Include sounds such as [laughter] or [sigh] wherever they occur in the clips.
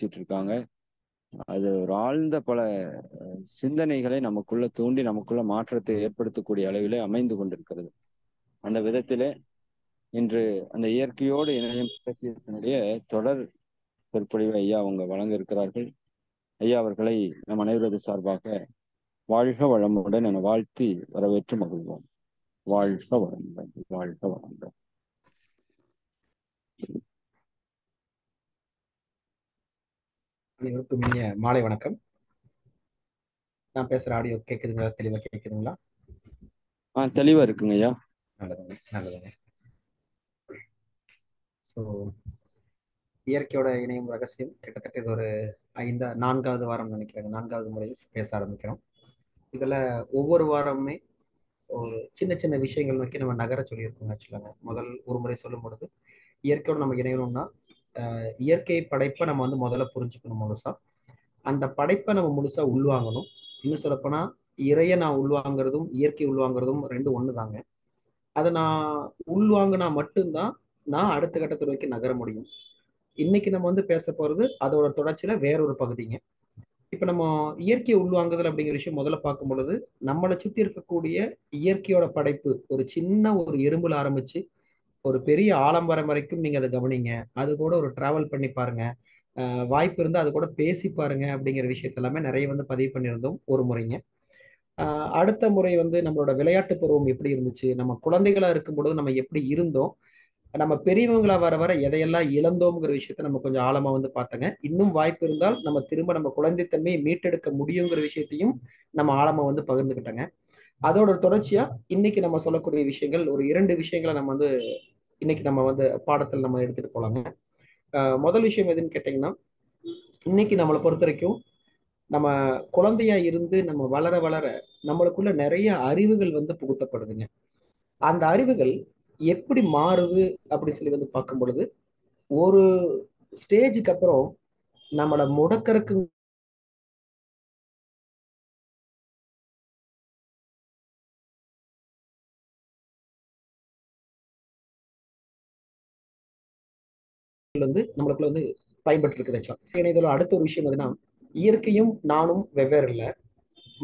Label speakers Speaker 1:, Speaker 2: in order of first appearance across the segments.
Speaker 1: பேசிட்டு இருக்காங்க அது ஒரு ஆழ்ந்த பல சிந்தனைகளை நமக்குள்ள தூண்டி நமக்குள்ள மாற்றத்தை ஏற்படுத்தக்கூடிய அளவிலே அமைந்து கொண்டிருக்கிறது. அந்த விதத்திலே இன்று அந்த இயற்கையோடு இணையம் தொடர் சொற்பொழிவை ஐயா அவங்க வழங்க இருக்கிறார்கள் ஐயா அவர்களை நம் அனைவரது சார்பாக வாழ்க வளமுடன் என வாழ்த்தி வரவேற்று மகிழ்வோம். வாழ்க வளமுடன் வாழ்க வளமுடன்.
Speaker 2: அனைவருக்கும் இனிய மாலை வணக்கம். நான் பேசுற ஆடியோ கேக்குதுங்களா? தெளிவா கேக்குதுங்களா?
Speaker 1: ஆ தெளிவா இருக்குங்க ஐயா.
Speaker 2: நல்லதுங்க நல்லதுங்க. ஸோ இயற்கையோட இணையும் ரகசியம் கிட்டத்தட்ட இது ஒரு ஐந்தா நான்காவது வாரம் நினைக்கிறேங்க. நான்காவது முறையில் பேச ஆரம்பிக்கிறோம். இதுல ஒவ்வொரு வாரமுமே ஒரு சின்ன சின்ன விஷயங்கள் நோக்கி நம்ம நகர சொல்லியிருக்கோங்க ஆக்சுவலாங்க முதல் ஒரு முறை சொல்லும் பொழுது இயற்கையோட நம்ம இணையணும்னா இயற்கை படைப்பை நம்ம வந்து முதல்ல புரிஞ்சுக்கணும் முழுசா. அந்த படைப்பை நம்ம முழுசா உள்வாங்கணும். இன்னும் சொல்லப்போனா இறைய நான் உள்வாங்கிறதும் இயற்கை உள்வாங்கிறதும் ரெண்டு ஒன்று தாங்க. அதை நான் உள்வாங்கினா மட்டும்தான் நான் அடுத்த கட்டத்தை நோக்கி நகர முடியும். இன்னைக்கு நம்ம வந்து பேச போறது அதோட தொடர்ச்சியில வேறொரு பகுதிங்க. இப்ப நம்ம இயற்கையை உள்வாங்குதல் அப்படிங்கிற விஷயம் முதல்ல பார்க்கும் பொழுது நம்மளை சுத்தி இருக்கக்கூடிய இயற்கையோட படைப்பு ஒரு சின்ன ஒரு எறும்புல ஆரம்பிச்சு ஒரு பெரிய ஆலம்பரம் வரைக்கும் நீங்க அதை கவனிங்க. அது கூட ஒரு டிராவல் பண்ணி பாருங்க. வாய்ப்பு இருந்தால் அது கூட பேசி பாருங்க அப்படிங்கிற விஷயத்த எல்லாமே நிறைய வந்து பதிவு பண்ணியிருந்தோம் ஒரு முறைங்க. அடுத்த முறை வந்து நம்மளோட விளையாட்டு பருவம் எப்படி இருந்துச்சு? நம்ம குழந்தைகளா இருக்கும்பொழுது நம்ம எப்படி இருந்தோம்? நம்ம பெரியவங்களா வர வர எதையெல்லாம் இழந்தோம்ங்கிற விஷயத்த நம்ம கொஞ்சம் ஆழமா வந்து பார்த்தங்க. இன்னும் வாய்ப்பு இருந்தால் நம்ம திரும்ப நம்ம குழந்தைத்தன்மையை மீட்டெடுக்க முடியுங்கிற விஷயத்தையும் நம்ம ஆழமா வந்து பகிர்ந்துக்கிட்டோங்க அதோட தொடர்ச்சியா இன்னைக்கு நம்ம சொல்லக்கூடிய விஷயங்கள் ஒரு இரண்டு விஷயங்களை நம்ம வந்து இன்னைக்கு நம்ம வந்து பாடத்தில் நம்ம எடுத்துட்டு போலாங்க. முதல் விஷயம் எதுன்னு கேட்டீங்கன்னா இன்னைக்கு நம்மளை பொறுத்த வரைக்கும் நம்ம குழந்தையா இருந்து நம்ம வளர வளர நம்மளுக்குள்ள நிறைய அறிவுகள் வந்து புகுத்தப்படுதுங்க. அந்த அறிவுகள் எப்படி மாறுது அப்படின்னு சொல்லி வந்து பார்க்கும் பொழுது ஒரு ஸ்டேஜுக்கு அப்புறம் நம்மளை முடக்கறக்கு வந்து நம்மளுக்குள்ள வந்து பயன்பட்டு இருக்குது ஆக்சுவலா இதோட அடுத்த ஒரு விஷயம் எதுனா இயற்கையும் நானும் வெவ்வேறு இல்லை.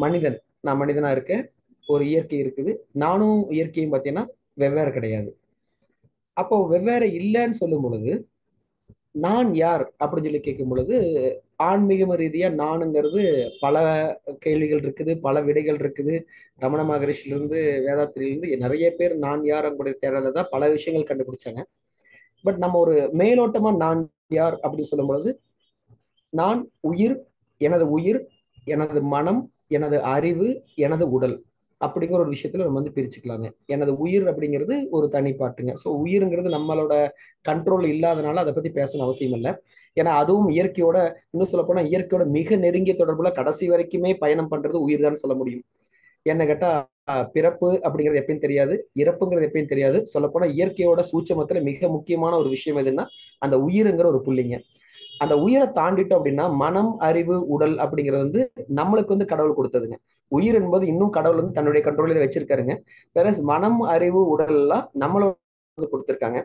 Speaker 2: மனிதன் நான் மனிதனா இருக்கேன் ஒரு இயற்கை இருக்குது. நானும் இயற்கையும் பார்த்தீங்கன்னா வெவ்வேறு கிடையாது. அப்போ வெவ்வேறு இல்லைன்னு சொல்லும் பொழுது நான் யார் அப்படின்னு சொல்லி கேட்கும் பொழுது ஆன்மீகம் ரீதியா நானுங்கிறது பல கேள்விகள் இருக்குது பல விடைகள் இருக்குது. ரமண மகரிஷிலிருந்து வேதாத்திரியிலிருந்து நிறைய பேர் நான் யார் அவங்களுடைய தேடல தான் பல விஷயங்கள் கண்டுபிடிச்சாங்க. பட் நம்ம ஒரு மேலோட்டமா நான் யார் அப்படின்னு சொல்லும் பொழுது நான் உயிர் எனது உயிர் எனது மனம் எனது அறிவு எனது உடல் அப்படிங்கிற ஒரு விஷயத்துல நம்ம வந்து பிரிச்சுக்கலாங்க. எனது உயிர் அப்படிங்கிறது ஒரு தனி பாட்டுங்க ஸோ உயிருங்கிறது நம்மளோட கண்ட்ரோல் இல்லாதனால அதை பத்தி பேசணும் அவசியம் இல்லை. ஏன்னா அதுவும் இயற்கையோட இன்னும் சொல்ல போனா இயற்கையோட மிக நெருங்கிய தொடர்புல கடைசி வரைக்குமே பயணம் பண்றது உயிர் தான் சொல்ல முடியும். என்ன கேட்டா பிறப்பு அப்படிங்கிறது எப்பயும் தெரியாது இறப்புங்கிறது எப்பயும் தெரியாது. சொல்லப்போனா இயற்கையோட சூட்சமத்துல மிக முக்கியமான ஒரு விஷயம் எதுன்னா அந்த உயிருங்கிற ஒரு புள்ளிங்க. அந்த உயிரை தாண்டிட்டோம் அப்படின்னா மனம் அறிவு உடல் அப்படிங்கிறது வந்து நம்மளுக்கு வந்து கடவுள் கொடுத்ததுங்க. உயிர் என்பது இன்னும் கடவுள் வந்து தன்னுடைய கண்ட்ரோலில் வச்சிருக்காருங்க. வேற மனம் அறிவு உடல் எல்லாம் நம்மளோட கொடுத்துருக்காங்க.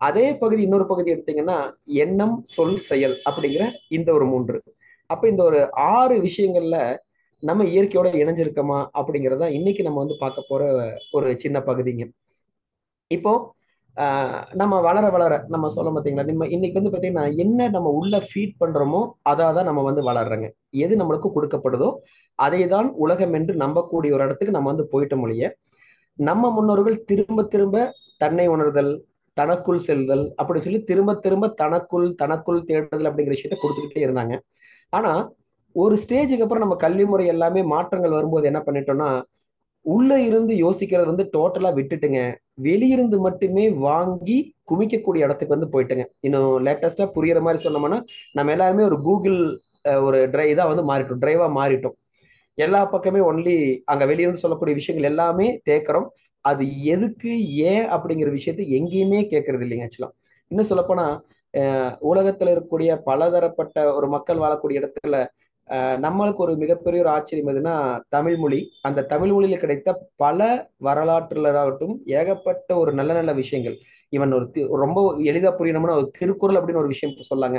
Speaker 2: அதே பகுதி இன்னொரு பகுதி எடுத்தீங்கன்னா எண்ணம் சொல் செயல் அப்படிங்கிற இந்த ஒரு மூன்று. அப்ப இந்த ஒரு ஆறு விஷயங்கள்ல நம்ம இயற்கையோட இணைஞ்சிருக்கோமா அப்படிங்கிறத இன்னைக்கு நம்ம வந்து பார்க்க போற ஒரு சின்ன பகுதிங்க. இப்போ நம்ம வளர வளர நம்ம சொல்ல பார்த்தீங்களா நம்ம இன்னைக்கு வந்து பார்த்தீங்கன்னா என்ன நம்ம உள்ள ஃபீட் பண்றோமோ அதாக தான் நம்ம வந்து வளர்றோங்க. எது நம்மளுக்கு கொடுக்கப்படுதோ அதை தான் உலகம் என்று நம்பக்கூடிய ஒரு இடத்துக்கு நம்ம வந்து போயிட்ட மொழிய நம்ம முன்னோர்கள் திரும்ப திரும்ப தன்னை உணர்தல் தனக்குள் செல்தல் அப்படி சொல்லி திரும்ப திரும்ப தனக்குள் தனக்குள் தேடுதல் அப்படிங்கிற விஷயத்த கொடுத்துக்கிட்டே இருந்தாங்க. ஆனா ஒரு ஸ்டேஜுக்கு அப்புறம் நம்ம கல்வி முறை எல்லாமே மாற்றங்கள் வரும்போது என்ன பண்ணிட்டோம்னா உள்ள இருந்து யோசிக்கிறது வந்து டோட்டலா விட்டுட்டுங்க. வெளியிருந்து மட்டுமே வாங்கி குமிக்கக்கூடிய இடத்துக்கு வந்து போயிட்டுங்க. இன்னும் லேட்டஸ்டா புரியுற மாதிரி சொன்னோம்னா நம்ம எல்லாருமே ஒரு கூகுள் ஒரு ட்ரை தான் வந்து மாறிட்டோம். டிரைவா மாறிட்டோம். எல்லா பக்கமே ஒன்லி அங்க வெளியிருந்து சொல்லக்கூடிய விஷயங்கள் எல்லாமே தேக்கிறோம் அது எதுக்கு ஏன் அப்படிங்கிற விஷயத்த எங்கேயுமே கேட்கறது இல்லைங்க ஆக்சுவலா இன்னும் சொல்லப்போனா உலகத்துல இருக்கக்கூடிய பலதரப்பட்ட ஒரு மக்கள் வாழக்கூடிய இடத்துல நம்மளுக்கு ஒரு மிகப்பெரிய ஒரு ஆச்சரியம் எதுனா தமிழ் மொழி. அந்த தமிழ் மொழியில கிடைத்த பல வரலாற்றுலராகட்டும் ஏகப்பட்ட ஒரு நல்ல நல்ல விஷயங்கள். இவன் ஒரு ரொம்ப எளிதா புரியணும்னா ஒரு திருக்குறள் அப்படின்னு ஒரு விஷயம் சொல்லாங்க.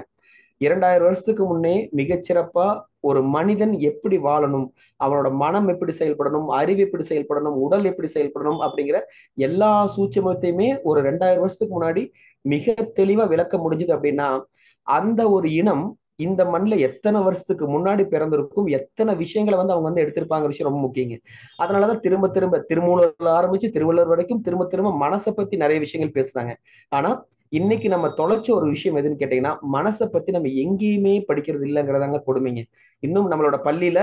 Speaker 2: இரண்டாயிரம் வருஷத்துக்கு முன்னே மிகச்சிறப்பா ஒரு மனிதன் எப்படி வாழணும் அவனோட மனம் எப்படி செயல்படணும் அறிவு எப்படி செயல்படணும் உடல் எப்படி செயல்படணும் அப்படிங்கிற எல்லா சூட்சமத்தையுமே ஒரு ரெண்டாயிரம் வருஷத்துக்கு முன்னாடி மிக தெளிவா விளக்க முடிஞ்சது அப்படின்னா அந்த ஒரு இனம் இந்த மண்ணில் எத்தனை வருஷத்துக்கு முன்னாடி பிறந்திருக்கும் எத்தனை விஷயங்களை வந்து அவங்க வந்து எடுத்திருப்பாங்க விஷயம் ரொம்ப முக்கியங்க. அதனாலதான் திரும்ப திரும்ப திருமூலர்ல ஆரம்பிச்சு திருவள்ளுவர் வரைக்கும் திரும்ப திரும்ப மனசை பத்தி நிறைய விஷயங்கள் பேசுறாங்க. ஆனா இன்னைக்கு நம்ம தொலைச்ச ஒரு விஷயம் எதுன்னு கேட்டீங்கன்னா மனசை பத்தி நம்ம எங்கேயுமே படிக்கிறது இல்லைங்கிறதாங்க கொடுமைங்க. இன்னும் நம்மளோட பள்ளியில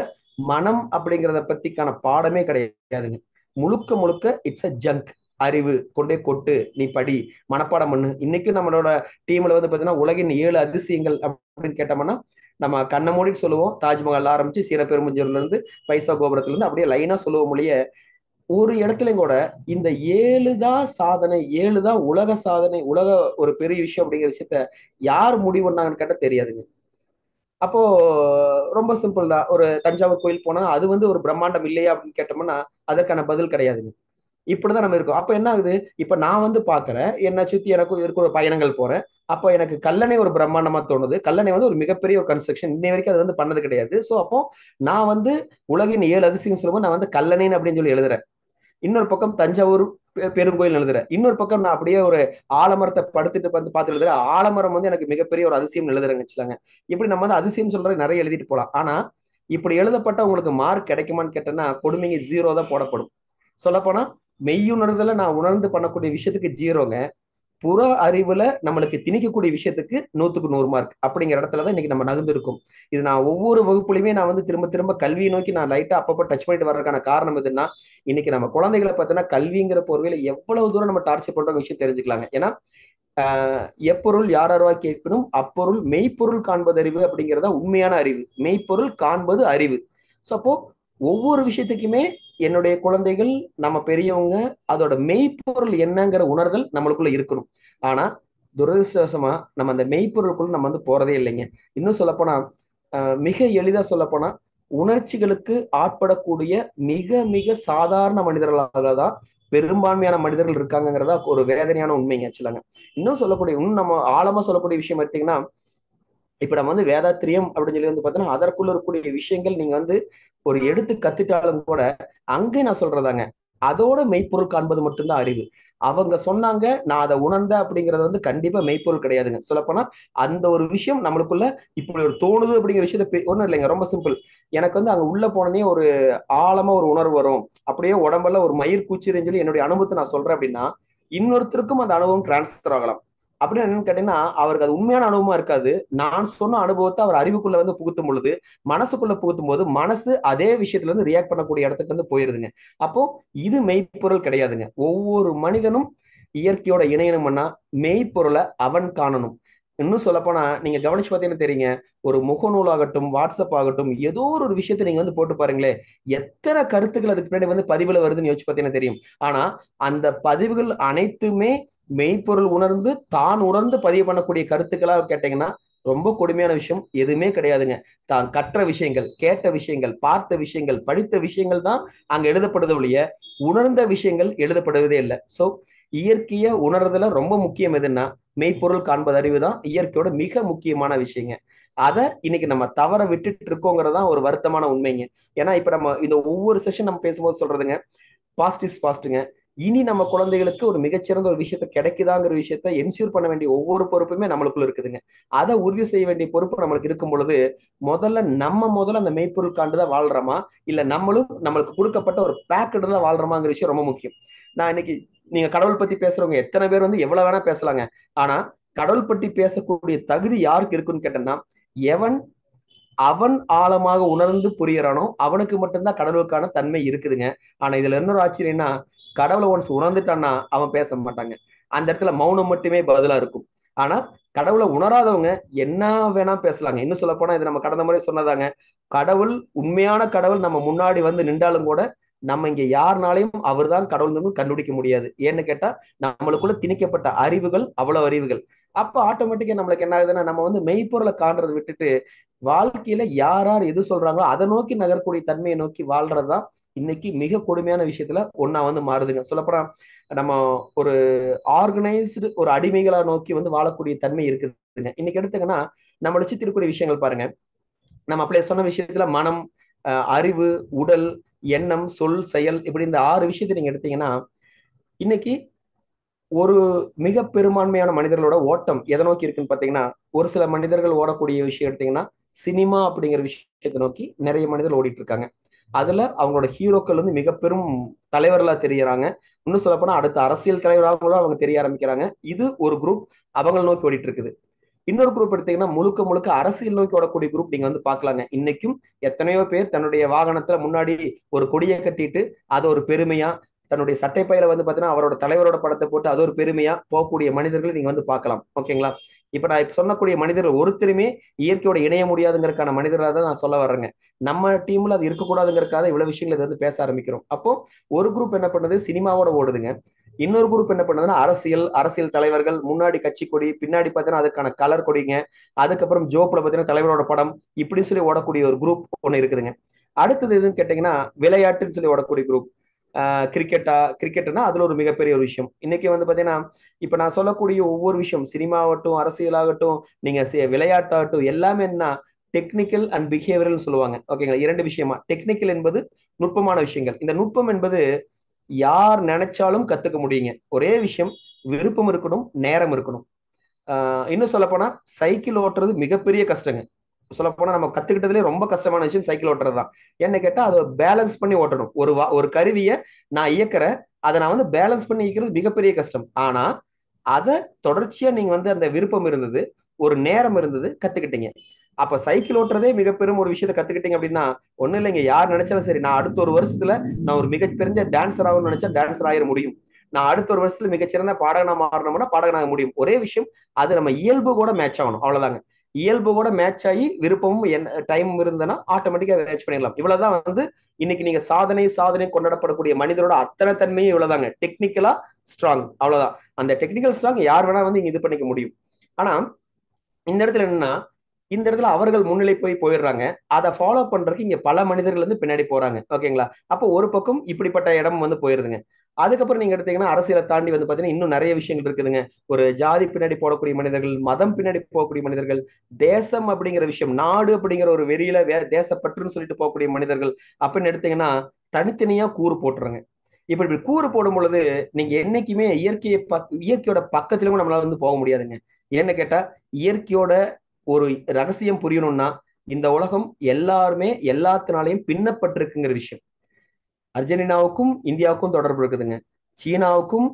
Speaker 2: மனம் அப்படிங்கிறத பத்திக்கான பாடமே கிடையாதுங்க. முழுக்க முழுக்க இட்ஸ் அ ஜங்க் அறிவு கொண்டே கொட்டு நீ படி மனப்பாடம் பண்ணு. இன்னைக்கும் நம்மளோட டீம்ல வந்து பாத்தீங்கன்னா உலகின் ஏழு அதிசயங்கள் அப்படின்னு கேட்டோம்னா நம்ம கண்ண மூடி சொல்லுவோம். தாஜ்மஹால் ஆரம்பிச்சு சீரப்பெரும்பஞ்சூர்ல இருந்து பைசா கோபுரத்துல இருந்து அப்படியே லைனா சொல்லுவோம் மொழிய. ஒரு இடத்துலயும் கூட இந்த ஏழு தான் சாதனை ஏழு தான் உலக சாதனை உலக ஒரு பெரிய விஷயம் அப்படிங்கிற விஷயத்த யார் முடிவு பண்ணாங்கன்னு கேட்டா தெரியாதுங்க. அப்போ ரொம்ப சிம்பிள் தான். ஒரு தஞ்சாவூர் கோயில் போனா அது வந்து ஒரு பிரம்மாண்டம் இல்லையா அப்படின்னு கேட்டோம்னா அதற்கான பதில் கிடையாதுங்க. இப்படிதான் நம்ம இருக்கோம். அப்ப என்ன ஆகுது? இப்ப நான் வந்து பாக்குறேன் என்ன சுத்தி எனக்கு இருக்கிற பயணங்கள் போறேன். அப்போ எனக்கு கல்லணை ஒரு பிரம்மாண்டமா தோணுது. கல்லணை வந்து ஒரு மிகப்பெரிய ஒரு கன்ஸ்ட்ரக்ஷன் இன்னை வரைக்கும் அது வந்து பண்ணது கிடையாது. ஸோ அப்போ நான் வந்து உலகின் ஏழு அதிசயம் சொல்லும்போது நான் வந்து கல்லணைன்னு அப்படின்னு சொல்லி எழுதுறேன். இன்னொரு பக்கம் தஞ்சாவூர் பெருங்கோயில் எழுதுறேன். இன்னொரு பக்கம் நான் அப்படியே ஒரு ஆலமரத்தை படுத்துட்டு வந்து பார்த்து எழுதுறேன். ஆலமரம் வந்து எனக்கு மிகப்பெரிய ஒரு அதிசயம் எழுதுறேங்க வச்சுலாங்க இப்படி நம்ம வந்து அதிசயம் சொல்றது நிறைய எழுதிட்டு போலாம். ஆனா இப்படி எழுதப்பட்ட உங்களுக்கு மார்க் கிடைக்குமான்னு கேட்டேன்னா கொடுமைங்க ஜீரோ தான் போடப்படும். சொல்லப்போனா மெய்யுணர்தல நான் உணர்ந்து பண்ணக்கூடிய விஷயத்துக்கு ஜீரோங்க. புற அறிவுல நம்மளுக்கு திணிக்கக்கூடிய விஷயத்துக்கு நூத்துக்கு நூறு மார்க் அப்படிங்கிற இடத்துலதான் இன்னைக்கு நம்ம நகர்ந்துருக்கும் இது நான் ஒவ்வொரு வகுப்புலையுமே நான் வந்து திரும்ப திரும்ப கல்வியை நோக்கி நான் லைட்டா அப்பப்போ டச் பண்ணிட்டு வர்றதுக்கான காரணம் எதுன்னா இன்னைக்கு நம்ம குழந்தைகளை பார்த்தோன்னா கல்விங்கிற போர்வையில எவ்வளவு தூரம் நம்ம டார்ச்சர் பண்ற விஷயம் தெரிஞ்சுக்கலாங்க. ஏன்னா ஆஹ் எப்பொருள் அருவா கேட்கணும் அப்பொருள் மெய்ப்பொருள் காண்பது அறிவு அப்படிங்கிறதா உண்மையான அறிவு. மெய்ப்பொருள் காண்பது அறிவு. ஸோ அப்போ ஒவ்வொரு விஷயத்துக்குமே என்னுடைய குழந்தைகள் நம்ம பெரியவங்க அதோட மெய்ப்பொருள் என்னங்கிற உணர்தல் நம்மளுக்குள்ள இருக்கணும். ஆனா துரதிருஷ்டவசமா நம்ம அந்த மெய்ப்பொருளுக்குள்ள நம்ம வந்து போறதே இல்லைங்க. இன்னும் சொல்லப்போனா மிக எளிதா சொல்லப்போனா உணர்ச்சிகளுக்கு ஆட்படக்கூடிய மிக மிக சாதாரண மனிதர்களாக தான் பெரும்பான்மையான மனிதர்கள் இருக்காங்கிறதா ஒரு வேதனையான உண்மைங்க ஆக்சுவலாங்க. இன்னும் சொல்லக்கூடிய இன்னும் நம்ம ஆழமா சொல்லக்கூடிய விஷயம் எடுத்தீங்கன்னா இப்ப நம்ம வந்து வேதாத்திரியம் அப்படின்னு சொல்லி வந்து பார்த்தோன்னா அதற்குள்ள இருக்கக்கூடிய விஷயங்கள் நீங்க வந்து ஒரு எடுத்து கத்துட்டாலும் கூட அங்கே நான் சொல்றதாங்க அதோட மெய்ப்பொருள் காண்பது மட்டும்தான் அறிவு. அவங்க சொன்னாங்க நான் அதை உணர்ந்தேன் அப்படிங்கறது வந்து கண்டிப்பா மெய்ப்பொருள் கிடையாதுங்க. சொல்லப்போனா அந்த ஒரு விஷயம் நம்மளுக்குள்ள இப்படி ஒரு தோணுது அப்படிங்கிற விஷயத்த ஒன்றும் இல்லைங்க ரொம்ப சிம்பிள் எனக்கு வந்து அங்க உள்ள போனனே ஒரு ஆழமா ஒரு உணர்வு வரும். அப்படியே உடம்புல ஒரு மயிர் கூச்சிருன்னு சொல்லி என்னுடைய அனுபவத்தை நான் சொல்றேன் அப்படின்னா இன்னொருத்தருக்கும் அந்த அனுபவம் டிரான்ஸ்ஃபர் ஆகலாம். அப்படின்னு என்னன்னு கேட்டீங்கன்னா அவருக்கு அது உண்மையான அனுபவமா இருக்காது. நான் சொன்ன அனுபவத்தை அவர் அறிவுக்குள்ள வந்து புகுத்தும் பொழுது மனசுக்குள்ள புகுத்தும் போது மனசு அதே விஷயத்துல இருந்து ரியாக்ட் பண்ணக்கூடிய இடத்துக்கு வந்து போயிருதுங்க. அப்போ இது மெய்ப்பொருள் கிடையாதுங்க. ஒவ்வொரு மனிதனும் இயற்கையோட இணையணும்னா மெய்ப்பொருளை அவன் காணணும். இன்னும் சொல்லப்போனா நீங்க கவனிச்சு பார்த்தீங்கன்னா தெரியுங்க ஒரு முகநூல் ஆகட்டும் வாட்ஸ்அப் ஆகட்டும் ஏதோ ஒரு விஷயத்த நீங்க வந்து போட்டு பாருங்களேன் எத்தனை கருத்துக்கள் அதுக்கு பின்னாடி வந்து பதிவுல வருதுன்னு யோசிச்சு பார்த்தீங்கன்னா தெரியும். ஆனா அந்த பதிவுகள் அனைத்துமே மெய்ப்பொருள் உணர்ந்து தான் உணர்ந்து பதிவு பண்ணக்கூடிய கருத்துக்களா கேட்டீங்கன்னா ரொம்ப கொடுமையான விஷயம். எதுவுமே கிடையாதுங்க. தான் கற்ற விஷயங்கள் கேட்ட விஷயங்கள் பார்த்த விஷயங்கள் படித்த விஷயங்கள் தான் அங்க எழுதப்படுது ஒழிய உணர்ந்த விஷயங்கள் எழுதப்படுவதே இல்லை. சோ இயற்கைய உணர்றதுல ரொம்ப முக்கியம் எதுன்னா மெய்ப்பொருள் காண்பது அறிவு தான் இயற்கையோட மிக முக்கியமான விஷயங்க. அதை இன்னைக்கு நம்ம தவற விட்டுட்டு இருக்கோங்கிறதான் ஒரு வருத்தமான உண்மைங்க. ஏன்னா இப்ப நம்ம இந்த ஒவ்வொரு செஷன் நம்ம பேசும்போது சொல்றதுங்க பாஸ்ட் இஸ் பாஸ்ட்டுங்க இனி நம்ம குழந்தைகளுக்கு ஒரு மிகச்சிறந்த ஒரு விஷயத்த கிடைக்குதாங்கிற விஷயத்த என்ஷூர் பண்ண வேண்டிய ஒவ்வொரு பொறுப்புமே நம்மளுக்குள்ள இருக்குதுங்க. அதை உறுதி செய்ய வேண்டிய பொறுப்பு நம்மளுக்கு இருக்கும் பொழுது முதல்ல நம்ம முதல்ல அந்த மெய்ப்பொருள் காண்டுதான் வாழ்றோமா? இல்ல நம்மளும் நம்மளுக்கு கொடுக்கப்பட்ட ஒரு பேக்கெட் தான் வாழ்றோமாங்கிற விஷயம் ரொம்ப முக்கியம். நான் இன்னைக்கு நீங்க கடவுள் பத்தி பேசுறவங்க எத்தனை பேர் வந்து எவ்வளவு வேணா பேசலாங்க. ஆனா கடவுள் பற்றி பேசக்கூடிய தகுதி யாருக்கு இருக்குன்னு கேட்டேன்னா எவன் அவன் ஆழமாக உணர்ந்து புரியறானோ அவனுக்கு மட்டும்தான் கடவுளுக்கான தன்மை இருக்குதுங்க. ஆனா இதுல இன்னொரு ஆச்சரியம்னா கடவுளை ஒன்ஸ் உணர்ந்துட்டான்னா அவன் பேச மாட்டாங்க. அந்த இடத்துல மௌனம் மட்டுமே பதிலா இருக்கும். ஆனா கடவுளை உணராதவங்க என்ன வேணா பேசலாங்க. இன்னும் சொல்ல போனா இது நம்ம கடந்த முறை சொன்னதாங்க. கடவுள் உண்மையான கடவுள் நம்ம முன்னாடி வந்து நின்றாலும் கூட நம்ம இங்க யாருனாலையும் அவர் தான் கடவுள் கண்டுபிடிக்க முடியாது. ஏன்னு கேட்டா நம்மளுக்குள்ள திணிக்கப்பட்ட அறிவுகள் அவ்வளவு அறிவுகள். அப்ப ஆட்டோமேட்டிக்கா நம்மளுக்கு என்ன ஆகுதுன்னா நம்ம வந்து மெய்ப்பொருளை காண்றதை விட்டுட்டு வாழ்க்கையில யார் யார் எது சொல்றாங்களோ அதை நோக்கி நகரக்கூடிய தன்மையை நோக்கி வாழ்றதுதான் இன்னைக்கு மிக கொடுமையான விஷயத்துல ஒன்னா வந்து மாறுதுங்க. சொல்லப்போனா நம்ம ஒரு ஆர்கனைஸ்டு ஒரு அடிமைகளா நோக்கி வந்து வாழக்கூடிய தன்மை இருக்குதுங்க. இன்னைக்கு எடுத்துங்கன்னா நம்மளை சுத்தி இருக்கக்கூடிய விஷயங்கள் பாருங்க. நம்ம அப்படியே சொன்ன விஷயத்துல மனம் அஹ் அறிவு உடல் எண்ணம் சொல் செயல் இப்படி இந்த ஆறு விஷயத்தை நீங்க எடுத்தீங்கன்னா இன்னைக்கு ஒரு மிக பெரும்பான்மையான மனிதர்களோட ஓட்டம் எதை நோக்கி இருக்குன்னு பாத்தீங்கன்னா ஒரு சில மனிதர்கள் ஓடக்கூடிய விஷயம் எடுத்தீங்கன்னா சினிமா அப்படிங்கிற விஷயத்தை நோக்கி நிறைய மனிதர்கள் ஓடிட்டு இருக்காங்க. அதுல அவங்களோட ஹீரோக்கள் வந்து மிக பெரும் தலைவர்களா தெரியறாங்க. இன்னும் சொல்லப்போனா அடுத்த அரசியல் தலைவராகவும் அவங்க தெரிய ஆரம்பிக்கிறாங்க. இது ஒரு குரூப் அவங்கள நோக்கி ஓடிட்டு இருக்குது இன்னொரு குரூப் எடுத்தீங்கன்னா முழுக்க முழுக்க அரசியல் நோக்கி ஓடக்கூடிய குரூப் நீங்க வந்து பாக்கலாங்க. இன்னைக்கும் எத்தனையோ பேர் தன்னுடைய வாகனத்துல முன்னாடி ஒரு கொடியை கட்டிட்டு அதை ஒரு பெருமையா தன்னுடைய சட்டை பையில வந்து பாத்தீங்கன்னா அவரோட தலைவரோட படத்தை போட்டு அது ஒரு பெருமையா போகக்கூடிய மனிதர்களை நீங்க வந்து பார்க்கலாம் ஓகேங்களா? இப்ப நான் இப்ப சொல்லக்கூடிய மனிதர்கள் ஒருத்தருமே இயற்கையோட இணைய முடியாதுங்கிறதுக்கான மனிதர்களாக தான் நான் சொல்ல வர்றேங்க. நம்ம டீம்ல அது இருக்கக்கூடாதுங்கிறக்காக இவ்வளவு விஷயங்களை வந்து பேச ஆரம்பிக்கிறோம். அப்போ ஒரு குரூப் என்ன பண்ணுது? சினிமாவோட ஓடுதுங்க. இன்னொரு குரூப் என்ன பண்ணுதுன்னா அரசியல் அரசியல் தலைவர்கள் முன்னாடி கட்சி கொடி பின்னாடி பார்த்தீங்கன்னா அதுக்கான கலர் கொடிங்க. அதுக்கப்புறம் ஜோப்ல பார்த்தீங்கன்னா தலைவரோட படம் இப்படி சொல்லி ஓடக்கூடிய ஒரு குரூப் ஒன்று இருக்குதுங்க. அடுத்தது எதுன்னு கேட்டீங்கன்னா விளையாட்டுன்னு சொல்லி ஓடக்கூடிய குரூப் கிரிக்கெட்டா கிரிக்கெட்னா அதுல ஒரு மிகப்பெரிய ஒரு விஷயம். இன்னைக்கு வந்து பாத்தீங்கன்னா இப்ப நான் சொல்லக்கூடிய ஒவ்வொரு விஷயம் சினிமாவட்டும் அரசியலாகட்டும் நீங்க விளையாட்டாகட்டும் எல்லாமே என்ன டெக்னிக்கல் அண்ட் பிஹேவியர்னு சொல்லுவாங்க. ஓகேங்களா இரண்டு விஷயமா. டெக்னிக்கல் என்பது நுட்பமான விஷயங்கள். இந்த நுட்பம் என்பது யார் நினைச்சாலும் கத்துக்க முடியுங்க. ஒரே விஷயம் விருப்பம் இருக்கணும் நேரம் இருக்கணும். இன்னும் சொல்லப்போனா சைக்கிள் ஓட்டுறது மிகப்பெரிய கஷ்டங்க. சொல்ல போனா நம்ம கத்துக்கிட்டதுலேயே ரொம்ப கஷ்டமான விஷயம் சைக்கிள் ஓட்டுறது தான் என்ன கேட்டா அதை பேலன்ஸ் பண்ணி ஓட்டணும். ஒரு ஒரு கருவியை நான் இயக்குறேன். அதை நான் வந்து பேலன்ஸ் பண்ணி இயக்கிறது மிகப்பெரிய கஷ்டம். ஆனா அதை தொடர்ச்சியா நீங்க வந்து அந்த விருப்பம் இருந்தது ஒரு நேரம் இருந்தது கத்துக்கிட்டீங்க. அப்ப சைக்கிள் ஓட்டுறதே மிக பெரும் ஒரு விஷயத்த கத்துக்கிட்டீங்க அப்படின்னா ஒண்ணு இல்லைங்க. யார் நினைச்சாலும் சரி நான் அடுத்த ஒரு வருஷத்துல நான் ஒரு மிகப்பெரிய டான்சர் ஆகணும்னு நினைச்சா டான்சர் ஆயிட முடியும். நான் அடுத்த ஒரு வருஷத்துல மிகச்சிறந்த பாடகனா மாறணும்னா பாடகனாக முடியும். ஒரே விஷயம் அது நம்ம இயல்பு கூட மேட்ச் ஆகணும். அவ்வளவுதாங்க. இயல்பு கூட மேட்ச் ஆகி விருப்பமும் என்ன டைமும் இருந்ததுன்னா ஆட்டோமேட்டிக்காக மேட்ச் பண்ணிடலாம். இவ்வளவுதான் வந்து இன்னைக்கு நீங்க சாதனை சாதனை கொண்டாடப்படக்கூடிய மனிதரோட அத்தனை தன்மையும் இவ்வளவுதாங்க. டெக்னிக்கலா ஸ்ட்ராங் அவ்வளவுதான். அந்த டெக்னிக்கல் ஸ்ட்ராங் யார் வேணா வந்து இங்க இது பண்ணிக்க முடியும். ஆனா இந்த இடத்துல என்னன்னா இந்த இடத்துல அவர்கள் முன்னிலை போய் போயிடுறாங்க. அதை ஃபாலோ பண்றதுக்கு இங்க பல மனிதர்கள் வந்து பின்னாடி போறாங்க. ஓகேங்களா அப்போ ஒரு பக்கம் இப்படிப்பட்ட இடம் வந்து போயிருதுங்க. அதுக்கப்புறம் நீங்க எடுத்தீங்கன்னா அரசியலை தாண்டி வந்து பாத்தீங்கன்னா இன்னும் நிறைய விஷயங்கள் இருக்குதுங்க. ஒரு ஜாதி பின்னாடி போடக்கூடிய மனிதர்கள் மதம் பின்னாடி போகக்கூடிய மனிதர்கள் தேசம் அப்படிங்கிற விஷயம் நாடு அப்படிங்கிற ஒரு வெறியில வே தேசப்பற்றுன்னு சொல்லிட்டு போகக்கூடிய மனிதர்கள் அப்படின்னு எடுத்தீங்கன்னா தனித்தனியா கூறு போட்டுருங்க. இப்ப இப்படி கூறு போடும் பொழுது நீங்க என்னைக்குமே இயற்கையை பக் இயற்கையோட பக்கத்திலும் நம்மளால வந்து போக முடியாதுங்க. ஏன்னு கேட்டா இயற்கையோட ஒரு ரகசியம் புரியணும்னா இந்த உலகம் எல்லாருமே எல்லாத்தினாலையும் பின்னப்பட்டிருக்குங்கிற விஷயம். அர்ஜென்டினாவுக்கும் இந்தியாவுக்கும் தொடர்பு இருக்குதுங்க. சீனாவுக்கும்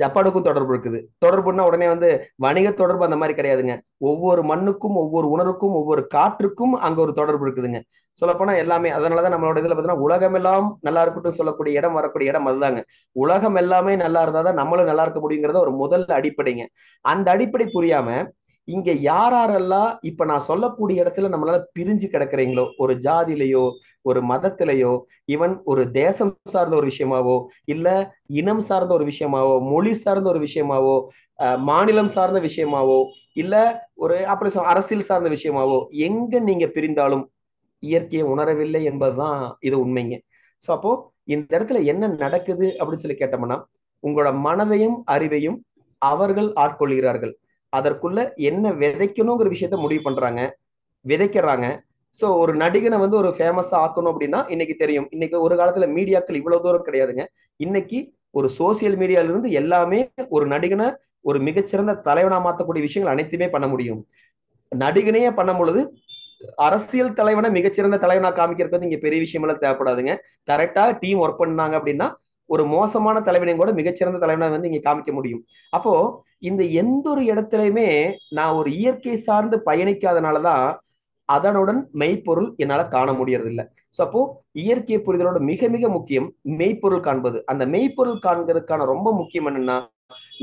Speaker 2: ஜப்பானுக்கும் தொடர்பு இருக்குது. தொடர்புன்னா உடனே வந்து வணிக தொடர்பு அந்த மாதிரி கிடையாதுங்க. ஒவ்வொரு மண்ணுக்கும் ஒவ்வொரு உணர்வுக்கும் ஒவ்வொரு காற்றுக்கும் அங்க ஒரு தொடர்பு இருக்குதுங்க. சொல்லப்போனா எல்லாமே அதனாலதான் நம்மளோட இதுல பாத்தீங்கன்னா உலகம் எல்லாம் நல்லா இருக்கட்டும் சொல்லக்கூடிய இடம் வரக்கூடிய இடம் அதுதாங்க. உலகம் எல்லாமே நல்லா இருந்தாதான் நம்மளும் நல்லா இருக்க முடியுங்கிறத ஒரு முதல் அடிப்படைங்க. அந்த அடிப்படை புரியாம இங்க யாரெல்லாம் இப்ப நான் சொல்லக்கூடிய இடத்துல நம்மளால பிரிஞ்சு கிடக்குறீங்களோ ஒரு ஜாதியிலையோ ஒரு மதத்திலேயோ ஈவன் ஒரு தேசம் சார்ந்த ஒரு விஷயமாவோ இல்ல இனம் சார்ந்த ஒரு விஷயமாவோ மொழி சார்ந்த ஒரு விஷயமாவோ மாநிலம் சார்ந்த விஷயமாவோ இல்ல ஒரு அப்படி அரசியல் சார்ந்த விஷயமாவோ எங்க நீங்க பிரிந்தாலும் இயற்கையை உணரவில்லை என்பதுதான் இது உண்மைங்க. ஸோ அப்போ இந்த இடத்துல என்ன நடக்குது அப்படின்னு சொல்லி கேட்டோம்னா உங்களோட மனதையும் அறிவையும் அவர்கள் ஆட்கொள்கிறார்கள். அதற்குள்ள என்ன விதைக்கணுங்கிற விஷயத்த முடிவு பண்றாங்க விதைக்கிறாங்க ஸோ ஒரு நடிகனை வந்து ஒரு ஃபேமஸா ஆக்கணும் அப்படின்னா இன்னைக்கு தெரியும். இன்னைக்கு ஒரு காலத்துல மீடியாக்கள் இவ்வளவு தூரம் கிடையாதுங்க. இன்னைக்கு ஒரு சோசியல் மீடியால இருந்து எல்லாமே ஒரு நடிகனை ஒரு மிகச்சிறந்த தலைவனா மாற்றக்கூடிய விஷயங்கள் அனைத்துமே பண்ண முடியும். நடிகனையே பண்ணும் பொழுது அரசியல் தலைவனை மிகச்சிறந்த தலைவனா காமிக்கிறது இங்க பெரிய விஷயமெல்லாம் தேவைப்படாதுங்க. கரெக்டா டீம் ஒர்க் பண்ணாங்க அப்படின்னா ஒரு மோசமான தலைவனையும் கூட மிகச்சிறந்த தலைவனை வந்து இங்க காமிக்க முடியும். அப்போ இந்த எந்த ஒரு இடத்துலையுமே நான் ஒரு இயற்கை சார்ந்து பயணிக்காதனாலதான் அதனுடன் மெய்ப்பொருள் என்னால காண முடியறதில்ல. இல்லை ஸோ அப்போ இயற்கை புரிதலோட மிக மிக முக்கியம் மெய்ப்பொருள் காண்பது. அந்த மெய்ப்பொருள் காண்கிறதுக்கான ரொம்ப முக்கியம் என்னன்னா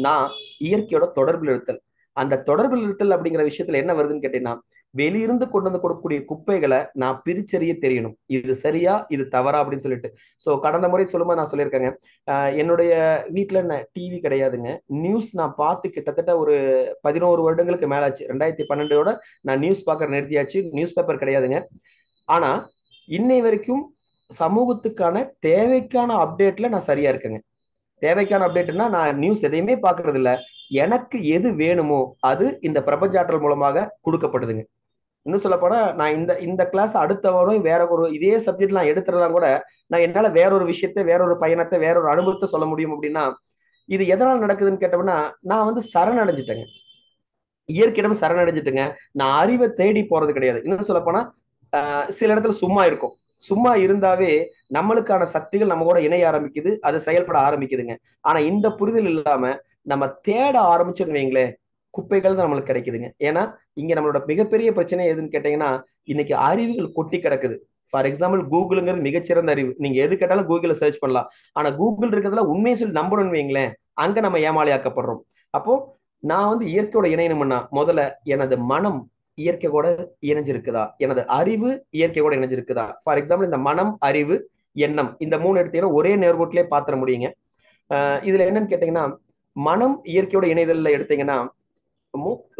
Speaker 2: நான் இயற்கையோட தொடர்பில் இருத்தல். அந்த தொடர்பில் இருத்தல் அப்படிங்கிற விஷயத்துல என்ன வருதுன்னு கேட்டீங்கன்னா வெளியிருந்து கொண்டு வந்து கொடுக்கக்கூடிய குப்பைகளை நான் பிரிச்சறிய தெரியணும். இது சரியா இது தவறா அப்படின்னு சொல்லிட்டு. ஸோ கடந்த முறை சொல்லும்போது நான் சொல்லியிருக்கேங்க. என்னுடைய வீட்டில் என்ன டிவி கிடையாதுங்க. நியூஸ் நான் பார்த்து கிட்டத்தட்ட ஒரு பதினோரு வருடங்களுக்கு மேலாச்சு. ரெண்டாயிரத்தி பன்னெண்டோட நான் நியூஸ் பார்க்கற நிறுத்தியாச்சு. நியூஸ் பேப்பர் கிடையாதுங்க. ஆனால் இன்னை வரைக்கும் சமூகத்துக்கான தேவைக்கான அப்டேட்ல நான் சரியா இருக்கேங்க. தேவைக்கான அப்டேட்னா நான் நியூஸ் எதையுமே பாக்குறது இல்ல எனக்கு எது வேணுமோ அது இந்த பிரபஞ்சாற்றல் மூலமாக கொடுக்கப்படுதுங்க. இன்னும் சொல்ல போனா நான் இந்த இந்த கிளாஸ் அடுத்த வாரம் வேற ஒரு இதே சப்ஜெக்ட் நான் எடுத்துறதா கூட நான் என்னால வேற ஒரு விஷயத்த வேற ஒரு பயணத்தை வேற ஒரு அனுபவத்தை சொல்ல முடியும் அப்படின்னா இது எதனால் நடக்குதுன்னு கேட்டோம்னா நான் வந்து சரணடைஞ்சிட்டேங்க. இயற்கையிடம் சரணடைஞ்சிட்டுங்க. நான் அறிவை தேடி போறது கிடையாது. இன்னும் சொல்ல போனா சில இடத்துல சும்மா இருக்கும். சும்மா இருந்தாவே நம்மளுக்கான சக்திகள் நம்ம கூட இணைய ஆரம்பிக்குது அது செயல்பட ஆரம்பிக்குதுங்க. ஆனா இந்த புரிதல் இல்லாம நம்ம தேட ஆரம்பிச்சோன்னு வைங்களேன் குப்பைகள் தான் நம்மளுக்கு கிடைக்குதுங்க. ஏன்னா இங்க நம்மளோட மிகப்பெரிய பிரச்சனை எதுன்னு கேட்டீங்கன்னா இன்னைக்கு அறிவுகள் கொட்டி கிடக்குது. ஃபார் எக்ஸாம்பிள் கூகுளுங்கிறது மிகச்சிறந்த அறிவு. நீங்க எது கேட்டாலும் கூகுளில் சர்ச் பண்ணலாம். ஆனா கூகுள் இருக்கிறதுல உண்மையை சொல்லி நம்பணும்னு வைங்களேன் அங்க நம்ம ஏமாளியாக்கப்படுறோம். அப்போ நான் வந்து இயற்கையோட இணையணும்னா முதல்ல எனது மனம் இயற்கை கூட இணைஞ்சிருக்குதா? எனது அறிவு இயற்கை கூட இணைஞ்சிருக்குதா? ஃபார் எக்ஸாம்பிள் இந்த மனம் அறிவு எண்ணம் இந்த மூணு எடுத்தீங்கன்னா ஒரே நேர்கோட்டிலே பாத்திர முடியுங்க. இதுல என்னன்னு கேட்டீங்கன்னா மனம் இயற்கையோட இணைதல்ல எடுத்தீங்கன்னா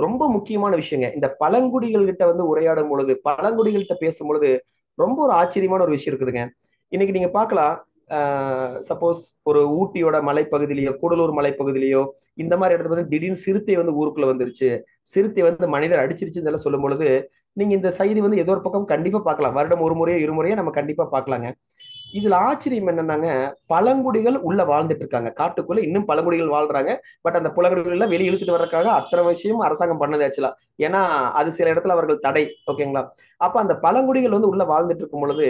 Speaker 2: ரொம்ப முக்கியமான விஷயங்க. இந்த பழங்குடிகள் கிட்ட வந்து உரையாடும் பொழுது பழங்குடிகள்கிட்ட பேசும் பொழுது ரொம்ப ஒரு ஆச்சரியமான ஒரு விஷயம் இருக்குதுங்க. இன்னைக்கு நீங்க பார்க்கலாம் சப்போஸ் ஒரு ஊட்டியோட மலைப்பகுதியிலயோ கூடலூர் மலைப்பகுதியிலயோ இந்த மாதிரி இடத்துல வந்து திடீர்னு சிறுத்தை வந்து ஊருக்குள்ள வந்துருச்சு. சிறுத்தை வந்து மனிதர் அடிச்சிருச்சுன்னு சொல்லும் பொழுது நீங்க இந்த செய்தி வந்து ஏதோ ஒரு பக்கம் கண்டிப்பா பார்க்கலாம். வருடம் ஒரு முறையோ இருமுறையோ நம்ம கண்டிப்பா பார்க்கலாங்க. இதுல ஆச்சரியம் என்னன்னாங்க பழங்குடிகள் உள்ள வாழ்ந்துட்டு இருக்காங்க. காட்டுக்குள்ள இன்னும் பழங்குடிகள் வாழ்றாங்க. பட் அந்த புலங்குடிகள் வெளியே இழுத்துட்டு வர்றதுக்காக அத்தனை விஷயம் அரசாங்கம் பண்ணது ஆக்சுவலா. ஏன்னா அது சில இடத்துல அவர்கள் தடை ஓகேங்களா? அப்ப அந்த பழங்குடிகள் வந்து உள்ள வாழ்ந்துட்டு இருக்கும் பொழுது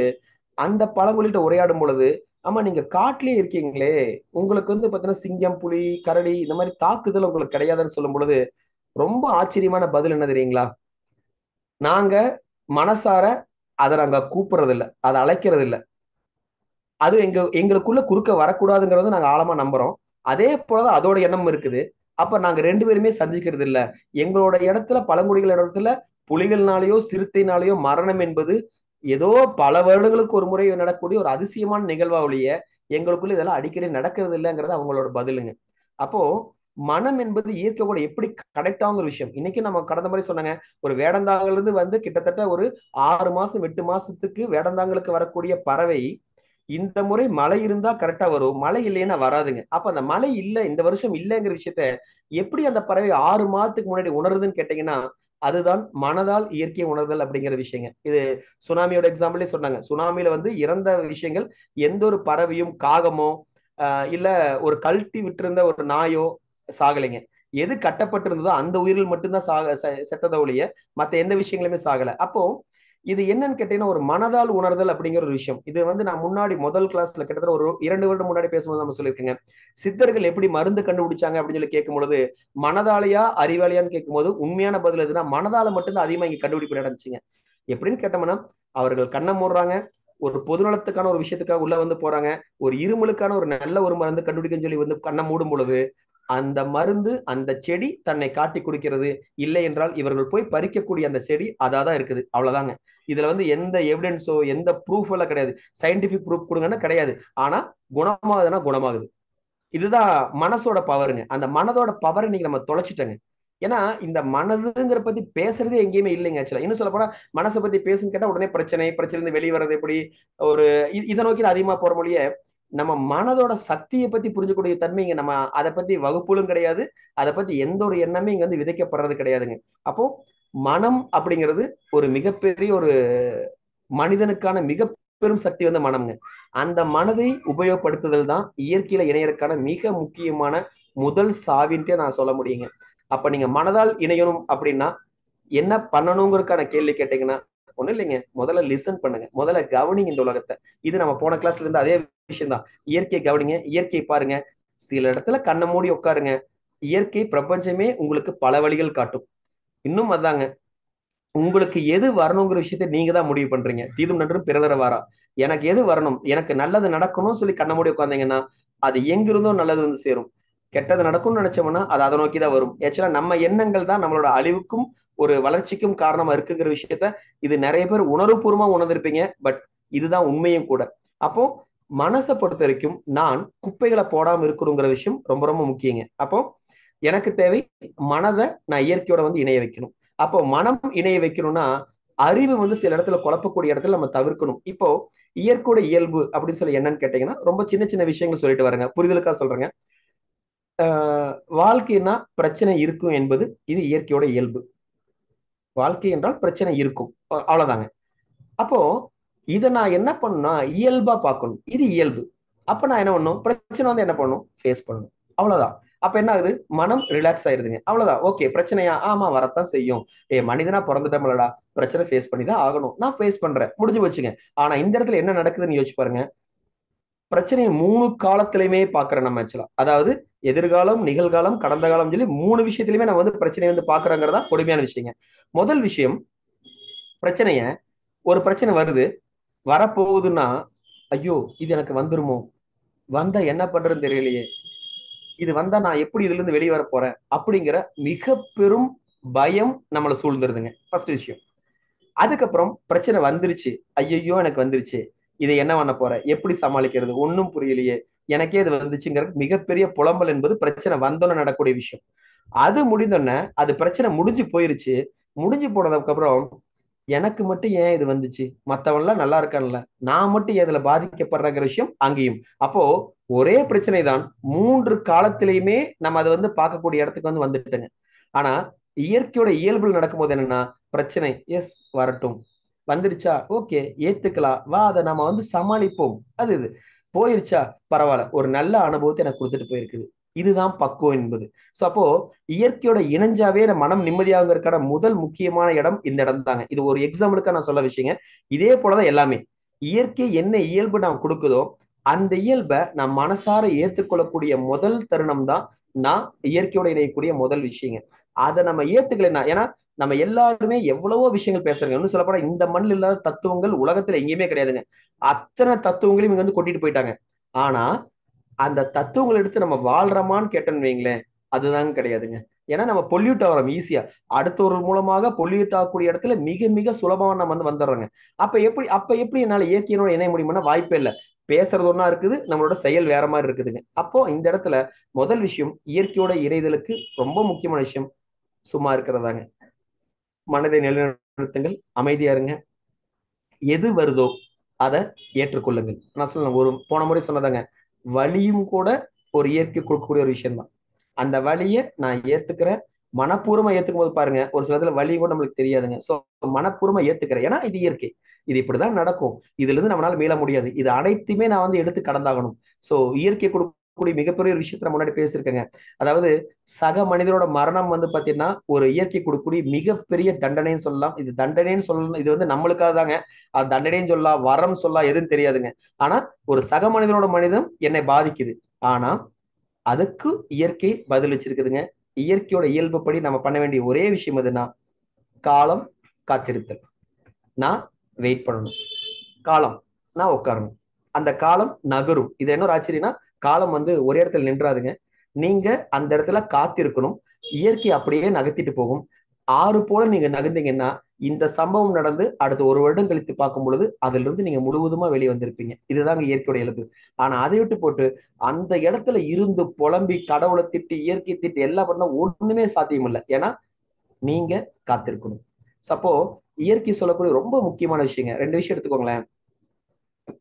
Speaker 2: அந்த பழங்குடிகிட்ட உரையாடும் பொழுது ஆமா நீங்க காட்டிலேயே இருக்கீங்களே. உங்களுக்கு வந்து பாத்தீங்கன்னா சிங்கம் புலி கரடி இந்த மாதிரி தாக்குதல் உங்களுக்கு கிடையாதுன்னு சொல்லும் பொழுது ரொம்ப ஆச்சரியமான பதில் என்ன தெரியுங்களா? நாங்க மனசார அதை நாங்க கூப்பிடுறது இல்லை அதை அழைக்கிறது இல்லை அது எங்க எங்களுக்குள்ள குறுக்க வரக்கூடாதுங்கிறத நாங்க ஆழமா நம்புறோம். அதே போலதான் அதோட எண்ணம் இருக்குது. அப்ப நாங்க ரெண்டு பேருமே சந்திக்கிறது இல்ல. எங்களோட இடத்துல பழங்குடிகள் இடத்துல புலிகள்னாலேயோ சிறுத்தைனாலேயோ மரணம் என்பது ஏதோ பல வருடங்களுக்கு ஒரு முறை நடக்கக்கூடிய ஒரு அதிசயமான நிகழ்வா ஒழிய எங்களுக்குள்ள இதெல்லாம் அடிக்கடி நடக்கிறது இல்லைங்கிறது அவங்களோட பதிலுங்க. அப்போ மனம் என்பது இயற்கை கூட எப்படி கனெக்ட் ஆகுங்கிற விஷயம். இன்னைக்கு நம்ம கடந்த மாதிரி சொன்னாங்க. ஒரு வேடந்தாங்கல இருந்து வந்து கிட்டத்தட்ட ஒரு ஆறு மாசம் எட்டு மாசத்துக்கு வேடந்தாங்களுக்கு வரக்கூடிய பறவை இந்த முறை மழை இருந்தா கரெக்டா வரும். மழை இல்லைன்னா வராதுங்க. அப்ப அந்த மழை இல்ல இந்த வருஷம் இல்லைங்கிற விஷயத்த எப்படி அந்த பறவை ஆறு மாதத்துக்கு முன்னாடி உணருதுன்னு கேட்டீங்கன்னா அதுதான் மனதால் இயற்கை உணர்தல் அப்படிங்கிற விஷயங்க. இது சுனாமியோட எக்ஸாம்பிளே சொன்னாங்க. சுனாமியில வந்து இறந்த விஷயங்கள் எந்த ஒரு பறவையும் காகமோ இல்ல ஒரு கழட்டி விட்டிருந்த ஒரு நாயோ சாகலைங்க. எது கட்டப்பட்டிருந்ததோ அந்த உயிரில் மட்டும்தான் சாக செத்ததோ ஒழிய மற்ற எந்த விஷயங்களுமே சாகல. அப்போ இது என்னன்னு கேட்டீங்கன்னா ஒரு மனதால் உணர்தல் அப்படிங்கிற ஒரு விஷயம். இது வந்து நான் முன்னாடி முதல் கிளாஸ்ல கிட்டத்தட்ட ஒரு இரண்டு வருடம் முன்னாடி பேசும்போது நம்ம சொல்லியிருக்கேங்க. சித்தர்கள் எப்படி மருந்து கண்டுபிடிச்சாங்க அப்படின்னு சொல்லி கேட்கும் பொழுது மனதாலையா அறிவாளியான்னு கேட்கும்போது உண்மையான பதில் எதுனா மனதால மட்டும்தான் அதிகமா இங்க கண்டுபிடிப்பு நடந்துச்சுங்க. எப்படின்னு கேட்டோம்னா அவர்கள் கண்ணை மூடுறாங்க ஒரு பொதுநலத்துக்கான ஒரு விஷயத்துக்காக உள்ள வந்து போறாங்க ஒரு இருமலுக்கான ஒரு நல்ல ஒரு மருந்து கண்டுபிடிக்கன்னு சொல்லி வந்து கண்ணை மூடும் பொழுது அந்த மருந்து அந்த செடி தன்னை காட்டி குடிக்கிறது. இல்லை என்றால் இவர்கள் போய் பறிக்கக்கூடிய அந்த செடி அதாதான் இருக்குது. அவ்வளவுதாங்க. இதுல வந்து எந்த எவிடன்ஸோ எந்த ப்ரூஃப் எல்லாம் கிடையாது. சயின்டிபிக் ப்ரூஃப் கொடுங்கன்னா கிடையாது. ஆனா குணமாகுதுன்னா குணமாகுது. இதுதான் மனசோட பவருங்க அந்த மனதோட பவரை இன்னைக்கு நம்ம தொலைச்சிட்டங்க. ஏன்னா இந்த மனதுங்கிற பத்தி பேசுறதே எங்கேயுமே இல்லைங்க ஆக்சுவலா இன்னும் சொல்ல போனா மனசை பத்தி பேசுன்னு கேட்டா உடனே பிரச்சனை பிரச்சனை இருந்து வெளியே வர்றது எப்படி? ஒரு இதை நோக்கி அதிகமா போற மொழிய நம்ம மனதோட சக்தியை பத்தி புரிஞ்சக்கூடிய தன்மை இங்க நம்ம அதை பத்தி வகுப்புலும் கிடையாது. அதை பத்தி எந்த ஒரு எண்ணமே இங்க வந்து விதைக்கப்படுறது கிடையாதுங்க. அப்போ மனம் அப்படிங்கிறது ஒரு மிகப்பெரிய ஒரு மனிதனுக்கான மிக பெரும் சக்தி வந்து மனம்ங்க. அந்த மனதை உபயோகப்படுத்துதல் தான் இயற்கையில இணையறதுக்கான மிக முக்கியமான முதல் சாவின்ட்டே நான் சொல்ல முடியுங்க. அப்ப நீங்க மனதால் இணையணும் அப்படின்னா என்ன பண்ணணுங்கிறதுக்கான கேள்வி கேட்டீங்கன்னா ஒண்ணும் இல்லைங்க. முதல்ல லிசன் பண்ணுங்க. முதல்ல கவனிங்க இந்த உலகத்தை. இது நம்ம போன கிளாஸ்ல இருந்து அதே விஷயம் தான் இயற்கை கவனிங்க. இயற்கை பாருங்க. சில இடத்துல கண்ணை மூடி உட்காருங்க. இயற்கை பிரபஞ்சமே உங்களுக்கு பல வழிகள் காட்டும். இன்னும் அதாங்க. உங்களுக்கு எது வரணுங்கிற விஷயத்த நீங்க தான் முடிவு பண்றீங்க. தீதும் நன்றும் பிறதர வாரா. எனக்கு எது வரணும்? எனக்கு நல்லது நடக்கணும்னு சொல்லி கண்ண மூடி உட்காந்தீங்கன்னா அது எங்கிருந்தோ நல்லது வந்து சேரும். கெட்டது நடக்கும்னு நினைச்சோம்னா அது அதை நோக்கி தான் வரும். ஆக்சுவலா நம்ம எண்ணங்கள் தான் நம்மளோட அழிவுக்கும் ஒரு வளர்ச்சிக்கும் காரணமா இருக்குங்கிற விஷயத்த இது நிறைய பேர் உணர்வுபூர்வமா உணர்ந்திருப்பீங்க பட் இதுதான் உண்மையும் கூட. அப்போ மனசை பொறுத்த வரைக்கும் நான் குப்பைகளை போடாம இருக்கணுங்கிற விஷயம் ரொம்ப ரொம்ப முக்கியங்க. அப்போ எனக்கு தேவை மனதை நான் இயற்கையோட வந்து இணைய வைக்கணும். அப்போ மனம் இணைய வைக்கணும்னா அறிவு வந்து சில இடத்துல குழப்பக்கூடிய இடத்துல நம்ம தவிர்க்கணும். இப்போ இயற்கையோட இயல்பு அப்படின்னு சொல்லி என்னன்னு கேட்டீங்கன்னா ரொம்ப சின்ன சின்ன விஷயங்கள் சொல்லிட்டு வரேங்க. புரிதலுக்கா சொல்றேங்க. ஆஹ் பிரச்சனை இருக்கும் என்பது இது இயற்கையோட இயல்பு. வாழ்க்கை என்றால் பிரச்சனை இருக்கும். அவ்வளவுதாங்க. அப்போ இதை நான் என்ன பண்ணா இயல்பா பார்க்கணும். இது இயல்பு. அப்ப நான் என்ன பண்ணும் பிரச்சனை வந்து என்ன பண்ணணும்? ஃபேஸ் பண்ணணும். அவ்வளவுதான். அப்ப என்ன ஆகுது? மனம் ரிலாக்ஸ் ஆயிருதுங்க அவ்வளவுதான். ஓகே பிரச்சனையா? ஆமா வரத்தான் செய்யும். ஏ மனிதனா பிறந்துட்டோம்லடா. பிரச்சனை ஃபேஸ் பண்ணி தான் ஆகணும். நான் ஃபேஸ் பண்றேன். முடிஞ்சு வச்சுங்க ஆனா இந்த இடத்துல என்ன நடக்குதுன்னு யோசிச்சு பாருங்க. பிரச்சனையை மூணு காலத்திலையுமே பாக்குறோம் நம்ம ஆக்சுவலா அதாவது எதிர்காலம் நிகழ்காலம் கடந்த காலம் சொல்லி மூணு விஷயத்திலுமே நம்ம வந்து பிரச்சனையை வந்து பாக்குறோங்கிறதா கொடுமையான விஷயங்க. முதல் விஷயம் பிரச்சனைய ஒரு பிரச்சனை வருது வரப்போகுதுன்னா ஐயோ இது எனக்கு வந்துருமோ? வந்தா என்ன பண்றதுன்னு தெரியலையே. இது வந்தா நான் எப்படி இதுல இருந்து வெளியே வர போறேன்? அப்படிங்கிற மிக பெரும் பயம் நம்மளை சூழ்ந்துருதுங்க. ஃபர்ஸ்ட் விஷயம். அதுக்கப்புறம் பிரச்சனை வந்துருச்சு. ஐயையோ எனக்கு வந்துருச்சு. இதை என்ன பண்ண போற? எப்படி சமாளிக்கிறது? ஒன்றும் புரியலையே. எனக்கே இது வந்துச்சுங்கிற மிகப்பெரிய புலம்பல் என்பது பிரச்சனை வந்தோன்னு நடக்கக்கூடிய விஷயம். அது முடிந்தோடனே அது பிரச்சனை முடிஞ்சு போயிருச்சு. முடிஞ்சு போனதுக்கு அப்புறம் எனக்கு மட்டும் ஏன் இது வந்துச்சு? மத்தவன்லாம் நல்லா இருக்கான்ல. நான் மட்டும் ஏன் இதுல பாதிக்கப்படுறங்கிற விஷயம் அங்கேயும். அப்போ ஒரே பிரச்சனை தான் மூன்று காலத்திலையுமே நம்ம அதை வந்து பார்க்கக்கூடிய இடத்துக்கு வந்து வந்துட்டேங்க. ஆனா இயற்கையோட இயல்புல நடக்கும்போது என்னன்னா பிரச்சனை எஸ் வரட்டும். வந்துருச்சா? ஓகே ஏத்துக்கலாம். வா அதை நம்ம வந்து சமாளிப்போம். அது இது. போயிருச்சா? பரவாயில்ல. ஒரு நல்ல அனுபவத்தை எனக்கு கொடுத்துட்டு போயிருக்குது. இதுதான் பக்குவம் என்பது. ஸோ அப்போ இயற்கையோட இணைஞ்சாவே நம்ம மனம் நிம்மதியாகிறதுக்கான முதல் முக்கியமான இடம் இந்த இடம் தாங்க. இது ஒரு எக்ஸாம்பிளுக்கா நான் சொல்ல விஷயங்க. இதே போலதான் எல்லாமே. இயற்கை என்ன இயல்பு நாம் கொடுக்குதோ அந்த இயல்பை நான் மனசார ஏத்துக்கொள்ளக்கூடிய முதல் தருணம் தான் நான் இயற்கையோட இணையக்கூடிய முதல் விஷயங்க. அதை நம்ம ஏத்துக்கலாம் ஏன்னா நம்ம எல்லாருமே எவ்வளவோ விஷயங்கள் பேசுறாங்க. இன்னும் சொல்லப்போனா இந்த மண்ணில் இல்லாத தத்துவங்கள் உலகத்துல எங்கேயுமே கிடையாதுங்க. அத்தனை தத்துவங்களையும் இங்க வந்து கொட்டிட்டு போயிட்டாங்க. ஆனா அந்த தத்துவங்களை எடுத்து நம்ம வாழ்றோமான்னு கேட்டோன்னு வைங்களேன் அதுதாங்க கிடையாதுங்க. ஏன்னா நம்ம பொல்யூட் ஆகிறோம் ஈஸியா அடுத்தவர்கள் மூலமாக பொல்யூட் ஆகக்கூடிய இடத்துல மிக மிக சுலபமா நம்ம வந்து வந்துடுறோங்க. அப்ப எப்படி அப்ப எப்படி என்னால இயற்கையினோட இணைய முடியும்னா வாய்ப்பே இல்லை. பேசுறது ஒன்னா இருக்குது நம்மளோட செயல் வேற மாதிரி இருக்குதுங்க. அப்போ இந்த இடத்துல முதல் விஷயம் இயற்கையோட இணைதலுக்கு ரொம்ப முக்கியமான விஷயம் சும்மா இருக்கிறதாங்க. மனதை நிலைநிறுத்துங்கள். அமைதியா இருங்க. எது வருதோ அதை ஏற்றுக்கொள்ளுங்கள். நான் சொல்ல ஒரு போன முறை சொன்னதாங்க வலியும் கூட ஒரு இயற்கை கொடுக்கக்கூடிய ஒரு விஷயம்தான். அந்த வலியை நான் ஏத்துக்கிறேன் மனப்பூர்வமா ஏத்துக்கும் போது பாருங்க ஒரு சில இடத்துல வலி கூட நம்மளுக்கு தெரியாதுங்க. சோ மனப்பூர்வமா ஏத்துக்கிறேன். ஏன்னா இது இயற்கை. இது இப்படிதான் நடக்கும். இதுல இருந்து நம்மளால மீள முடியாது. இது அனைத்துமே நான் வந்து எடுத்து கடந்தாகணும். சோ இயற்கை கூடிய மிகப்பெரிய ஒரு விஷயத்த முன்னாடி பேசியிருக்கேங்க. அதாவது சக மனிதரோட மரணம் வந்து பாத்தீங்கன்னா ஒரு இயற்கை கொடுக்கக்கூடிய மிகப்பெரிய தண்டனைன்னு சொல்லலாம். இது தண்டனைன்னு சொல்லலாம் இது வந்து நம்மளுக்காக தாங்க. அது தண்டனைன்னு சொல்லலாம் வரம் சொல்லலாம் எதுவும் தெரியாதுங்க. ஆனா ஒரு சக மனிதனோட மனிதம் என்னை பாதிக்குது. ஆனா அதுக்கு இயற்கை பதில் வச்சிருக்குதுங்க. இயற்கையோட இயல்புப்படி நம்ம பண்ண வேண்டிய ஒரே விஷயம் எதுனா காலம் காத்திருத்தல். நான் வெயிட் பண்ணணும். காலம் நான் உட்காரணும். அந்த காலம் நகரும். இது என்ன ஒரு ஆச்சரியனா காலம் வந்து ஒரே இடத்துல நின்றாதுங்க. நீங்க அந்த இடத்துல காத்திருக்கணும். இயற்கை அப்படியே நகர்த்திட்டு போகும். ஆறு போல நீங்க நகர்ந்தீங்கன்னா இந்த சம்பவம் நடந்து அடுத்த ஒரு வருடம் கழித்து பார்க்கும் பொழுது அதுல இருந்து நீங்க முழுவதுமா வெளியே வந்திருப்பீங்க. இதுதாங்க இயற்கையோட இழப்பு ஆனா அதை விட்டு போட்டு அந்த இடத்துல இருந்து புலம்பி கடவுளை திட்டு இயற்கை திட்டு எல்லாம் பண்ண ஒண்ணுமே சாத்தியம் இல்லை ஏன்னா நீங்க காத்திருக்கணும். சப்போ இயற்கை சொல்லக்கூடிய ரொம்ப முக்கியமான விஷயங்க. ரெண்டு விஷயம் எடுத்துக்கோங்களேன்.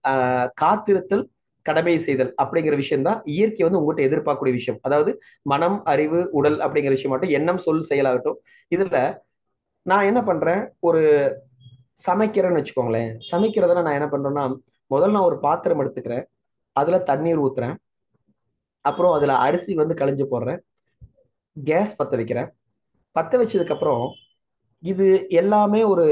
Speaker 2: ஆஹ் காத்திருத்தல் கடமை செய்தல் அப்படிங்கிற விஷயம் தான் இயற்கை வந்து உங்கள்கிட்ட எதிர்பார்க்கக்கூடிய விஷயம். அதாவது மனம் அறிவு உடல் அப்படிங்கிற விஷயம் மட்டும் எண்ணம் சொல் செயலாகட்டும் இதுல நான் என்ன பண்றேன்? ஒரு சமைக்கிறேன்னு வச்சுக்கோங்களேன். சமைக்கிறதுல நான் என்ன பண்றேன்னா முதல்ல நான் ஒரு பாத்திரம் எடுத்துக்கிறேன். அதுல தண்ணீர் ஊத்துறேன். அப்புறம் அதுல அரிசி வந்து களைஞ்சு போடுறேன். கேஸ் பத்த வைக்கிறேன். பத்த வச்சதுக்கு அப்புறம் இது எல்லாமே ஒரு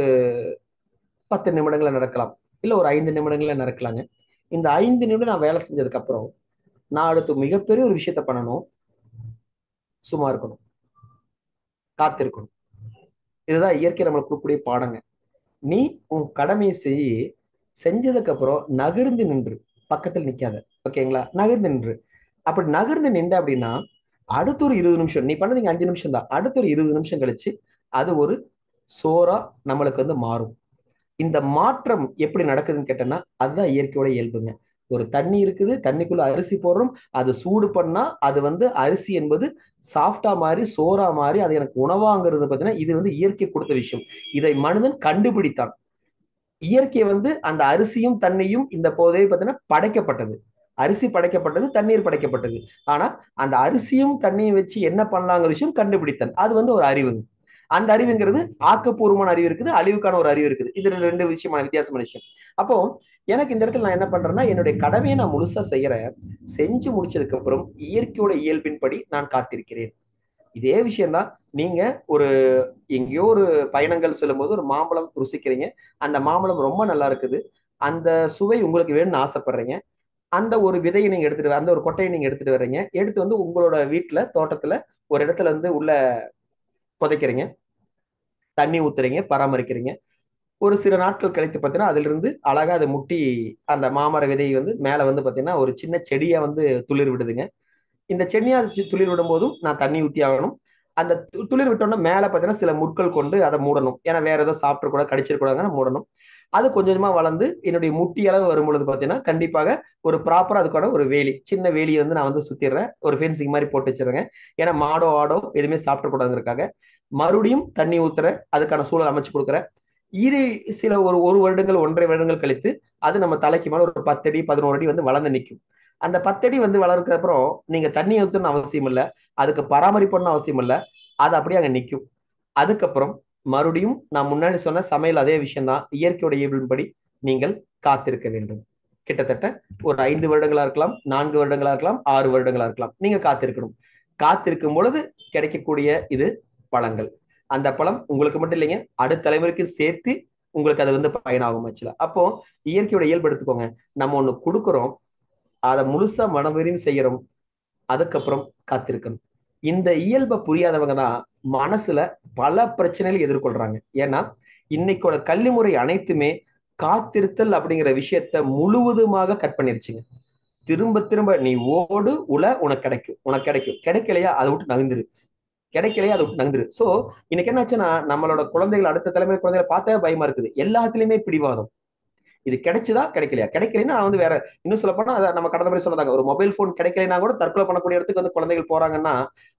Speaker 2: பத்து நிமிடங்கள நடக்கலாம். இல்லை ஒரு ஐந்து நிமிடங்களில் நடக்கலாங்க. இந்த ஐந்து நிமிடம் நான் வேலை செஞ்சதுக்கு அப்புறம் நான் அடுத்து மிகப்பெரிய ஒரு விஷயத்த பண்ணணும். சும்மா இருக்கணும். காத்திருக்கணும். இதுதான் இயற்கை நம்மளுக்கு கொடுக்கக்கூடிய பாடங்க. நீ உன் கடமையை செய்ய செஞ்சதுக்கு அப்புறம் நகர்ந்து நின்று. பக்கத்தில் நிக்காத. ஓகேங்களா? நகர்ந்து நின்று. அப்படி நகர்ந்து நின்ற அப்படின்னா அடுத்த ஒரு இருபது நிமிஷம் நீ பண்ணது இங்க அஞ்சு நிமிஷம் தான் அடுத்த ஒரு இருபது நிமிஷம் கழிச்சு அது ஒரு சோரா நம்மளுக்கு வந்து மாறும். இந்த மாற்றம் எப்படி நடக்குதுன்னு கேட்டோம்னா அதுதான் இயற்கையோட இயல்புங்க. ஒரு தண்ணி இருக்குது தண்ணிக்குள்ள அரிசி போடுறோம் அது சூடு பண்ணா அது வந்து அரிசி என்பது சாஃப்டா மாறி சோறா மாறி அது எனக்கு உணவாங்கிறது பார்த்தீங்கன்னா இது வந்து இயற்கை கொடுத்த விஷயம். இதை மனிதன் கண்டுபிடித்தான். இயற்கை வந்து அந்த அரிசியும் தண்ணியும் இந்த போதே பார்த்தீங்கன்னா படைக்கப்பட்டது. அரிசி படைக்கப்பட்டது தண்ணீர் படைக்கப்பட்டது. ஆனா அந்த அரிசியும் தண்ணியும் வச்சு என்ன பண்ணலாங்கிற விஷயம் கண்டுபிடித்தான். அது வந்து ஒரு அறிவுங்க. அந்த அறிவுங்கிறது ஆக்கப்பூர்வமான அறிவு இருக்குது அழிவுக்கான ஒரு அறிவு இருக்குது. இது ரெண்டு விஷயமான வித்தியாசமான விஷயம். அப்போ எனக்கு இந்த இடத்துல நான் என்ன பண்றேன்னா என்னுடைய கடமையை நான் முழுசா செய்யறேன் செஞ்சு முடிச்சதுக்கு அப்புறம் இயற்கையோட இயல்பின்படி நான் காத்திருக்கிறேன். இதே விஷயம்தான் நீங்க ஒரு எங்கேயோ ஒரு பயணங்கள் சொல்லும்போது ஒரு மாம்பழம் ருசிக்கிறீங்க அந்த மாம்பழம் ரொம்ப நல்லா இருக்குது அந்த சுவை உங்களுக்கு வேணும்னு ஆசைப்படுறீங்க அந்த ஒரு விதையை நீங்க எடுத்துட்டு அந்த ஒரு கொட்டையை நீங்க எடுத்துட்டு வர்றீங்க எடுத்து வந்து உங்களோட வீட்டுல தோட்டத்துல ஒரு இடத்துல வந்து உள்ள புதைக்கிறீங்க தண்ணி ஊத்துறீங்க பராமரிக்கிறீங்க. ஒரு சில நாட்கள் கழித்து பார்த்தீங்கன்னா அதுல அழகாக அழகா அதை முட்டி அந்த மாமர விதை வந்து மேலே வந்து பார்த்தீங்கன்னா ஒரு சின்ன செடியா வந்து துளிர் விடுதுங்க. இந்த செடியா துளிர் விடும் போதும் நான் தண்ணி ஊற்றி ஆகணும். அந்த துளிர் விட்டோம்னா மேலே பார்த்தீங்கன்னா சில முட்கள் கொண்டு அதை மூடணும். ஏன்னா வேற ஏதோ சாப்பிட்டு கூட கடிச்சிடக்கூடாதுன்னு மூடணும். அது கொஞ்சம் கொஞ்சமாக வளர்ந்து என்னுடைய முட்டி அளவு வரும் பொழுது பார்த்தீங்கன்னா கண்டிப்பாக ஒரு ப்ராப்பராக அதுக்கான ஒரு வேலி சின்ன வேலியை வந்து நான் வந்து சுத்திடுறேன். ஒரு ஃபென்சிங் மாதிரி போட்டு வச்சிருங்க ஏன்னா மாடோ ஆடோ எதுவுமே சாப்பிடக்கூடாதுங்கிறக்காக மறுபடியும் தண்ணி ஊத்துற அதுக்கான சூழல் அமைச்சு கொடுக்குற இரு சில ஒரு ஒரு வருடங்கள் ஒன்றரை வருடங்கள் கழித்து அது நம்ம தலைக்கு மேல ஒரு பத்தடி பதினோரு அடி வந்து வளர்ந்து நிற்கும் அந்த பத்தடி வந்து வளர்க்க அப்புறம் நீங்க தண்ணி ஊற்றணும் அவசியம் இல்லை. அதுக்கு பராமரிப்புன்னு அவசியம் இல்லை. அது அப்படியே அங்க நிற்கும் அதுக்கப்புறம் மறுபடியும் நான் முன்னாடி சொன்ன சமையல் அதே விஷயம்தான் இயற்கையோட இயல்பின்படி நீங்கள் காத்திருக்க வேண்டும். கிட்டத்தட்ட ஒரு ஐந்து வருடங்களா இருக்கலாம் நான்கு வருடங்களா இருக்கலாம் ஆறு வருடங்களா இருக்கலாம். நீங்க காத்திருக்கணும். காத்திருக்கும் பொழுது கிடைக்கக்கூடிய இது பழங்கள். அந்த பழம் உங்களுக்கு மட்டும் இல்லைங்க அடுத்த தலைமுறைக்கு சேர்த்து உங்களுக்கு அது வந்து பயனாகும் ஆக்சுவலா அப்போ இயற்கையோட இயல்பு எடுத்துக்கோங்க. நம்ம ஒண்ணு கொடுக்குறோம் அதை முழுசா மனவிரியும் செய்யறோம் அதுக்கப்புறம் காத்திருக்கணும். இந்த இயல்பை புரியாதவங்க தான் மனசுல பல பிரச்சனைகள் எதிர்கொள்றாங்க. ஏன்னா இன்னைக்கோட கல்வி முறை அனைத்துமே காத்திருத்தல் அப்படிங்கிற விஷயத்த முழுவதுமாக கட் பண்ணிருச்சுங்க. திரும்ப திரும்ப நீ ஓடு உல உனக்கு கிடைக்கும். உனக்கு கிடைக்கும். கிடைக்கலையா அதை விட்டு நகர்ந்துரு. கிடைக்கலையா அது நகர்ந்துரு சோ இன்னைக்கு என்னாச்சுன்னா நம்மளோட குழந்தைகள் அடுத்த தலைமுறை குழந்தைகளை பார்த்தா பயமா இருக்குது. எல்லாத்துலயுமே பிடிவாதம். இது கிடைச்சுதா கிடைக்கலையா? கிடைக்கலன்னா வந்து வேற இன்னும் சொல்ல போனா அதை நம்ம கடந்த மாதிரி சொன்னதாங்க. ஒரு மொபைல் போன் கிடைக்கலைன்னா கூட தற்கொலை பண்ணக்கூடிய இடத்துக்கு வந்து குழந்தைகள் போறாங்கன்னா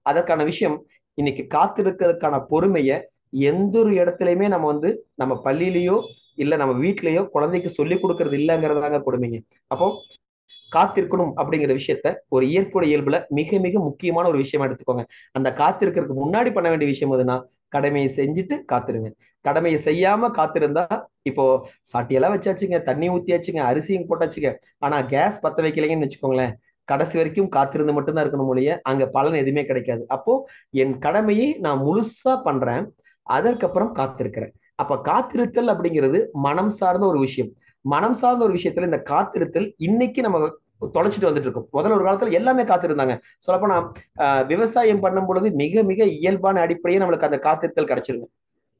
Speaker 2: அதற்கான விஷயம் இன்னைக்கு காத்திருக்கிறதுக்கான பொறுமையை எந்த ஒரு இடத்துலயுமே நம்ம வந்து நம்ம பள்ளியிலயோ இல்ல நம்ம வீட்லயோ குழந்தைக்கு சொல்லி கொடுக்கறது இல்லைங்கிறதாங்க கொடுமைங்க. அப்போ காத்திருக்கணும் அப்படிங்கிற விஷயத்த ஒரு இயற்கையோட இயல்புல மிக மிக முக்கியமான ஒரு விஷயமா எடுத்துக்கோங்க. அந்த காத்திருக்கிறதுக்கு முன்னாடி பண்ண வேண்டிய விஷயம் எதுனா கடமையை செஞ்சுட்டு காத்திருங்க. கடமையை செய்யாம காத்திருந்தா இப்போ சாட்டியெல்லாம் வச்சாச்சுங்க தண்ணி ஊத்தியாச்சுங்க அரிசியும் போட்டாச்சுங்க. ஆனா கேஸ் பத்த வைக்கலைங்கன்னு வச்சுக்கோங்களேன். கடைசி வரைக்கும் காத்திருந்து மட்டும்தான் இருக்கணும் மொழிய அங்க பலன் எதுவுமே கிடைக்காது. அப்போ என் கடமையை நான் முழுசா பண்றேன் அதற்கப்புறம் காத்திருக்கிறேன். அப்ப காத்திருத்தல் அப்படிங்கிறது மனம் சார்ந்த ஒரு விஷயம். மனம் சார்ந்த ஒரு விஷயத்துல இந்த காத்திருத்தல் இன்னைக்கு நம்ம தொலைச்சிட்டு வந்துட்டு இருக்கோம். முதல்ல ஒரு காலத்துல எல்லாமே காத்திருந்தாங்க. சொல்லப்போனா விவசாயம் பண்ணும் பொழுது மிக மிக இயல்பான அடிப்படையே நம்மளுக்கு அந்த காத்திருத்தல் கிடைச்சிருங்க.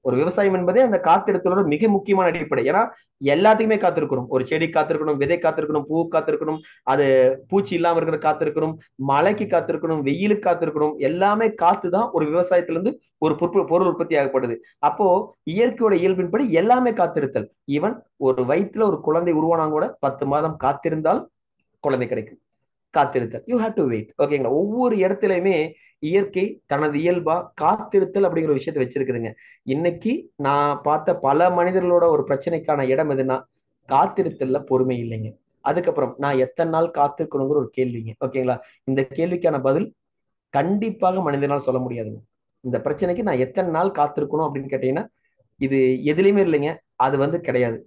Speaker 2: ஒரு விவசாயம் என்பதே அந்த காத்திருத்தலோட மிக முக்கியமான அடிப்படை. ஏன்னா எல்லாத்துக்குமே காத்திருக்கணும். ஒரு செடி காத்திருக்கணும் விதை காத்திருக்கணும் பூ காத்திருக்கணும் அது பூச்சி இல்லாம இருக்கிற காத்திருக்கணும் மழைக்கு காத்திருக்கணும் வெயிலுக்கு காத்திருக்கணும் எல்லாமே காத்து தான் ஒரு விவசாயத்துல இருந்து ஒரு பொருள் உற்பத்தி ஆகப்படுது. அப்போ இயற்கையோட இயல்பின்படி எல்லாமே காத்திருத்தல். ஈவன் ஒரு வயிற்றுல ஒரு குழந்தை உருவானா கூட பத்து மாதம் காத்திருந்தால் குழந்தை கிடைக்கும். காத்திருத்தல். யூ ஹேவ் டு வெயிட் ஓகேங்களா ஒவ்வொரு இடத்துலயுமே இயற்கை தனது இயல்பா காத்திருத்தல் அப்படிங்கிற ஒரு விஷயத்த வச்சிருக்குதுங்க. இன்னைக்கு நான் பார்த்த பல மனிதர்களோட ஒரு பிரச்சனைக்கான இடம் எதுனா காத்திருத்தல்ல பொறுமை இல்லைங்க. அதுக்கப்புறம் நான் எத்தனை நாள் காத்திருக்கணுங்கிற ஒரு கேள்விங்க. ஓகேங்களா இந்த கேள்விக்கான பதில் கண்டிப்பாக மனிதனால் சொல்ல முடியாதுங்க. இந்த பிரச்சனைக்கு நான் எத்தனை நாள் காத்திருக்கணும் அப்படின்னு கேட்டீங்கன்னா இது எதுலையுமே இல்லைங்க. அது வந்து கிடையாது.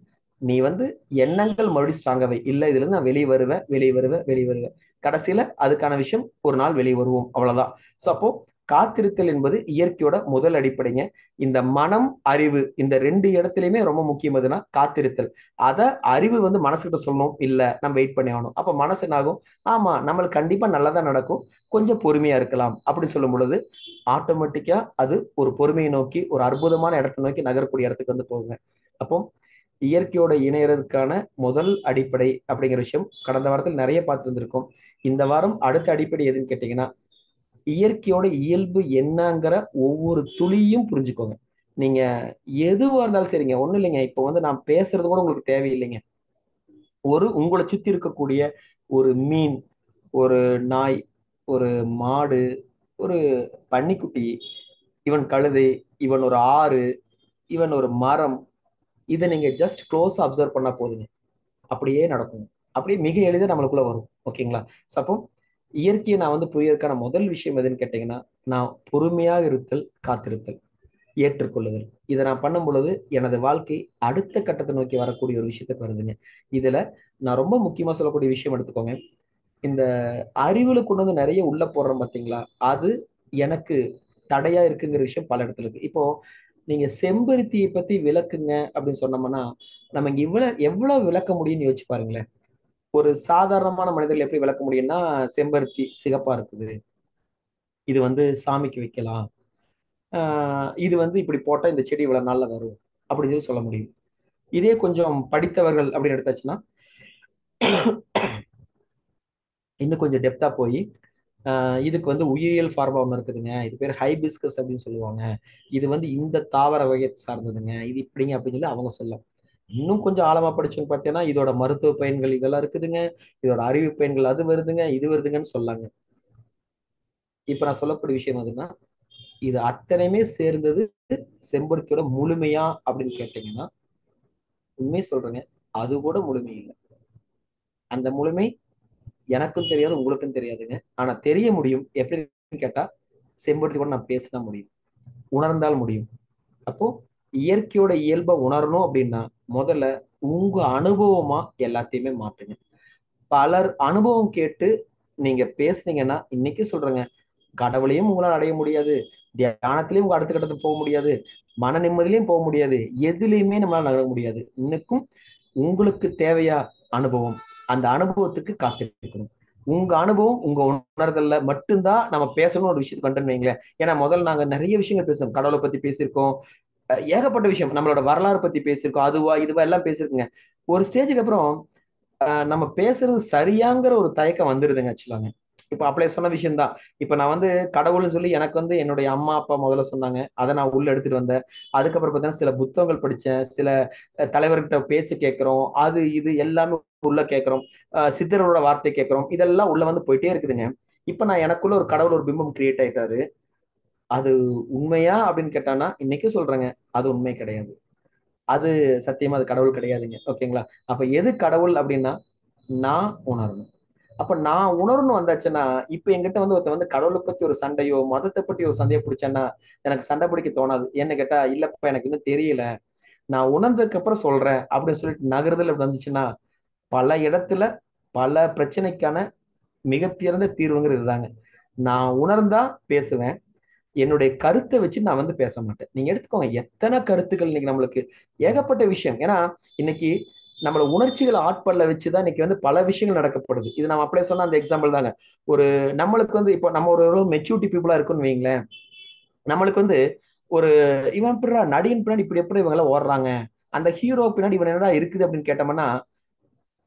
Speaker 2: நீ வந்து எண்ணங்கள் மறுபடியும் ஸ்ட்ராங்கவை இல்லை இதுல இருந்து நான் வெளியே வருவேன் வெளியே வருவேன் வெளியே வருவேன். கடைசியில அதுக்கான விஷயம் ஒரு நாள் வெளியே வருவோம். அவ்வளவுதான். ஸோ அப்போ காத்திருத்தல் என்பது இயற்கையோட முதல் அடிப்படைங்க. இந்த மனம் அறிவு இந்த ரெண்டு இடத்துலயுமே ரொம்ப முக்கியம் எதுனா காத்திருத்தல். அத அறிவு வந்து மனசுகிட்ட சொல்லணும். இல்ல நம்ம வெயிட் பண்ணி ஆகணும். அப்ப மனசு என்ன ஆகும்? ஆமா நம்மளுக்கு கண்டிப்பா நல்லதா நடக்கும். கொஞ்சம் பொறுமையா இருக்கலாம். அப்படின்னு சொல்லும் பொழுது ஆட்டோமேட்டிக்கா அது ஒரு பொறுமையை நோக்கி ஒரு அற்புதமான இடத்தை நோக்கி நகரக்கூடிய இடத்துக்கு வந்து போகுங்க. அப்போ இயற்கையோட இணையறதுக்கான முதல் அடிப்படை அப்படிங்கிற விஷயம் கடந்த வாரத்தில் நிறைய பார்த்துருந்துருக்கோம். இந்த வாரம் அடுத்த அடிப்படை எதுன்னு கேட்டீங்கன்னா இயற்கையோட இயல்பு என்னங்கிற ஒவ்வொரு துளியும் புரிஞ்சுக்கோங்க. நீங்க எதுவா இருந்தாலும் சரிங்க ஒன்றும் இல்லைங்க. இப்போ வந்து நான் பேசுறது கூட உங்களுக்கு தேவையில்லைங்க. ஒரு உங்களை சுத்தி இருக்கக்கூடிய ஒரு மீன் ஒரு நாய் ஒரு மாடு ஒரு பன்னிக்குட்டி இவன் கழுதை இவன் ஒரு ஆறு இவன் ஒரு மரம் இதை நீங்க ஜஸ்ட் க்ளோஸ் அப்சர்வ் பண்ணா போதுங்க. அப்படியே நடக்கும் அப்படியே மிக எளிதாக நம்மளுக்குள்ள வரும். ஓகேங்களா? ஸோ அப்போ இயற்கையை நான் வந்து புரியறதுக்கான முதல் விஷயம் எதுன்னு கேட்டீங்கன்னா நான் பொறுமையாக இருத்தல் காத்திருத்தல் ஏற்றுக்கொள்ளுதல். இதை நான் பண்ணும் பொழுது எனது வாழ்க்கை அடுத்த கட்டத்தை நோக்கி வரக்கூடிய ஒரு விஷயத்துக்கு வருதுங்க இதுல நான் ரொம்ப முக்கியமா சொல்லக்கூடிய விஷயம் எடுத்துக்கோங்க. இந்த அறிவுல கொண்டு வந்து நிறைய உள்ள போடுறோம் பார்த்தீங்களா அது எனக்கு தடையா இருக்குங்கிற விஷயம் பல இடத்துல இருக்கு. இப்போ நீங்க செம்பருத்தியை பத்தி விளக்குங்க அப்படின்னு சொன்னோம்னா நம்ம இங்க இவ்வளவு எவ்வளவு விளக்க முடியும்னு யோசிச்சு பாருங்களேன். ஒரு சாதாரணமான மனிதர்கள் எப்படி விளக்க முடியும்னா செம்பருத்தி சிகப்பா இருக்குது. இது வந்து சாமிக்கு வைக்கலாம். ஆஹ் இது வந்து இப்படி போட்டால் இந்த செடி இவ்வளோ நாளில் வரும் அப்படின்னு சொல்லி சொல்ல முடியும். இதே கொஞ்சம் படித்தவர்கள் அப்படின்னு எடுத்தாச்சுன்னா இன்னும் கொஞ்சம் டெப்தா போய் இதுக்கு வந்து உயிரியல் ஃபார்மா ஒன்று இருக்குதுங்க. இது பேர் ஹைபிஸ்கஸ் அப்படின்னு சொல்லுவாங்க. இது வந்து இந்த தாவர வகையை சார்ந்ததுங்க. இது இப்படிங்க அப்படின்னு சொல்லி அவங்க சொல்லலாம். இன்னும் கொஞ்சம் ஆழமா படிச்சவங்க பார்த்தீங்கன்னா இதோட மருத்துவ பயன்கள் இதெல்லாம் இருக்குதுங்க. இதோட அறிவு பயன்கள் அது வருதுங்க இது வருதுங்கன்னு சொல்லாங்க. இப்ப நான் சொல்லக்கூடிய விஷயம் அதுன்னா இது அத்தனையுமே சேர்ந்தது செம்பருத்தியோட முழுமையா அப்படின்னு கேட்டீங்கன்னா உண்மையை சொல்றேங்க அது கூட முழுமை இல்லை. அந்த முழுமை எனக்கும் தெரியாது உங்களுக்கும் தெரியாதுங்க. ஆனா தெரிய முடியும். எப்படின்னு கேட்டா செம்பருத்தி கூட நான் பேசினா முடியும். உணர்ந்தால் முடியும். அப்போ இயற்கையோட இயல்பை உணரணும் அப்படின்னா முதல்ல உங்க அனுபவமா எல்லாத்தையுமே மாத்துங்க. பலர் அனுபவம் கேட்டு நீங்க பேசுனீங்கன்னா இன்னைக்கு சொல்றேங்க கடவுளையும் உங்களால் அடைய முடியாது தியானத்திலையும் உங்க அடுத்த கட்டத்துக்கு போக முடியாது மன நிம்மதியிலையும் போக முடியாது எதுலையுமே நம்மளால நகர முடியாது. இன்னைக்கும் உங்களுக்கு தேவையா அனுபவம் அந்த அனுபவத்துக்கு காத்திருக்கணும். உங்க அனுபவம் உங்க உணர்தல்ல மட்டும்தான் நம்ம பேசணும் ஒரு விஷயத்துக்கு கண்டு வைங்களேன். ஏன்னா முதல்ல நாங்க நிறைய விஷயங்கள் பேசுறோம் கடவுளை பத்தி பேசியிருக்கோம் ஏகப்பட்ட விஷயம். நம்மளோட வரலாறு பத்தி பேசியிருக்கோம் அதுவா இதுவா எல்லாம் பேசியிருக்குங்க. ஒரு ஸ்டேஜுக்கு அப்புறம் நம்ம பேசுறது சரியாங்கிற ஒரு தயக்கம் வந்துருதுங்க ஆக்சுவலாங்க இப்ப அப்படியே சொன்ன விஷயம் தான் இப்ப நான் வந்து கடவுள்னு சொல்லி எனக்கு வந்து என்னுடைய அம்மா அப்பா முதல்ல சொன்னாங்க. அதை நான் உள்ள எடுத்துட்டு வந்தேன். அதுக்கப்புறம் பார்த்தீங்கன்னா சில புத்தகங்கள் படித்தேன் சில தலைவர்கிட்ட பேச்சு கேட்கிறோம். அது இது எல்லாமே உள்ள கேட்கிறோம். சித்தரோட வார்த்தை கேட்கிறோம். இதெல்லாம் உள்ள வந்து போயிட்டே இருக்குதுங்க. இப்ப நான் எனக்குள்ள ஒரு கடவுள் ஒரு பிம்பம் கிரியேட் ஆயிட்டாரு. அது உண்மையா அப்படின்னு கேட்டானா இன்னைக்கு சொல்றேங்க. அது உண்மை கிடையாது. அது சத்தியமா அது கடவுள் கிடையாதுங்க. ஓகேங்களா? அப்ப எது கடவுள் அப்படின்னா நான் உணரணும். அப்ப நான் உணர்வு வந்தாச்சுன்னா இப்ப எங்கிட்ட வந்து ஒருத்த வந்து கடவுளை பத்தி ஒரு சண்டையோ மதத்தை பத்தி ஒரு சண்டையை பிடிச்சேன்னா எனக்கு சண்டை பிடிக்க தோணாது. என்ன கேட்டா இல்லப்பா எனக்கு இன்னும் தெரியல. நான் உணர்ந்ததுக்கு அப்புறம் சொல்றேன் அப்படின்னு சொல்லிட்டு நகருதல் வந்துச்சுன்னா பல இடத்துல பல பிரச்சனைக்கான மிகப்பிறந்த தீர்வுங்கிறது இதுதாங்க நான் உணர்ந்தா பேசுவேன். என்னுடைய கருத்தை வச்சு நான் வந்து பேச மாட்டேன். நீங்க எடுத்துக்கோங்க எத்தனை கருத்துக்கள் இன்னைக்கு நம்மளுக்கு? ஏகப்பட்ட விஷயம். ஏன்னா இன்னைக்கு நம்மள உணர்ச்சிகளை ஆட்பல்ல வச்சுதான் இன்னைக்கு வந்து பல விஷயங்கள் நடக்கப்படுது. இது நம்ம அப்படியே சொன்ன அந்த எக்ஸாம்பிள் தாங்க. ஒரு நம்மளுக்கு வந்து இப்போ நம்ம ஒரு மெச்சூரிட்டி பீப்புளா இருக்குன்னு வைங்களேன் நம்மளுக்கு வந்து ஒரு இவன் பிறா நடிகன் பின்னாடி இப்படி எப்படி இவங்க எல்லாம் ஓடுறாங்க? அந்த ஹீரோ பின்னாடி இவன் என்னடா இருக்குது அப்படின்னு கேட்டோம்னா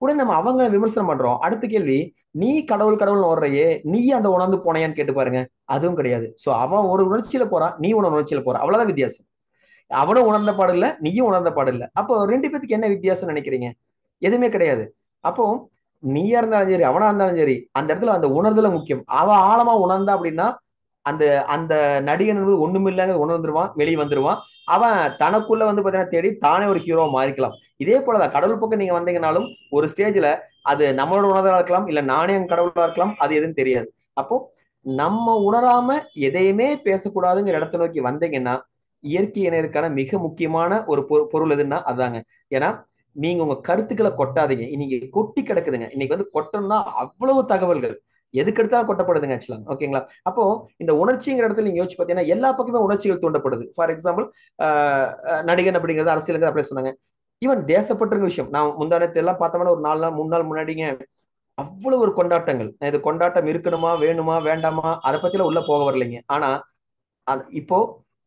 Speaker 2: உடனே நம்ம அவங்க விமர்சனம் பண்றோம். அடுத்த கேள்வி நீ கடவுள் கடவுள் ஓடுறையே நீ அந்த உணர்ந்து போனையான்னு கேட்டு பாருங்க. அதுவும் கிடையாது. ஸோ அவன் ஒரு உணர்ச்சியில போறான் நீ உன உணர்ச்சியில போற. அவ்வளவுதான் வித்தியாசம். அவனும் உணர்ந்த பாடு இல்லை நீயும் உணர்ந்த பாடு இல்லை. அப்போ ரெண்டு பேத்துக்கு என்ன வித்தியாசம் நினைக்கிறீங்க? எதுவுமே கிடையாது. அப்போ நீயா இருந்தாலும் சரி அவனா இருந்தாலும் சரி அந்த இடத்துல அந்த உணர்தல முக்கியம். அவன் ஆழமா உணர்ந்தா அப்படின்னா அந்த அந்த நடிகன் என்பது ஒண்ணும் இல்லைங்க உணர்ந்துருவான் வெளியே வந்துருவான். அவன் தனக்குள்ள வந்து பாத்தீங்கன்னா தேடி தானே ஒரு ஹீரோவா மாறிக்கலாம். இதே போலதான் கடவுள் பக்கம் நீங்க வந்தீங்கனாலும் ஒரு ஸ்டேஜ்ல அது நம்மளோட உணர்தலா இருக்கலாம் இல்ல நானே என் கடவுளா இருக்கலாம் அது எதுவும் தெரியாது. அப்போ நம்ம உணராம எதையுமே பேசக்கூடாதுங்கிற இடத்த நோக்கி வந்தீங்கன்னா இயற்கை இணையருக்கான மிக முக்கியமான ஒரு பொருள் எதுன்னா அதாங்க. ஏன்னா நீங்க உங்க கருத்துக்களை கொட்டாதீங்க. இன்னைக்கு கொட்டி கிடக்குதுங்க. இன்னைக்கு வந்து கொட்டணும்னா அவ்வளவு தகவல்கள். எதுக்கு எடுத்தாலும் கொட்டப்படுதுங்க ஆக்சுவலா ஓகேங்களா? அப்போ இந்த உணர்ச்சிங்கிற இடத்துல நீங்க யோசிச்சு பாத்தீங்கன்னா எல்லா பக்கமே உணர்ச்சிகள் தூண்டப்படுது. ஃபார் எக்ஸாம்பிள் நடிகன் அப்படிங்கிறது அரசியலுக்கு அப்படியே சொன்னாங்க. ஈவன் தேசப்பட்டிருக்க விஷயம். நான் முந்தானத்தை எல்லாம் பார்த்தோம்னா ஒரு நாலு நாள் மூணு நாள் முன்னாடிங்க அவ்வளவு ஒரு கொண்டாட்டங்கள். இது கொண்டாட்டம் இருக்கணுமா வேணுமா வேண்டாமா அதை பத்தில உள்ள போக வரலைங்க. ஆனா இப்போ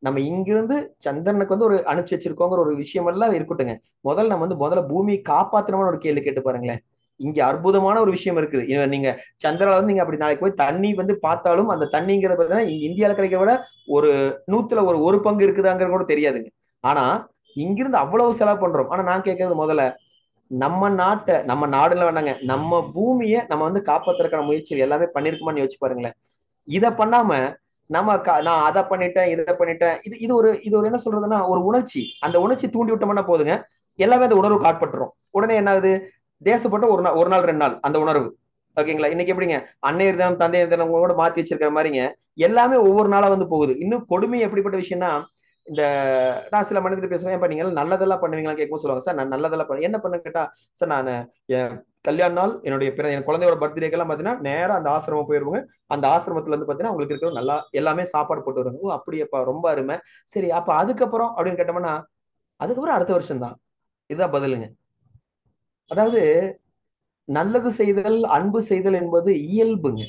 Speaker 2: நம்ம இங்கிருந்து சந்திரனுக்கு வந்து ஒரு அனுப்பிச்சு வச்சிருக்கோங்கிற ஒரு விஷயம் எல்லாம் இருக்கட்டுங்க முதல்ல நம்ம வந்து முதல்ல பூமியை காப்பாத்தணும்னு ஒரு கேள்வி கேட்டு பாருங்களேன். இங்க அற்புதமான ஒரு விஷயம் இருக்குது. நீங்க சந்திரால வந்து நீங்க அப்படி நாளைக்கு போய் தண்ணி வந்து பார்த்தாலும் அந்த தண்ணிங்கிறத பார்த்தீங்கன்னா இந்தியாவில் கிடைக்க விட ஒரு நூத்துல ஒரு ஒரு பங்கு இருக்குதாங்கிறது கூட தெரியாதுங்க. ஆனா இங்கிருந்து அவ்வளவு செலவு பண்றோம். ஆனா நான் கேட்கறது முதல்ல நம்ம நாட்டை நம்ம நாடுல வேணாங்க நம்ம பூமியை நம்ம வந்து காப்பாத்துறதுக்கான முயற்சிகள் எல்லாமே பண்ணிருக்குமான்னு யோசிச்சு பாருங்களேன். இதை பண்ணாம நம்ம நான் அதை பண்ணிட்டேன் இதை பண்ணிட்டேன் இது இது ஒரு இது ஒரு என்ன சொல்றதுன்னா ஒரு உணர்ச்சி. அந்த உணர்ச்சி தூண்டி விட்டோம்னா போதுங்க எல்லாமே அந்த உணர்வு காட்பட்டுரும். உடனே என்ன ஆகுது தேசப்பட்ட ஒரு நாள் ஒரு நாள் ரெண்டு நாள் அந்த உணர்வு. ஓகேங்களா? இன்னைக்கு எப்படிங்க? அன்னையர் தினம் தந்தையர் தினம் கூட மாத்தி வச்சிருக்கிற மாதிரிங்க எல்லாமே ஒவ்வொரு நாளா வந்து போகுது. இன்னும் கொடுமை எப்படிப்பட்ட விஷயம்னா இந்த நான் சில மனிதர்கள் பேசுவேன் ஏன் நீங்க நல்லதெல்லாம் பண்ணுவீங்களா கேட்கும் சொல்லுவாங்க சார் நான் நல்லதெல்லாம் பண்ண என்ன பண்ண கேட்டா சார் நான் என் கல்யாண நாள் என்னுடைய பிற என் குழந்தையோட பர்த்டேக்கெல்லாம் பார்த்தீங்கன்னா நேரம் அந்த ஆசிரமம் போயிருவாங்க. அந்த ஆசிரமத்துல இருந்து பார்த்தீங்கன்னா உங்களுக்கு இருக்கிற நல்லா எல்லாமே சாப்பாடு போட்டு வருவாங்க. ஓ அப்படியேப்பா ரொம்ப அருமை. சரி அப்ப அதுக்கப்புறம் அப்படின்னு கேட்டோம்னா அதுக்கப்புறம் அடுத்த வருஷம் தான். இதுதான் பதிலுங்க. அதாவது நல்லது செய்தல் அன்பு செய்தல் என்பது இயல்புங்க.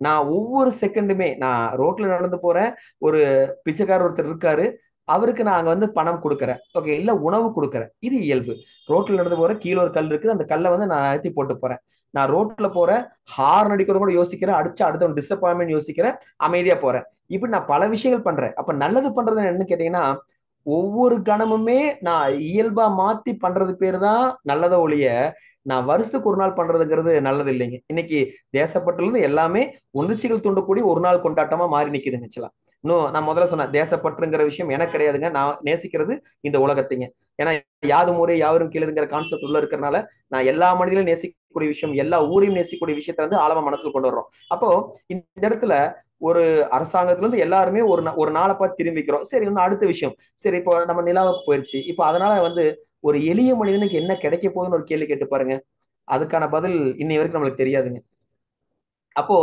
Speaker 2: நான் ஒவ்வொரு செகண்டுமே நான் ரோட்ல நடந்து போறேன் ஒரு பிச்சைக்காரர் ஒருத்தர் இருக்காரு அவருக்கு நான் அங்க வந்து பணம் கொடுக்குறேன். ஓகே இல்ல உணவு கொடுக்குறேன். இது இயல்பு. ரோட்ல நடந்து போற கீழே ஒரு கல் இருக்குது. அந்த கல்லை வந்து நான் அழுத்தி போட்டு போறேன். நான் ரோட்ல போறேன் ஹார்ன் அடிக்கிறது கூட யோசிக்கிறேன். அடிச்சு அடுத்த டிசப்பாயின்மெண்ட் யோசிக்கிறேன். அமைதியா போறேன். இப்படி நான் பல விஷயங்கள் பண்றேன். அப்ப நல்லது பண்றது என்னன்னு கேட்டீங்கன்னா ஒவ்வொரு கணமுமே நான் இயல்பா மாத்தி பண்றது பேர் தான் நல்லத ஒழிய நான் வருஷத்துக்கு ஒரு நாள் பண்றதுங்கிறது நல்லது இல்லைங்க. இன்னைக்கு தேசப்பட்டுல இருந்து எல்லாமே உணர்ச்சிகள் தூண்டக்கூடிய ஒரு நாள் கொண்டாட்டமா மாறி நிக்குதுங்க ஆக்சுவலா இன்னும் நான் முதல்ல சொன்னேன் தேசப்பற்றுங்கிற விஷயம் எனக்கு கிடையாதுங்க. நான் நேசிக்கிறது இந்த உலகத்தைங்க. ஏன்னா யாது ஊரே யாவரும் கீழுங்கிற கான்செப்ட் உள்ள இருக்கிறனால நான் எல்லா மனிதனையும் நேசிக்கக்கூடிய விஷயம் எல்லா ஊரையும் நேசிக்கக்கூடிய விஷயத்த வந்து ஆழமா மனசுல கொண்டு வர்றோம். அப்போ இந்த இடத்துல ஒரு அரசாங்கத்துல இருந்து எல்லாருமே ஒரு ஒரு நாளை பார்த்து திரும்பிக்கிறோம். சரி இன்னும் அடுத்த விஷயம். சரி இப்போ நம்ம நிலாவுக்கு போயிடுச்சு இப்போ அதனால வந்து ஒரு எளிய மனிதனுக்கு என்ன கிடைக்க போகுதுன்னு ஒரு கேள்வி கேட்டு பாருங்க. அதுக்கான பதில் இன்னை வரைக்கும் நம்மளுக்கு தெரியாதுங்க. அப்போ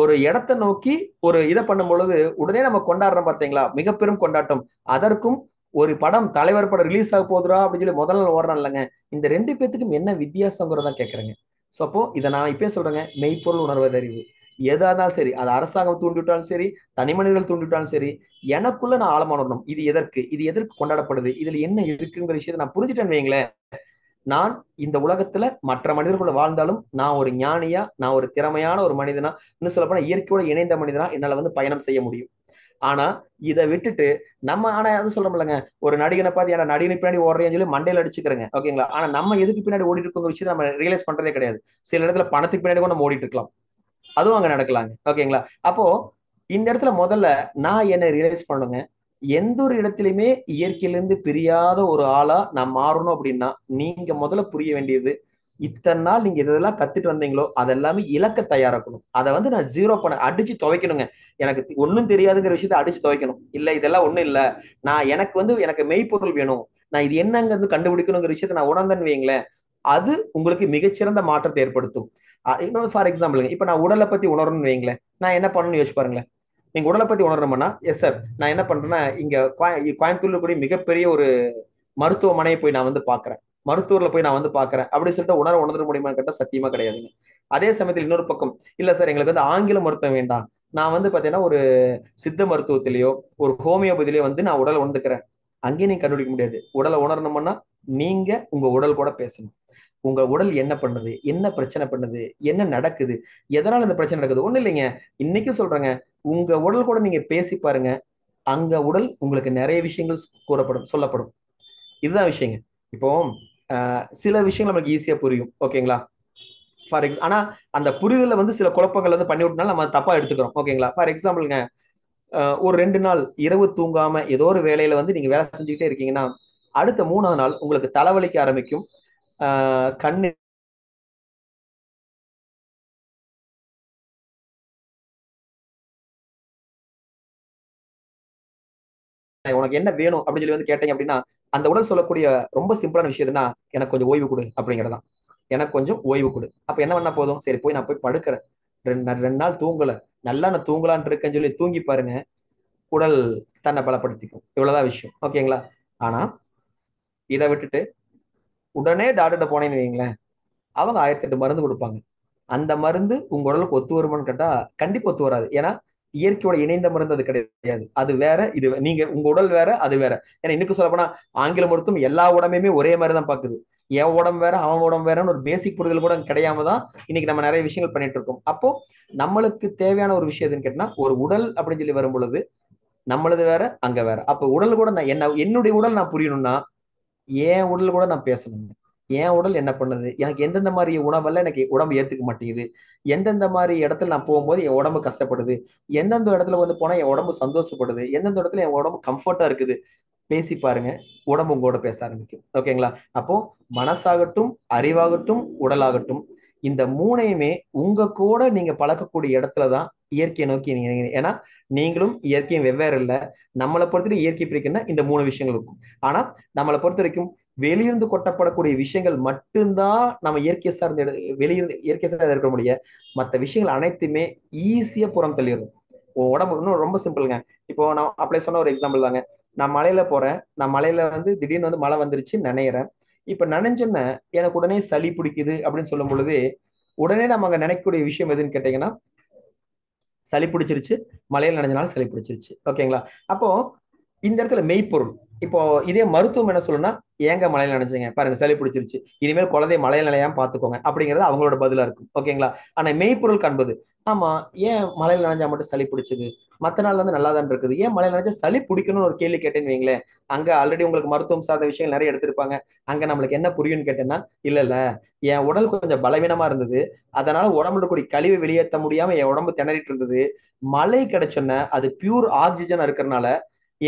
Speaker 2: ஒரு இடத்தை நோக்கி ஒரு இதை பண்ணும் பொழுது உடனே நம்ம கொண்டாடுறோம் பார்த்தீங்களா? மிக பெரும் கொண்டாட்டம். அதற்கும் ஒரு படம் தலைவர் படம் ரிலீஸ் ஆக போதுரா அப்படின்னு சொல்லி முதல் நாள் ஓடுறான் இல்லைங்க. இந்த ரெண்டு பேத்துக்கும் என்ன வித்தியாசங்கிறதா கேட்கறேங்க. ஸோ அப்போ இதை நான் இப்பயே சொல்றேங்க. மெய்ப்பொருள் உணர்வது அறிவு. எதா இருந்தாலும் சரி அது அரசாங்கம் தூண்டிவிட்டாலும் சரி தனி மனிதர்கள் தூண்டிவிட்டாலும் சரி எனக்குள்ள நான் ஆழமான உணரணும் இது எதற்கு? இது எதற்கு கொண்டாடப்படுது? இதுல என்ன இருக்குங்கிற விஷயத்தை நான் புரிஞ்சுட்டேன்னு வைங்களேன் நான் இந்த உலகத்துல மற்ற மனிதர்களோட வாழ்ந்தாலும் நான் ஒரு ஞானியா நான் ஒரு திறமையான ஒரு மனிதனா இன்னும் சொல்ல போனா இயற்கையோட இணைந்த மனிதனா என்னால வந்து பயணம் செய்ய முடியும். ஆனா இதை விட்டுட்டு நம்ம ஆனா அது சொல்றோம்லங்க ஒரு நடிகனை பார்த்து ஏன்னா நடிகனை பின்னாடி ஓடுறேன்னு சொல்லி மண்டையில அடிச்சுக்கிறேங்க. ஓகேங்களா? ஆனா நம்ம எதுக்கு பின்னாடி ஓடிட்டு இருக்கோங்கிற விஷயத்தை நம்ம ரியலைஸ் பண்றதே கிடையாது. சில இடத்துல பணத்துக்கு பின்னாடி கூட நம்ம ஓடிட்டு இருக்கலாம் அதுவும் அங்க நடக்கலாங்க. ஓகேங்களா? அப்போ இந்த இடத்துல முதல்ல நான் என்ன ரியலைஸ் பண்ணுங்க எந்த ஒரு இடத்துலயுமே இயற்கையிலிருந்து பிரியாத ஒரு ஆளா நான் மாறணும் அப்படின்னா நீங்க முதல்ல புரிய வேண்டியது இத்தனை நாள் நீங்க இதெல்லாம் கத்துட்டு வந்தீங்களோ அதெல்லாமே இலக்க தயாராக்கணும். அதை வந்து நான் ஜீரோ பண்ண அடிச்சு துவைக்கணுங்க. எனக்கு ஒன்றும் தெரியாதுங்கிற விஷயத்த அடிச்சு துவைக்கணும். இல்ல இதெல்லாம் ஒண்ணும் இல்ல. நான் எனக்கு வந்து எனக்கு மெய்ப்பொருள் வேணும். நான் இது என்னங்கிறது கண்டுபிடிக்கணுங்கிற விஷயத்த நான் உணர்ந்தேன்னு வைங்களேன் அது உங்களுக்கு மிகச்சிறந்த மாற்றத்தை ஏற்படுத்தும். இன்னொரு ஃபார் எக்ஸாம்பிள் இப்ப நான் உடலை பத்தி உணரணும்னு வைங்களேன் நான் என்ன பண்ணணும்னு யோசிச்சு பாருங்களேன். நீங்க உடலை பத்தி உணரணும்னா எஸ் சார் நான் என்ன பண்றேன்னா இங்க கோயம்புத்தூர்ல கூடிய மிகப்பெரிய ஒரு மருத்துவமனையை போய் நான் வந்து பாக்குறேன். மருத்துவர்ல போய் நான் வந்து பாக்குறேன். அப்படின்னு சொல்லிட்டு உணர உணர முடியுமான்னு கேட்டா சத்தியமா கிடையாதுங்க. அதே சமயத்தில் இன்னொரு பக்கம் இல்ல சார் எங்களுக்கு வந்து ஆங்கில மருத்துவம் வேண்டாம். நான் வந்து பாத்தீங்கன்னா ஒரு சித்த மருத்துவத்திலேயோ ஒரு ஹோமியோபதியிலயோ வந்து நான் உடலை உணர்ந்துக்கிறேன். அங்கேயும் நீங்க கண்டுபிடிக்க முடியாது. உடலை உணரணும்னா நீங்க உங்க உடல் கூட பேசணும். உங்க உடல் என்ன பண்ணுது? என்ன பிரச்சனை பண்ணுது? என்ன நடக்குது? எதனால இந்த பிரச்சனை நடக்குது? ஒண்ணு இல்லைங்க. இன்னைக்கு சொல்றேங்க. உங்க உடல் கூட நீங்க பேசி பாருங்க. அங்க உடல் உங்களுக்கு நிறைய விஷயங்கள் கூறப்படும் சொல்லப்படும். இதுதான் விஷயங்க. இப்போ சில விஷயங்கள் நமக்கு ஈஸியா புரியும். ஓகேங்களா? ஃபார் எக்ஸ் ஆனா அந்த புரிதல வந்து சில குழப்பங்கள் வந்து பண்ணி விட்டனால நம்ம தப்பா எடுத்துக்கிறோம். ஓகேங்களா? ஃபார் எக்ஸாம்பிள்ங்க ஒரு ரெண்டு நாள் இரவு தூங்காம ஏதோ ஒரு வேலையில வந்து நீங்க வேலை செஞ்சுக்கிட்டே இருக்கீங்கன்னா அடுத்த மூணாவது நாள் உங்களுக்கு தலைவலிக்க ஆரம்பிக்கும். கண்ணு உனக்கு என்ன வேணும் அப்படின்னு சொல்லி வந்து கேட்டீங்க அப்படின்னா அந்த உடல் சொல்லக்கூடிய ரொம்ப சிம்பிளான விஷயம் என்ன எனக்கு கொஞ்சம் ஓய்வு கொடு அப்படிங்கிறதான் எனக்கு கொஞ்சம் ஓய்வு கொடு. அப்ப என்ன பண்ணா போதும்? சரி போய் நான் போய் படுக்கிறேன். ரெண்டு ரெண்டு நாள் தூங்கல. நல்லா நான் தூங்கலான் இருக்கேன்னு சொல்லி தூங்கி பாருங்க. உடல் தன்னை பலப்படுத்திக்கும். இவ்வளவுதான் விஷயம். ஓகேங்களா? ஆனா இதை விட்டுட்டு உடனே டாக்டர்கிட்ட போனேன்னு வைங்களேன் அவங்க ஆயிரத்தி எட்டு மருந்து கொடுப்பாங்க. அந்த மருந்து உங்க உடலுக்கு ஒத்து வருமானு கேட்டா கண்டிப்பா ஒத்து வராது. ஏன்னா இயற்கையோட இணைந்த மருந்து அது கிடையாது. அது வேற இது நீங்க உங்க உடல் வேற அது வேற. ஏன்னா இன்னைக்கு சொல்ல போனா ஆங்கில மருத்துவம் எல்லா உடம்பையுமே ஒரே மாதிரி தான் பாக்குது. என் உடம்பு வேற அவன் உடம்பு வேறன்னு ஒரு பேசிக் புரிதல் கூட கிடையாம தான் இன்னைக்கு நம்ம நிறைய விஷயங்கள் பண்ணிட்டு இருக்கோம். அப்போ நம்மளுக்கு தேவையான ஒரு விஷயம் எதுன்னு கேட்டா ஒரு உடல் அப்படின்னு சொல்லி வரும் பொழுது நம்மளது வேற அங்க வேற. அப்ப உடல் கூட நான் என்ன என்னுடைய உடல் நான் புரியணும்னா என் உடல் கூட நான் பேசணும் என் உடல் என்ன பண்ணுது? எனக்கு எந்தெந்த மாதிரி உணவெல்லாம் எனக்கு உடம்பு ஏத்துக்க மாட்டேங்குது? எந்தெந்த மாதிரி இடத்துல நான் போகும்போது என் உடம்பு கஷ்டப்படுது? எந்தெந்த இடத்துல வந்து போனா என் உடம்பு சந்தோஷப்படுது? எந்தெந்த இடத்துல என் உடம்பு கம்ஃபர்ட்டா இருக்குது? பேசி பாருங்க. உடம்பு உங்களோட பேச ஆரம்பிக்கும். ஓகேங்களா அப்போ மனசாகட்டும் அறிவாகட்டும் உடலாகட்டும் இந்த மூணையுமே உங்க கூட நீங்க பழக்கக்கூடிய இடத்துலதான் இயற்கையை நோக்கி நீங்க ஏன்னா நீங்களும் இயற்கையும் வெவ்வேறு இல்லை. நம்மளை பொறுத்தவரை இயற்கை பிரிக்கணும்னா இந்த மூணு விஷயங்கள் இருக்கும். ஆனா நம்மளை பொறுத்த வரைக்கும் வெளியிருந்து கொட்டப்படக்கூடிய விஷயங்கள் மட்டும்தான் நம்ம இயற்கை சார்ந்த வெளியிருந்து இயற்கை சார்ந்த இருக்க முடிய மற்ற விஷயங்கள் அனைத்துமே ஈஸியா புறம் தள்ளிடும் உடம்பு இன்னும் ரொம்ப சிம்பிளுங்க இப்போ நான் அப்ளை சொன்ன ஒரு எக்ஸாம்பிள் தாங்க. நான் மலையில போறேன். நான் மலையில வந்து திடீர்னு வந்து மழை வந்துருச்சு நினைக்கிறேன் இப்ப நினைஞ்சோன்ன எனக்கு உடனே சளி பிடிக்குது அப்படின்னு சொல்லும் பொழுது உடனே நம்ம அங்க நினைக்கக்கூடிய விஷயம் எதுன்னு கேட்டீங்கன்னா சளி பிடிச்சிருச்சு மலையில் நனைஞ்சனால சளி பிடிச்சிருச்சு. ஓகேங்களா? அப்போ இந்த இடத்துல மெய்ப்பொருள் இப்போ இதே மருத்துவம் என்ன சொல்லணும்னா ஏங்க மலையில நினைச்சீங்க? பாருங்க சளி பிடிச்சிருச்சு. இனிமேல் குழந்தை மலையில நிலையாம பாத்துக்கோங்க அப்படிங்கிறது அவங்களோட பதிலா இருக்கும். ஓகேங்களா? ஆனா மெய்ப்பொருள் காண்பது. ஆமா ஏன் மலையில நினைஞ்சா மட்டும் சளி பிடிச்சது? மத்த நாள் வந்து நல்லா தான் இருக்குது. ஏன் மலையில நினைச்சா சளி பிடிக்கணும்னு ஒரு கேள்வி கேட்டேன்னு வைங்களேன். அங்க ஆல்ரெடி உங்களுக்கு மருத்துவம் சார்ந்த விஷயங்கள் நிறைய எடுத்திருப்பாங்க. அங்க நம்மளுக்கு என்ன புரியும்னு கேட்டேன்னா இல்ல இல்ல. என் உடல் கொஞ்சம் பலவீனமா இருந்தது. அதனால உடம்புல கூடிய கழிவு வெளியேற்ற முடியாம என் உடம்பு திணறிட்டு இருந்தது. மழை கிடைச்சோன்ன அது பியூர் ஆக்சிஜன் இருக்கிறனால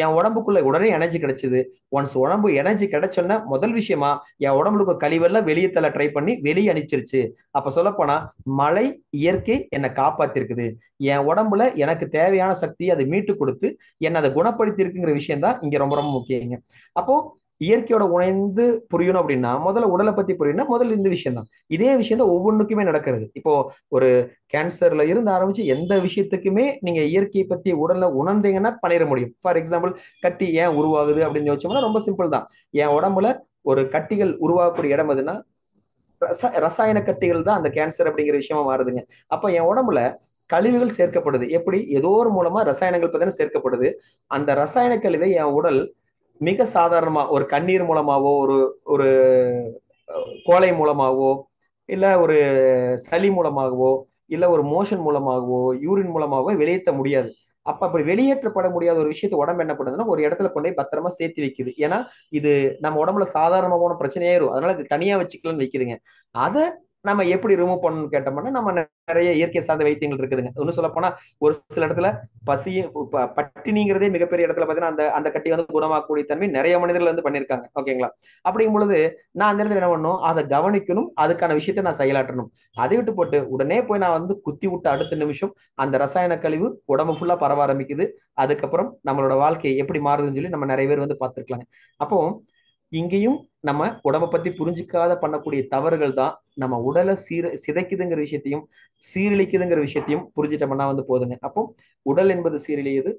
Speaker 2: என் உடம்புக்குள்ள உடனே எனர்ஜி கிடைச்சது. ஒன்ஸ் உடம்பு எனர்ஜி கிடைச்சோன்னா முதல் விஷயமா என் உடம்புக்கு கழிவெல்லாம் வெளியே தள்ள ட்ரை பண்ணி வெளியே அனுப்பிச்சிருச்சு. அப்ப சொல்லப்போனா மழை இயற்கை என்னை காப்பாத்திருக்குது. என் உடம்புல எனக்கு தேவையான சக்தியை அதை மீட்டு கொடுத்து என்னை அதை குணப்படுத்தி இருக்குங்கிற விஷயம் தான் இங்க ரொம்ப ரொம்ப முக்கியங்க. அப்போ இயற்கையோட உணைந்து புரியணும் அப்படின்னா முதல்ல உடலை பத்தி புரியணும் முதல்ல இந்த விஷயம் தான் இதே விஷயம் தான் ஒவ்வொன்றுக்குமே நடக்கிறது. இப்போ ஒரு கேன்சர்ல இருந்து ஆரம்பிச்சு எந்த விஷயத்துக்குமே நீங்க இயற்கையை பத்தி உடல்ல உணர்ந்தீங்கன்னா பண்ணிட முடியும். ஃபார் எக்ஸாம்பிள் கட்டி ஏன் உருவாகுது அப்படின்னு யோசிச்சோம்னா ரொம்ப சிம்பிள் தான். என் உடம்புல ஒரு கட்டிகள் உருவாகக்கூடிய இடம் எதுன்னா ரச ரசாயன கட்டிகள் தான் அந்த கேன்சர் அப்படிங்கிற விஷயமா மாறுதுங்க. அப்ப என் உடம்புல கழிவுகள் சேர்க்கப்படுது. எப்படி? ஏதோ ஒரு மூலமா ரசாயனங்கள் பார்த்தீங்கன்னா சேர்க்கப்படுது. அந்த ரசாயன கழிவை என் உடல் மிக சாதாரணமா ஒரு கண்ணீர் மூலமாவோ ஒரு ஒரு கோலை மூலமாகவோ இல்ல ஒரு சளி மூலமாகவோ இல்ல ஒரு மோஷன் மூலமாகவோ யூரின் மூலமாகவோ வெளியேற்ற முடியாது. அப்ப அப்படி வெளியேற்றப்பட முடியாத ஒரு விஷயத்த உடம்பு என்ன பண்ணுதுன்னா ஒரு இடத்துல கொண்டு போய் பத்திரமா சேர்த்து வைக்குது. ஏன்னா இது நம்ம உடம்புல சாதாரணமான பிரச்சனையாயிரும் அதனால இது தனியா வச்சுக்கலன்னு வைக்குதுங்க. அதை நம்ம எப்படி ரிமூவ் பண்ணணும்னு கேட்டோம்னா நம்ம நிறைய இயற்கை சார்ந்த வைத்தியங்கள் இருக்குதுங்க. ஒன்றும் சொல்ல போனா ஒரு சில இடத்துல பசிய பட்டினிங்கிறதே மிகப்பெரிய இடத்துல பாத்தீங்கன்னா அந்த அந்த கட்டி வந்து குணமாக்கக்கூடிய தன்மை நிறைய மனிதர்கள் வந்து பண்ணிருக்காங்க ஓகேங்களா அப்படிங்கும் பொழுது நான் அந்த இடத்துல என்ன பண்ணணும்? அதை கவனிக்கணும். அதுக்கான விஷயத்த நான் செயலாற்றணும். அதை விட்டு போட்டு உடனே போய் நான் வந்து குத்தி விட்ட அடுத்த நிமிஷம் அந்த ரசாயன கழிவு உடம்பு ஃபுல்லா பரவ ஆரம்பிக்குது. அதுக்கப்புறம் நம்மளோட வாழ்க்கை எப்படி மாறுதுன்னு சொல்லி நம்ம நிறைய பேர் வந்து பார்த்துருக்கலாங்க. அப்போ இங்கேயும் நம்ம உடம்ப பத்தி புரிஞ்சுக்காத பண்ணக்கூடிய தவறுகள் தான் நம்ம உடலை சீர சிதைக்குதுங்கிற விஷயத்தையும் சீரழிக்குதுங்கிற விஷயத்தையும் புரிஞ்சுட்டோம்னா வந்து போதுங்க. அப்போ உடல் என்பது சீரழியுது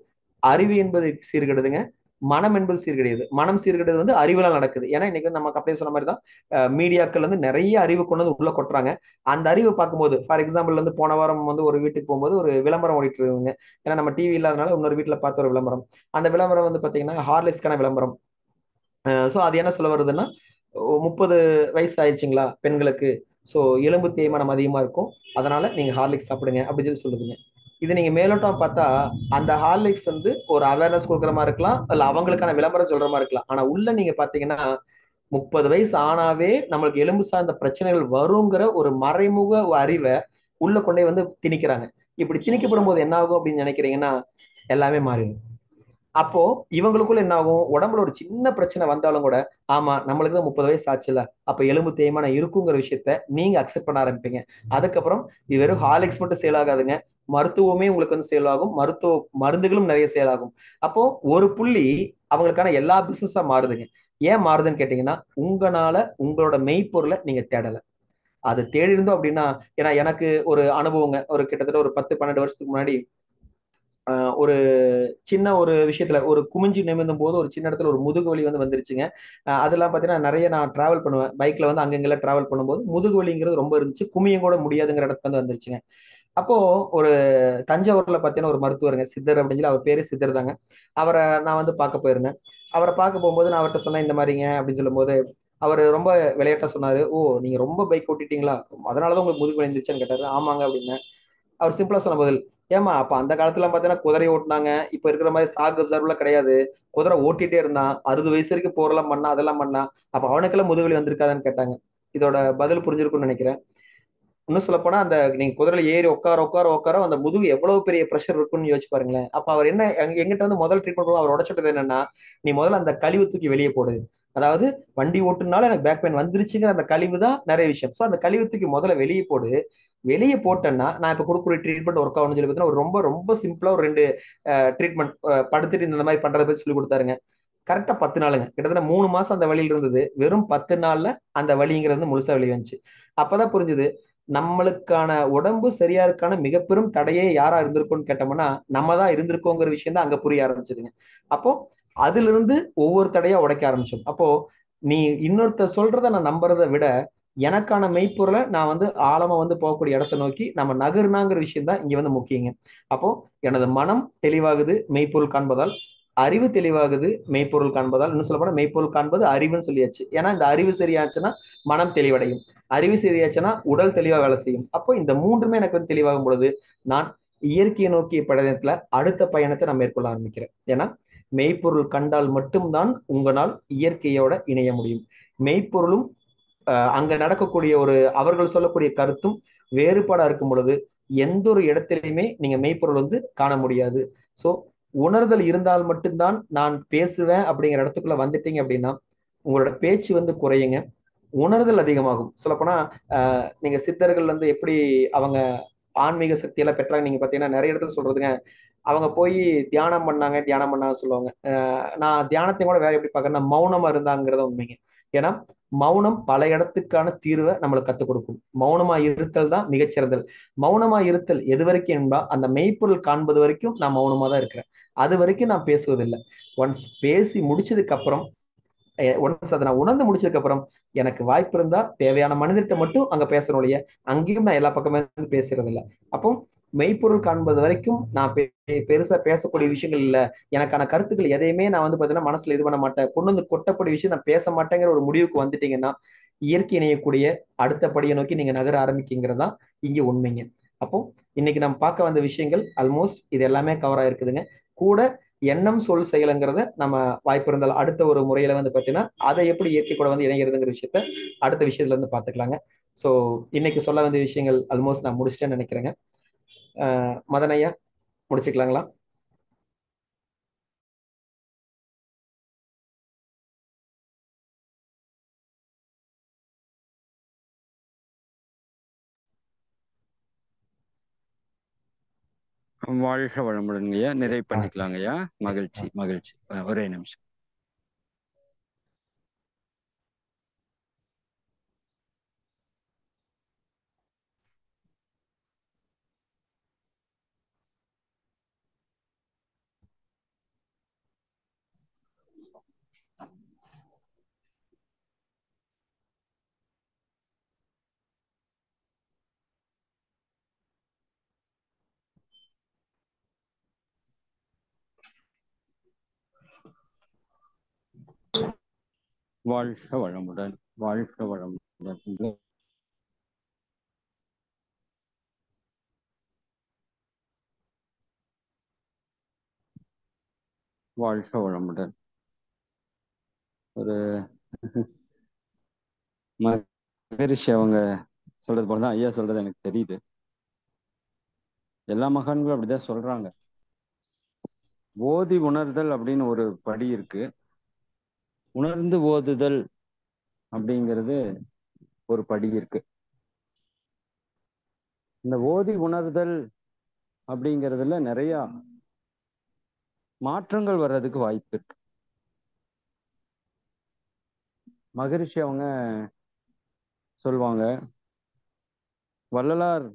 Speaker 2: அறிவு என்பது சீர்கெடுதுங்க மனம் என்பது சீர்கெடுது. மனம் சீர்கெடுது வந்து அறிவுலாம் நடக்குது. ஏன்னா இன்னைக்கு நமக்கு அப்படியே சொன்ன மாதிரி தான் மீடியாக்கள் வந்து நிறைய அறிவு கொண்டு வந்து உள்ள கொட்டுறாங்க. அந்த அறிவை பார்க்கும்போது ஃபார் எக்ஸாம்பிள் வந்து போன வாரம் வந்து ஒரு வீட்டுக்கு போகும்போது ஒரு விளம்பரம் ஓடிட்டு இருக்குங்க ஏன்னா நம்ம டிவி இல்லாதனால இன்னொரு வீட்டுல பார்த்த ஒரு விளம்பரம். அந்த விளம்பரம் வந்து பாத்தீங்கன்னா ஹார்லெஸ்க்கான விளம்பரம். ஸோ அது என்ன சொல்ல வருதுன்னா முப்பது வயசு ஆயிடுச்சுங்களா பெண்களுக்கு. ஸோ எலும்பு தேய்மானம் அதிகமாக இருக்கும். அதனால நீங்க ஹார்லிக்ஸ் சாப்பிடுங்க அப்படின்னு சொல்லி சொல்லுதுங்க இது நீங்க மேலோட்டம் பார்த்தா அந்த ஹார்லிக்ஸ் வந்து ஒரு அவேர்னஸ் கொடுக்குற மாதிரி இருக்கலாம். இல்ல அவங்களுக்கான விளம்பரம் சொல்ற மாதிரி இருக்கலாம். ஆனா உள்ள நீங்க பாத்தீங்கன்னா முப்பது வயசு ஆனாவே நம்மளுக்கு எலும்பு சார்ந்த பிரச்சனைகள் வருங்கிற ஒரு மறைமுக அறிவை உள்ள கொண்டே வந்து திணிக்கிறாங்க. இப்படி திணிக்கப்படும் போது என்ன ஆகும் அப்படின்னு நினைக்கிறீங்கன்னா எல்லாமே மாறிடும். அப்போ இவங்களுக்குள்ள என்ன ஆகும் உடம்புல ஒரு சின்ன பிரச்சனை வந்தாலும் கூட ஆமா நம்மளுக்கு தான் முப்பது வயசு ஆச்சுல அப்ப எலும்பு தேய்மானம் இருக்குங்கிற விஷயத்த நீங்க அக்செப்ட் பண்ண ஆரம்பிப்பீங்க. அதுக்கப்புறம் இது வெறும் ஹாலிக்ஸ் மட்டும் சேல் ஆகாதுங்க. மருத்துவமே உங்களுக்கு வந்து சேல் ஆகும். மருத்துவ மருந்துகளும் நிறைய சேல் ஆகும். அப்போ ஒரு புள்ளி அவங்களுக்கான எல்லா பிசினஸா மாறுதுங்க. ஏன் மாறுதுன்னு கேட்டீங்கன்னா உங்களால உங்களோட மெய்ப்பொருளை நீங்க தேடலை. அது தேடி இருந்தோம் அப்படின்னா ஏன்னா எனக்கு ஒரு அனுபவங்க ஒரு கிட்டத்தட்ட ஒரு பத்து பன்னெண்டு வருஷத்துக்கு முன்னாடி ஒரு சின்ன ஒரு விஷயத்துல ஒரு குமிஞ்சு நிமிர்ந்தும் போது ஒரு சின்ன இடத்துல ஒரு முதுகு வலி வந்து வந்துருச்சுங்க. அதெல்லாம் பார்த்தீங்கன்னா நிறைய நான் டிராவல் பண்ணுவேன். பைக்ல வந்து அங்கங்கெல்லாம் டிராவல் பண்ணும்போது முதுகு வலிங்கிறது ரொம்ப இருந்துச்சு. குமியும் கூட முடியாதுங்கிற இடத்துக்கு வந்து வந்துருச்சுங்க. அப்போ ஒரு தஞ்சாவூர்ல பார்த்தீங்கன்னா ஒரு மருத்துவருங்க சித்தர் அப்படின்னு சொல்லி அவர் பேரு சித்தர் தாங்க. அவரை நான் வந்து பார்க்க போயிருந்தேன். அவரை பார்க்க போகும்போது நான் அவர்கிட்ட சொன்னேன் இந்த மாதிரிங்க அப்படின்னு சொல்லும்போது அவர் ரொம்ப விளையாட்டா சொன்னாரு. ஓ நீங்க ரொம்ப பைக் ஓட்டிட்டீங்களா? அதனாலதான் உங்களுக்கு முதுகு வலி இருந்துச்சுன்னு கேட்டாரு. ஆமாங்க அப்படின்னு அவர் சிம்பிளா சொன்ன பதில் ஏமா அப்ப அந்த காலத்துல பாத்தீங்கன்னா குதிரை ஓட்டினாங்க. இப்ப இருக்கிற மாதிரி சாக் அப்சர்வ்ல கிடையாது. குதிரை ஓட்டிட்டே இருந்தான். அறுபது வயசு வரைக்கும் போரெல்லாம் பண்ணா அதெல்லாம் பண்ணா அப்ப அவனுக்கெல்லாம் முதுகலி வந்திருக்காதான்னு கேட்டாங்க. இதோட பதில் புரிஞ்சிருக்கும்னு நினைக்கிறேன். இன்னும் சொல்ல போனா அந்த நீங்க குதிரையில ஏறி உட்கார உட்கார உட்கார அந்த முதுகு எவ்வளவு பெரிய ப்ரெஷர் இருக்குன்னு யோசிச்சு பாருங்களேன். அப்ப அவர் என்ன எங்கிட்ட வந்து முதல் ட்ரீட்மெண்ட் அவர் உடச்சுட்டது என்னன்னா நீ முதல்ல அந்த கழிவு தூக்கி வெளியே போடுது அதாவது வண்டி ஓட்டுனால எனக்கு பேக் பெயின் வந்துருச்சுங்கிற அந்த கழிவு தான் நிறைய விஷயம். ஸோ அந்த கழிவு தூக்கி முதல்ல வெளியே போடு. வெளியே போட்டேன்னா நான் இப்போ கொடுக்குற ட்ரீட்மெண்ட் ஒர்க் ஆகணும்னு சொல்லி பார்த்தீங்கன்னா ஒரு ரொம்ப ரொம்ப சிம்பிளாக ஒரு ரெண்டு ட்ரீட்மெண்ட் படுத்துட்டு இந்த மாதிரி பண்ணுறத பற்றி சொல்லி கொடுத்தாருங்க. கரெக்டாக பத்து நாளுங்க. கிட்டத்தட்ட மூணு மாதம் அந்த வழியில் இருந்தது. வெறும் பத்து நாளில் அந்த வழிங்கிறது வந்து முழுசா வெளியே வந்துச்சு. அப்போ தான் புரிஞ்சுது நம்மளுக்கான உடம்பு சரியா இருக்கான மிக பெரும் தடையே யாரா இருந்திருக்கோம்னு கேட்டோம்னா நம்ம தான் இருந்திருக்கோங்கிற விஷயம் தான் அங்க புரிய ஆரம்பிச்சதுங்க. அப்போ அதுல இருந்து ஒவ்வொரு தடையா உடைக்க ஆரம்பிச்சோம். அப்போ நீ இன்னொருத்தர் சொல்றத நான் நம்புறதை விட எனக்கான மெய்ப்பொருளை நான் வந்து ஆழமா வந்து போகக்கூடிய இடத்தை நோக்கி நம்ம நகர்னாங்கிற விஷயம் தான் இங்க வந்து முக்கியங்க. அப்போ எனது மனம் தெளிவாகுது மெய்ப்பொருள் காண்பதால் அறிவு தெளிவாகுது மெய்ப்பொருள் காண்பதால். இன்னும் சொல்ல மெய்ப்பொருள் காண்பது அறிவுன்னு சொல்லியாச்சு. ஏன்னா இந்த அறிவு சரியாச்சுன்னா மனம் தெளிவடையும். அறிவு சரியாச்சுன்னா உடல் தெளிவாக வேலை செய்யும். அப்போ இந்த மூன்றுமே எனக்கு வந்து தெளிவாகும் பொழுது நான் இயற்கையை நோக்கிய பயணத்துல அடுத்த பயணத்தை நான் மேற்கொள்ள ஆரம்பிக்கிறேன். ஏன்னா மெய்ப்பொருள் கண்டால் மட்டும்தான் உங்களால் இயற்கையோட இணைய முடியும். மெய்ப்பொருளும் அங்க நடக்கக்கூடிய ஒரு அவர்கள் சொல்லக்கூடிய கருத்தும் வேறுபாடா இருக்கும் பொழுது எந்த ஒரு இடத்திலையுமே நீங்க மெய்ப்பொருள் வந்து காண முடியாது. சோ உணர்தல் இருந்தால் மட்டும்தான் நான் பேசுவேன் அப்படிங்கிற இடத்துக்குள்ள வந்துட்டீங்க அப்படின்னா உங்களோட பேச்சு வந்து குறையுங்க. உணர்தல் அதிகமாகும். சொல்லப்போனா ஆஹ் நீங்க சித்தர்கள் வந்து எப்படி அவங்க ஆன்மீக சக்தியெல்லாம் பெற்றாங்க நீங்க பாத்தீங்கன்னா நிறைய இடத்துல சொல்றதுங்க. அவங்க போய் தியானம் பண்ணாங்க தியானம் பண்ணாங்க சொல்லுவாங்க. நான் தியானத்தையும் கூட வேற எப்படி பாக்குறேன்னா மௌனமா இருந்தாங்கிறத உண்மைங்க. ஏன்னா மௌனம் பல இடத்துக்கான தீர்வை நம்மளுக்கு கத்துக் கொடுக்கும். மௌனமா இருத்தல் தான் மிகச்சிறந்தது மௌனமா இருத்தல் எது வரைக்கும் என்பா அந்த மெய்ப்பொருள் காண்பது வரைக்கும் நான் மௌனமா தான் இருக்கிறேன். அது வரைக்கும் நான் பேசுவதில்லை. ஒன்ஸ் பேசி முடிச்சதுக்கு அப்புறம் ஒன்ஸ் அதை நான் உணர்ந்து முடிச்சதுக்கு அப்புறம் எனக்கு வாய்ப்பு இருந்தா தேவையான மனிதர்கிட்ட மட்டும் அங்க பேசுறோம் இல்லையா அங்கேயும் நான் எல்லா பக்கமே பேசுறது இல்லை அப்போ மெய்ப்பொருள் காண்பது வரைக்கும் நான் பெ- பெருசா பேசக்கூடிய விஷயங்கள் இல்ல. எனக்கான கருத்துக்கள் எதையுமே நான் வந்து பாத்தீங்கன்னா மனசுல இது பண்ண மாட்டேன். கொண்டு வந்து கொட்டக்கூடிய விஷயம் நான் பேச மாட்டேங்கிற ஒரு முடிவுக்கு வந்துட்டீங்கன்னா இயற்கை இணையக்கூடிய அடுத்த படியை நோக்கி நீங்க நகர ஆரம்பிக்கிங்கிறது இங்க உண்மைங்க. அப்போ இன்னைக்கு நம்ம பார்க்க வந்த விஷயங்கள் ஆல்மோஸ்ட் இது எல்லாமே கவர் ஆயிருக்குதுங்க. கூட எண்ணம் சொல் செயலுங்கிறத நம்ம வாய்ப்பு இருந்தால் அடுத்த ஒரு முறையில வந்து பார்த்தீங்கன்னா அதை எப்படி இயற்கை கூட வந்து இணைகிறதுங்கிற விஷயத்த அடுத்த விஷயத்துல இருந்து பார்த்துக்கலாங்க. ஸோ இன்னைக்கு சொல்ல வேண்டிய விஷயங்கள் ஆல்மோஸ்ட் நான் முடிச்சிட்டேன்னு நினைக்கிறேங்க. அஹ் மதன் ஐயா முடிச்சுக்கலாங்களா?
Speaker 1: வாழ்க வளமுடன்ங்கய்யா. நிறைவு பண்ணிக்கலாங்கய்யா. மகிழ்ச்சி மகிழ்ச்சி. ஒரே நிமிஷம். வாழ்க வளமுடன் வாழ்க வளமுடன். வாழ்க வளமுடன். ஒரு மகரிஷி அவங்க சொல்றது போலதான் ஐயா சொல்றது எனக்கு தெரியுது. எல்லா மகான்களும் அப்படிதான் சொல்றாங்க. ஓதி உணர்தல் அப்படின்னு ஒரு படி இருக்கு. உணர்ந்து ஓதுதல் அப்படிங்கிறது ஒரு படி இருக்கு. இந்த ஓதி உணர்தல் அப்படிங்கிறதுல நிறைய மாற்றங்கள் வர்றதுக்கு வாய்ப்பு இருக்கு. மகரிஷி அவங்க சொல்லுவாங்க வள்ளலார்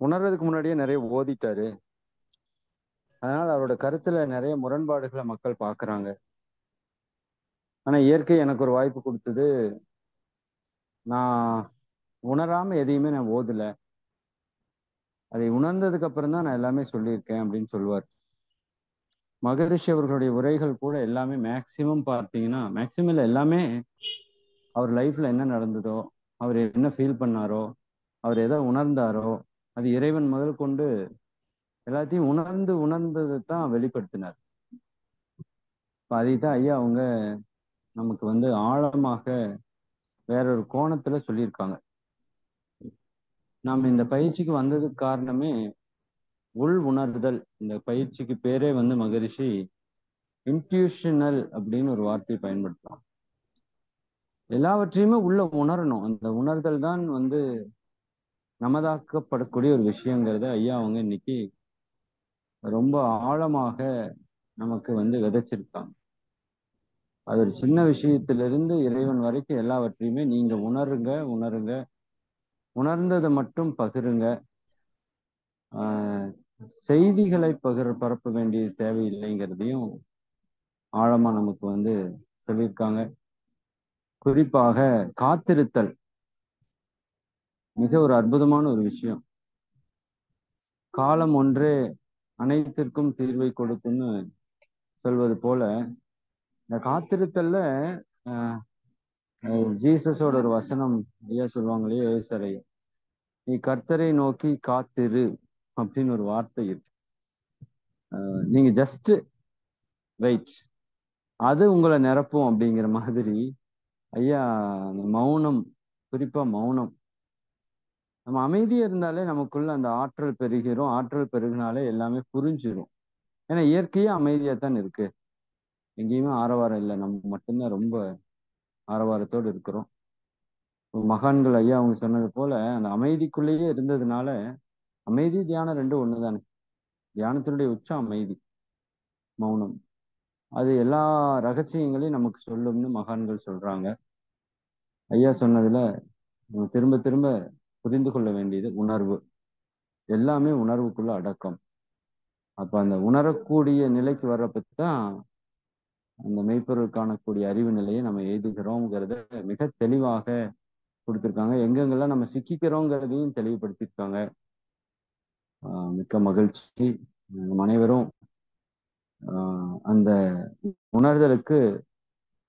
Speaker 1: உணர்றதுக்கு முன்னாடியே நிறைய ஓதிட்டாரு. அதனால அவரோட கருத்துல நிறைய முரண்பாடுகளை மக்கள் பாக்குறாங்க ஆனா இயற்கை எனக்கு ஒரு வாய்ப்பு கொடுத்தது. நான் உணராம எதையுமே நான் ஓதல. அதை உணர்ந்ததுக்கு அப்புறம் தான் நான் எல்லாமே சொல்லியிருக்கேன் அப்படின்னு சொல்லுவார். மகரிஷி அவர்களுடைய உரைகள் கூட எல்லாமே மேக்சிமம் பார்த்தீங்கன்னா மேக்சிமம் இல்லை எல்லாமே அவர் லைஃப்ல என்ன நடந்ததோ அவர் என்ன ஃபீல் பண்ணாரோ அவர் எதை உணர்ந்தாரோ அது இறைவன் முதல் கொண்டு எல்லாத்தையும் உணர்ந்து உணர்ந்ததை தான் வெளிப்படுத்தினார். இப்போ அதை தான் ஐயா அவங்க நமக்கு வந்து ஆழமாக வேற ஒரு கோணத்துல சொல்லியிருக்காங்க. நாம் இந்த பயிற்சிக்கு வந்ததுக்கு காரணமே உள் உணர்தல். இந்த பயிற்சிக்கு பேரே வந்து மகரிஷி இன்ட்யூஷனல் அப்படின்னு ஒரு வார்த்தையை பயன்படுத்தலாம் எல்லாவற்றையுமே உள்ள உணரணும். அந்த உணர்தல் தான் வந்து நமதாக்கப்படக்கூடிய ஒரு விஷயங்கிறத ஐயா அவங்க இன்னைக்கு ரொம்ப ஆழமாக நமக்கு வந்து விதைச்சிருக்காங்க. அது ஒரு சின்ன விஷயத்திலிருந்து இறைவன் வரைக்கும் எல்லாவற்றையுமே நீங்க உணருங்க உணருங்க. உணர்ந்ததை மட்டும் பகிருங்க. ஆஹ் செய்திகளை பகிர பரப்ப வேண்டிய தேவையில்லைங்கிறதையும் ஆழமா நமக்கு வந்து சொல்லியிருக்காங்க. குறிப்பாக காத்திருத்தல் மிக ஒரு அற்புதமான ஒரு விஷயம். காலம் ஒன்றே அனைத்திற்கும் தீர்வை கொடுக்கும்னு சொல்வது போல இந்த காத்திருத்தல்ல ஜீசஸோட ஒரு வசனம் ஐயா சொல்லுவாங்களே ஏசரை நீ கர்த்தரை நோக்கி காத்திரு அப்படின்னு ஒரு வார்த்தை இருக்கு. நீங்க ஜஸ்ட் வெயிட் அது உங்களை நிரப்பும் அப்படிங்கிற மாதிரி ஐயா மௌனம் குறிப்பா மௌனம் நம்ம அமைதியா இருந்தாலே நமக்குள்ள அந்த ஆற்றல் பெருகிறோம் ஆற்றல் பெருகினாலே எல்லாமே புரிஞ்சிடும் ஏன்னா இயற்கையே அமைதியா தான் இருக்கு. எங்கேயுமே ஆரவாரம் இல்லை. நம்ம மட்டும்தான் ரொம்ப ஆரவாரத்தோடு இருக்கிறோம். மகான்கள் ஐயா அவங்க சொன்னது போல அந்த அமைதிக்குள்ளேயே இருந்ததுனால அமைதி தியானம் ரெண்டும் ஒண்ணுதானே. தியானத்தினுடைய உச்சம் அமைதி மௌனம். அது எல்லா ரகசியங்களையும் நமக்கு சொல்லும்னு மகான்கள் சொல்றாங்க. ஐயா சொன்னதுல திரும்ப திரும்ப புரிந்து கொள்ள வேண்டியது உணர்வு. எல்லாமே உணர்வுக்குள்ள அடக்கம். அப்ப அந்த உணரக்கூடிய நிலைக்கு வர்றப்ப தான் அந்த மெய்ப்பொருள் காணக்கூடிய அறிவு நிலையை நம்ம எழுதுகிறோங்கிறத மிக தெளிவாக கொடுத்துருக்காங்க. எங்கெங்கெல்லாம் நம்ம சிக்கிக்கிறோங்கிறதையும் தெளிவுபடுத்தியிருக்காங்க. மிக்க மகிழ்ச்சி. அனைவரும் அந்த உணர்தலுக்கு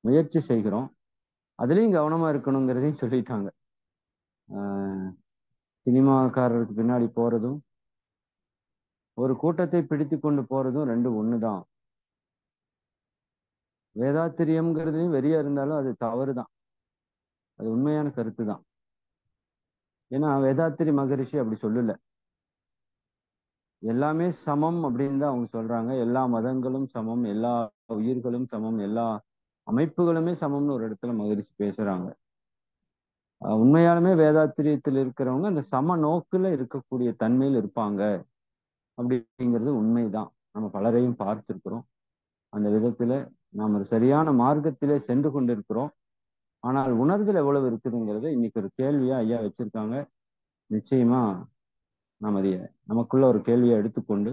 Speaker 1: முயற்சி செய்கிறோம். அதுலேயும் கவனமா இருக்கணுங்கிறதையும் சொல்லிட்டாங்க. சினிமாக்காரருக்கு பின்னாடி போறதும் ஒரு கூட்டத்தை பிடித்து கொண்டு போறதும் ரெண்டு ஒண்ணுதான். வேதாத்திரியம்ங்கிறதுலையும் வெறியா இருந்தாலும் அது தவறு தான் அது உண்மையான கருத்து தான் ஏன்னா வேதாத்திரி மகரிஷி அப்படி சொல்லல. எல்லாமே சமம் அப்படின்னு தான் அவங்க சொல்றாங்க. எல்லா மதங்களும் சமம் எல்லா உயிர்களும் சமம் எல்லா அமைப்புகளுமே சமம்னு ஒரு இடத்துல மகரிஷி பேசுறாங்க. உண்மையாலுமே வேதாத்திரியத்தில் இருக்கிறவங்க அந்த சம நோக்குல இருக்கக்கூடிய தன்மையில் இருப்பாங்க. அப்படிங்கிறது உண்மைதான். நம்ம பலரையும் பார்த்திருக்கிறோம். அந்த விதத்துல நாம் ஒரு சரியான மார்க்கத்திலே சென்று கொண்டிருக்கிறோம். ஆனால் உணர்தல் எவ்வளவு இருக்குதுங்கிறத இன்னைக்கு ஒரு கேள்வியா ஐயா வச்சிருக்காங்க. நிச்சயமா நாம் அதை நமக்குள்ள ஒரு கேள்வியை எடுத்துக்கொண்டு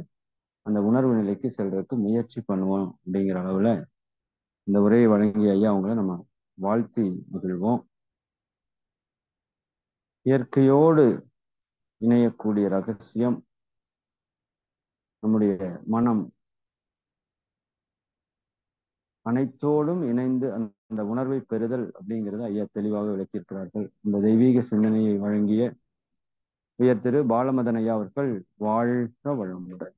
Speaker 1: அந்த உணர்வு நிலைக்கு செல்றதுக்கு முயற்சி பண்ணுவோம் அப்படிங்கிற அளவுல இந்த உரையை வழங்கிய ஐயா அவங்கள நம்ம வாழ்த்தி மகிழ்வோம். இயற்கையோடு இணையக்கூடிய ரகசியம் நம்முடைய மனம். அனைத்தோடும் இணைந்து அந்த உணர்வை பெறுதல் அப்படிங்கிறத ஐயா தெளிவாக விளக்கியிருக்கிறார்கள். இந்த தெய்வீக சிந்தனையை வழங்கிய உயர் திரு பாலமதன் ஐயா அவர்கள் வாழ்க வளமுடன்.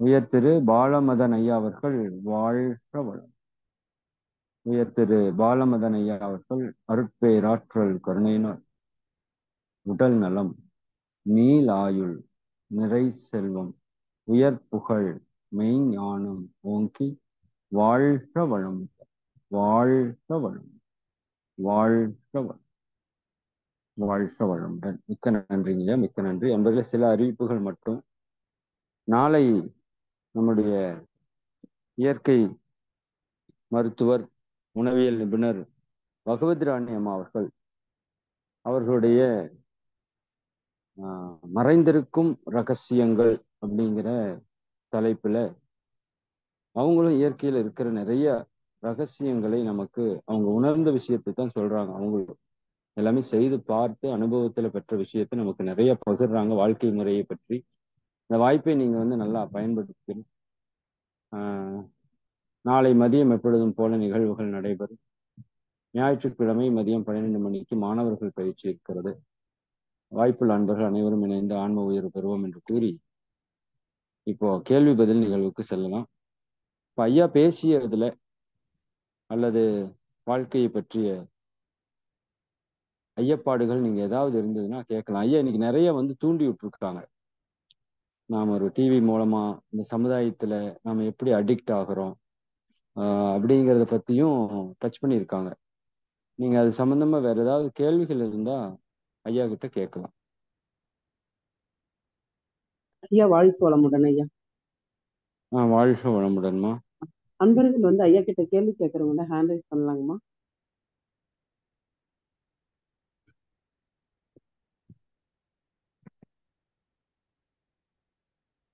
Speaker 1: உயர் திரு பாலமதன் ஐயா அவர்கள் வாழ்க வளம் உயர் திரு பாலமதன் ஐயா அவர்கள் அருட்பேராற்றல் கருணையினர் உடல் நலம் நீளாயுள் நிறை செல்வம் உயர் புகழ் மெய் ஞானம் ஓங்கி வாழ்க வளம் வாழ்க வளம் வாழ்க வளம் வாழ்க வளமுடன் மிக்க நன்றிங்க மிக்க நன்றி. என்பதில் சில அறிவிப்புகள் மட்டும். நாளை நம்முடைய இயற்கை மருத்துவர் உணவியல் நிபுணர் பகவத் ராணி அம்மா அவர்கள் அவர்களுடைய மறைந்திருக்கும் ரகசியங்கள் அப்படிங்கிற தலைப்புல அவங்களும் இயற்கையில இருக்கிற நிறைய ரகசியங்களை நமக்கு அவங்க உணர்ந்த விஷயத்தை தான் சொல்றாங்க. அவங்களும் எல்லாமே செய்து பார்த்து அனுபவத்துல பெற்ற விஷயத்தை நமக்கு நிறைய பகிர்றாங்க. வாழ்க்கை முறையை பற்றி. இந்த வாய்ப்பை நீங்க வந்து நல்லா பயன்படுத்திக்கணும் ஆஹ் நாளை மதியம் எப்பொழுதும் போல நிகழ்வுகள் நடைபெறும். ஞாயிற்றுக்கிழமை மதியம் பன்னிரெண்டு மணிக்கு மாணவர்கள் பயிற்சி இருக்கிறது. வாய்ப்புள்ள அன்பர்கள் அனைவரும் இணைந்து ஆன்ம உயர்வு பெறுவோம் என்று கூறி இப்போ கேள்வி பதில் நிகழ்வுக்கு செல்லலாம். இப்போ ஐயா பேசியதுல அல்லது வாழ்க்கையை பற்றிய ஐயப்பாடுகள் நீங்க ஏதாவது இருந்ததுன்னா கேட்கலாம். ஐயா இன்னைக்கு நிறைய வந்து தூண்டி விட்டுருக்காங்க. நாம ஒரு டிவி மூலமா இந்த சமுதாயத்துல நாம எப்படி அடிக்ட் ஆகுறோம் அப்படிங்கிறத பத்தியும் டச் பண்ணியிருக்காங்க. நீங்க அது சம்பந்தமா வேற ஏதாவது கேள்விகள் இருந்தா ஐயா கிட்ட கேட்கலாம்.
Speaker 3: ஐயா வாழ்த்து வளமுடன் ஐயா.
Speaker 1: ஆஹ் வாழ்க வளமுடன்மா.
Speaker 3: அன்பர்கள் வந்து ஐயா கிட்ட கேள்வி கேட்கறவங்க ஹேண்ட் ரைஸ் பண்ணலாங்கம்மா.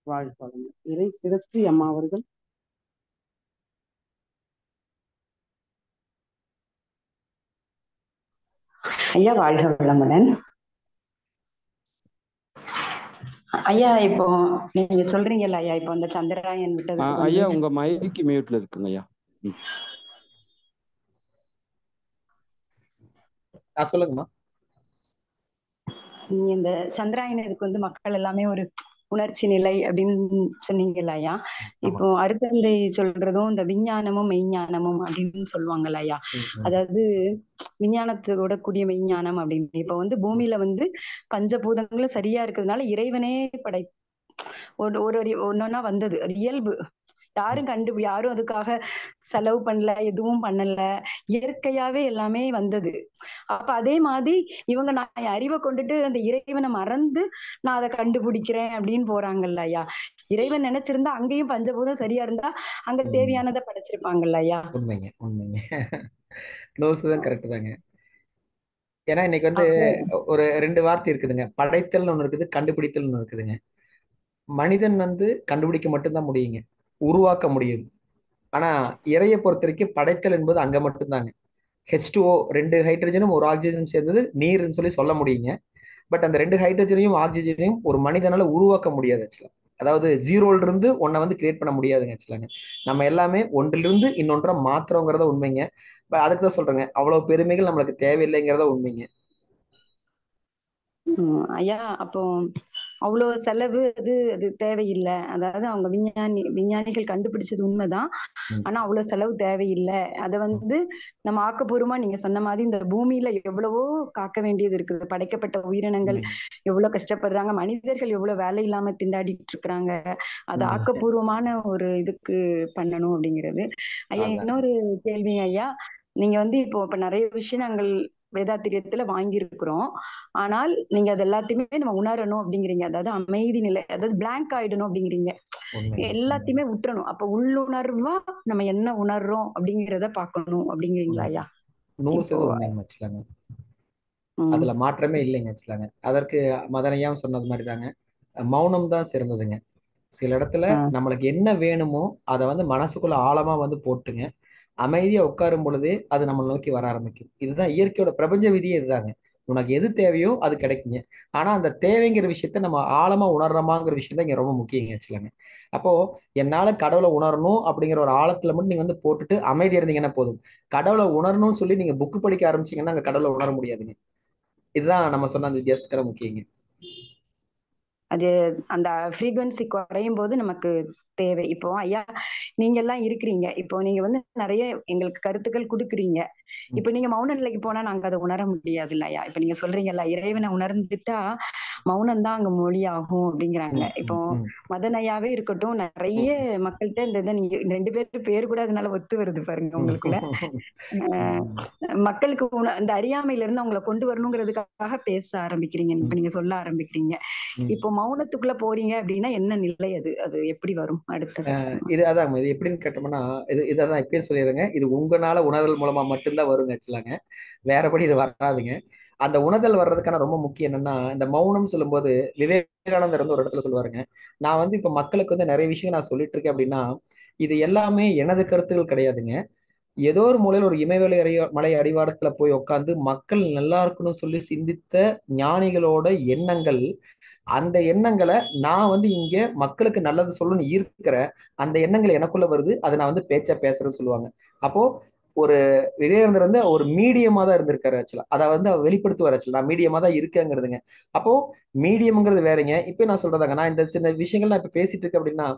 Speaker 3: வாழ்க வளமுடன். இறை சிரஸ்ரீ அம்மா அவர்கள்
Speaker 4: ஐயா வாழ்க வளமுடன். ஐயா இப்போ நீங்க சொல்றீங்கல்ல ஐயா இப்போ இந்த சந்திராயன்
Speaker 1: ஆஹ்
Speaker 4: விட்டதுக்கு
Speaker 1: ஐயா உங்க மைக்கு மியூட்ல இருக்குங்க ஐயா.
Speaker 2: சொல்லுங்கம்மா.
Speaker 4: நீங்க இந்த சந்திராயன் இதுக்கு வந்து மக்கள் எல்லாமே ஒரு உணர்ச்சி நிலை அப்படின்னு சொன்னீங்கல்ல ஐயா இப்போ அருத்தந்தை சொல்றதும் இந்த விஞ்ஞானமும் மெய்ஞானமும் அப்படின்னு
Speaker 2: ம், ம்.
Speaker 4: அதாவது விஞ்ஞானத்தோட கூடிய மெய்ஞானம் அப்படின்னு. இப்ப வந்து பூமியில வந்து பஞ்சபூதங்களும் சரியா இருக்கிறதுனால இறைவனே படை ஒரு ஒரு ஒரு ஒன்னொன்னா வந்தது. அது இயல்பு. யாரும் கண்டு யாரும் அதுக்காக செலவு பண்ணல எதுவும் பண்ணல. இயற்கையாவே எல்லாமே வந்தது. அப்ப அதே மாதிரி இவங்க நான் என் அறிவை கொண்டுட்டு அந்த இறைவனை மறந்து நான் அதை கண்டுபிடிக்கிறேன் அப்படின்னு போறாங்கல்ல ஐயா இறைவன் நினைச்சிருந்தா அங்கேயும் பஞ்சபூதம் சரியா இருந்தா அங்க. தேவையானதை படைச்சிருப்பாங்கல்ல ஐயா
Speaker 2: உண்மைங்க உண்மைங்க. தான் கரெக்ட் தாங்க. ஏன்னா இன்னைக்கு வந்து ஒரு ரெண்டு வார்த்தை இருக்குதுங்க. படைத்தல்னு ஒண்ணு இருக்குது கண்டுபிடித்தல்னு ஒண்ணு இருக்குதுங்க. மனிதன் வந்து கண்டுபிடிக்க மட்டும்தான் முடியுங்க. உருவாக்க முடியும். ஆனா இறையை பொறுத்த வரைக்கும் படைத்தல் என்பது அங்க மட்டும்தாங்க. ஹெச் டூஓ ரெண்டு ஹைட்ரஜனும் ஒரு ஆக்சிஜனும் சேர்ந்தது நீர்னு சொல்லி சொல்ல முடியுங்க. பட் அந்த ரெண்டு ஹைட்ரஜனையும் ஆக்சிஜனையும் ஒரு மனிதனால உருவாக்க முடியாது ஆக்சுவலா அதாவது ஜீரோல இருந்து ஒன்னை வந்து கிரியேட் பண்ண முடியாதுங்க ஆக்சுவலாங்க நம்ம எல்லாமே ஒன்றிலிருந்து இன்னொன்றை மாத்திரங்கிறத உண்மைங்க. பட் அதுக்கு தான் சொல்றேங்க. அவ்வளவு பெருமைகள் நம்மளுக்கு தேவையில்லைங்கிறத உண்மைங்க.
Speaker 4: ஐயா அப்போ அவ்வளவு செலவு அது அது தேவையில்லை அதாவது அவங்க விஞ்ஞானி விஞ்ஞானிகள் கண்டுபிடிச்சது உண்மைதான். ஆனா அவ்வளவு செலவு தேவையில்லை அதை வந்து நம்ம ஆக்கப்பூர்வமா நீங்க சொன்ன மாதிரி இந்த பூமியில எவ்வளவோ காக்க வேண்டியது இருக்குது படைக்கப்பட்ட உயிரினங்கள். எவ்வளவு கஷ்டப்படுறாங்க மனிதர்கள் எவ்வளவு வேலை இல்லாம திண்டாடிட்டு இருக்கிறாங்க அது. ஆக்கப்பூர்வமான ஒரு இதுக்கு பண்ணணும் அப்படிங்கிறது ஐயா. இன்னொரு கேள்விங்க ஐயா நீங்க வந்து இப்போ இப்ப நிறைய விஷயங்கள் வேதாத்திரியத்துல வாங்கியிருக்கிறோம். ஆனால் நீங்க அது எல்லாத்தையுமே நம்ம உணரணும் அப்படிங்கிறீங்க. அதாவது அமைதி நிலை அதாவது blank ஆயிடணும் அப்படிங்கிறீங்க. எல்லாத்தையுமே விட்டுறணும். அப்ப உள்ளுணர்வா நம்ம என்ன உணர்றோம் அப்படிங்கிறத பார்க்கணும் அப்படிங்கிறீங்களா ஐயா?
Speaker 2: அதுல மாற்றமே இல்லைங்க ஆக்சுவலாங்க அதற்கு மதனையாம் சொன்னது மாதிரி தாங்க மௌனம் தான் சிறந்ததுங்க. சில இடத்துல நம்மளுக்கு என்ன வேணுமோ அதை வந்து மனசுக்குள்ள ஆழமா வந்து போட்டுங்க. அமைதியா உட்காரும் பொழுதே அது நம்மளை நோக்கி வர ஆரம்பிக்கும். இதுதான் இயற்கையோட பிரபஞ்ச விதியே இதுதாங்க. உனக்கு எது தேவையோ அது கிடைக்குங்க. ஆனா அந்த தேவைங்கிற விஷயத்த நம்ம ஆழமா உணர்றோமாங்கிற விஷயம் தான் இங்க ரொம்ப முக்கியங்க ஆக்சுவலாங்க அப்போ என்னால கடவுளை உணரணும் அப்படிங்கிற ஒரு ஆழத்துல மட்டும் நீங்க வந்து போட்டுட்டு அமைதி இருந்தீங்கன்னா போதும். கடவுளை உணரணும்னு சொல்லி நீங்க புக்கு படிக்க ஆரம்பிச்சீங்கன்னா அங்க கடவுளை உணர முடியாதுங்க. இதுதான் நம்ம சொன்ன அந்த வித்தியாசத்துக்கிற முக்கியங்க.
Speaker 4: அது அந்த ஃப்ரீக்வன்சி குறையும் போது நமக்கு தேவை. இப்போ ஐயா நீங்க எல்லாம் இருக்கிறீங்க. இப்போ நீங்க வந்து நிறைய எங்களுக்கு கருத்துக்கள் கொடுக்குறீங்க. இப்போ நீங்க மௌன நிலைக்கு போனா நாங்க அதை உணர முடியாது இல்லையா இப்போ நீங்க சொல்றீங்கல்ல இறைவனை உணர்ந்துட்டா மௌனம் தான் அங்க மொழியாகும் அப்படிங்கிறாங்க. இப்போ. மதனையாவே இருக்கட்டும் நிறைய மக்கள்கிட்ட இந்த இதை நீங்க ரெண்டு பேருக்கு பேர் கூட அதனால ஒத்து வருது பாருங்க உங்களுக்குள்ள. மக்களுக்கு இந்த அறியாமையில இருந்து அவங்கள கொண்டு வரணுங்கிறதுக்காக பேச ஆரம்பிக்கிறீங்க. இப்ப நீங்க சொல்ல ஆரம்பிக்கிறீங்க. இப்போ மௌனத்துக்குள்ள போறீங்க அப்படின்னா என்ன நிலை அது? அது எப்படி வரும்?
Speaker 2: இது அதான் இது எப்படின்னு கேட்டோம்னா இது இதான் இப்பயே சொல்லிடுறேங்க. இது உங்களால உணர்தல் மூலமா மட்டும்தான் வருங்க ஆக்சுவலாங்க. வேறபடி இது வராதுங்க. அந்த உணர்தல் வர்றதுக்கான ரொம்ப முக்கியம் என்னன்னா இந்த மௌனம் சொல்லும்போது விவேகானந்தர் வந்து ஒரு இடத்துல சொல்லுவாருங்க. நான் வந்து இப்ப மக்களுக்கு வந்து நிறைய விஷயம் நான் சொல்லிட்டு இருக்கேன் அப்படின்னா இது எல்லாமே எனது கருத்துக்கள் கிடையாதுங்க. ஏதோ ஒரு மூலையில ஒரு இமயமலை அடி மலை அடிவாரத்துல போய் உட்காந்து மக்கள் நல்லா இருக்கணும்னு சொல்லி சிந்தித்த ஞானிகளோட எண்ணங்கள் அந்த எண்ணங்களை நான் வந்து இங்க மக்களுக்கு நல்லது சொல்லணும்னு ஈர்க்கிற அந்த எண்ணங்கள் எனக்குள்ள வருது. அதை நான் வந்து பேச்சா பேசுறேன்னு சொல்லுவாங்க. அப்போ ஒரு விவேகானந்தர் வந்து ஒரு மீடியமா தான் இருந்திருக்காரு ஆக்சுவலா அதை வந்து அவர் வெளிப்படுத்துவார் ஆக்சுவலா நான் மீடியமா தான் இருக்கேங்கிறதுங்க. அப்போ மீடியம்ங்கிறது வேறங்க. இப்ப நான் சொல்றதாங்க. நான் இந்த சின்ன விஷயங்கள் நான் இப்ப பேசிட்டு இருக்கேன் அப்படின்னா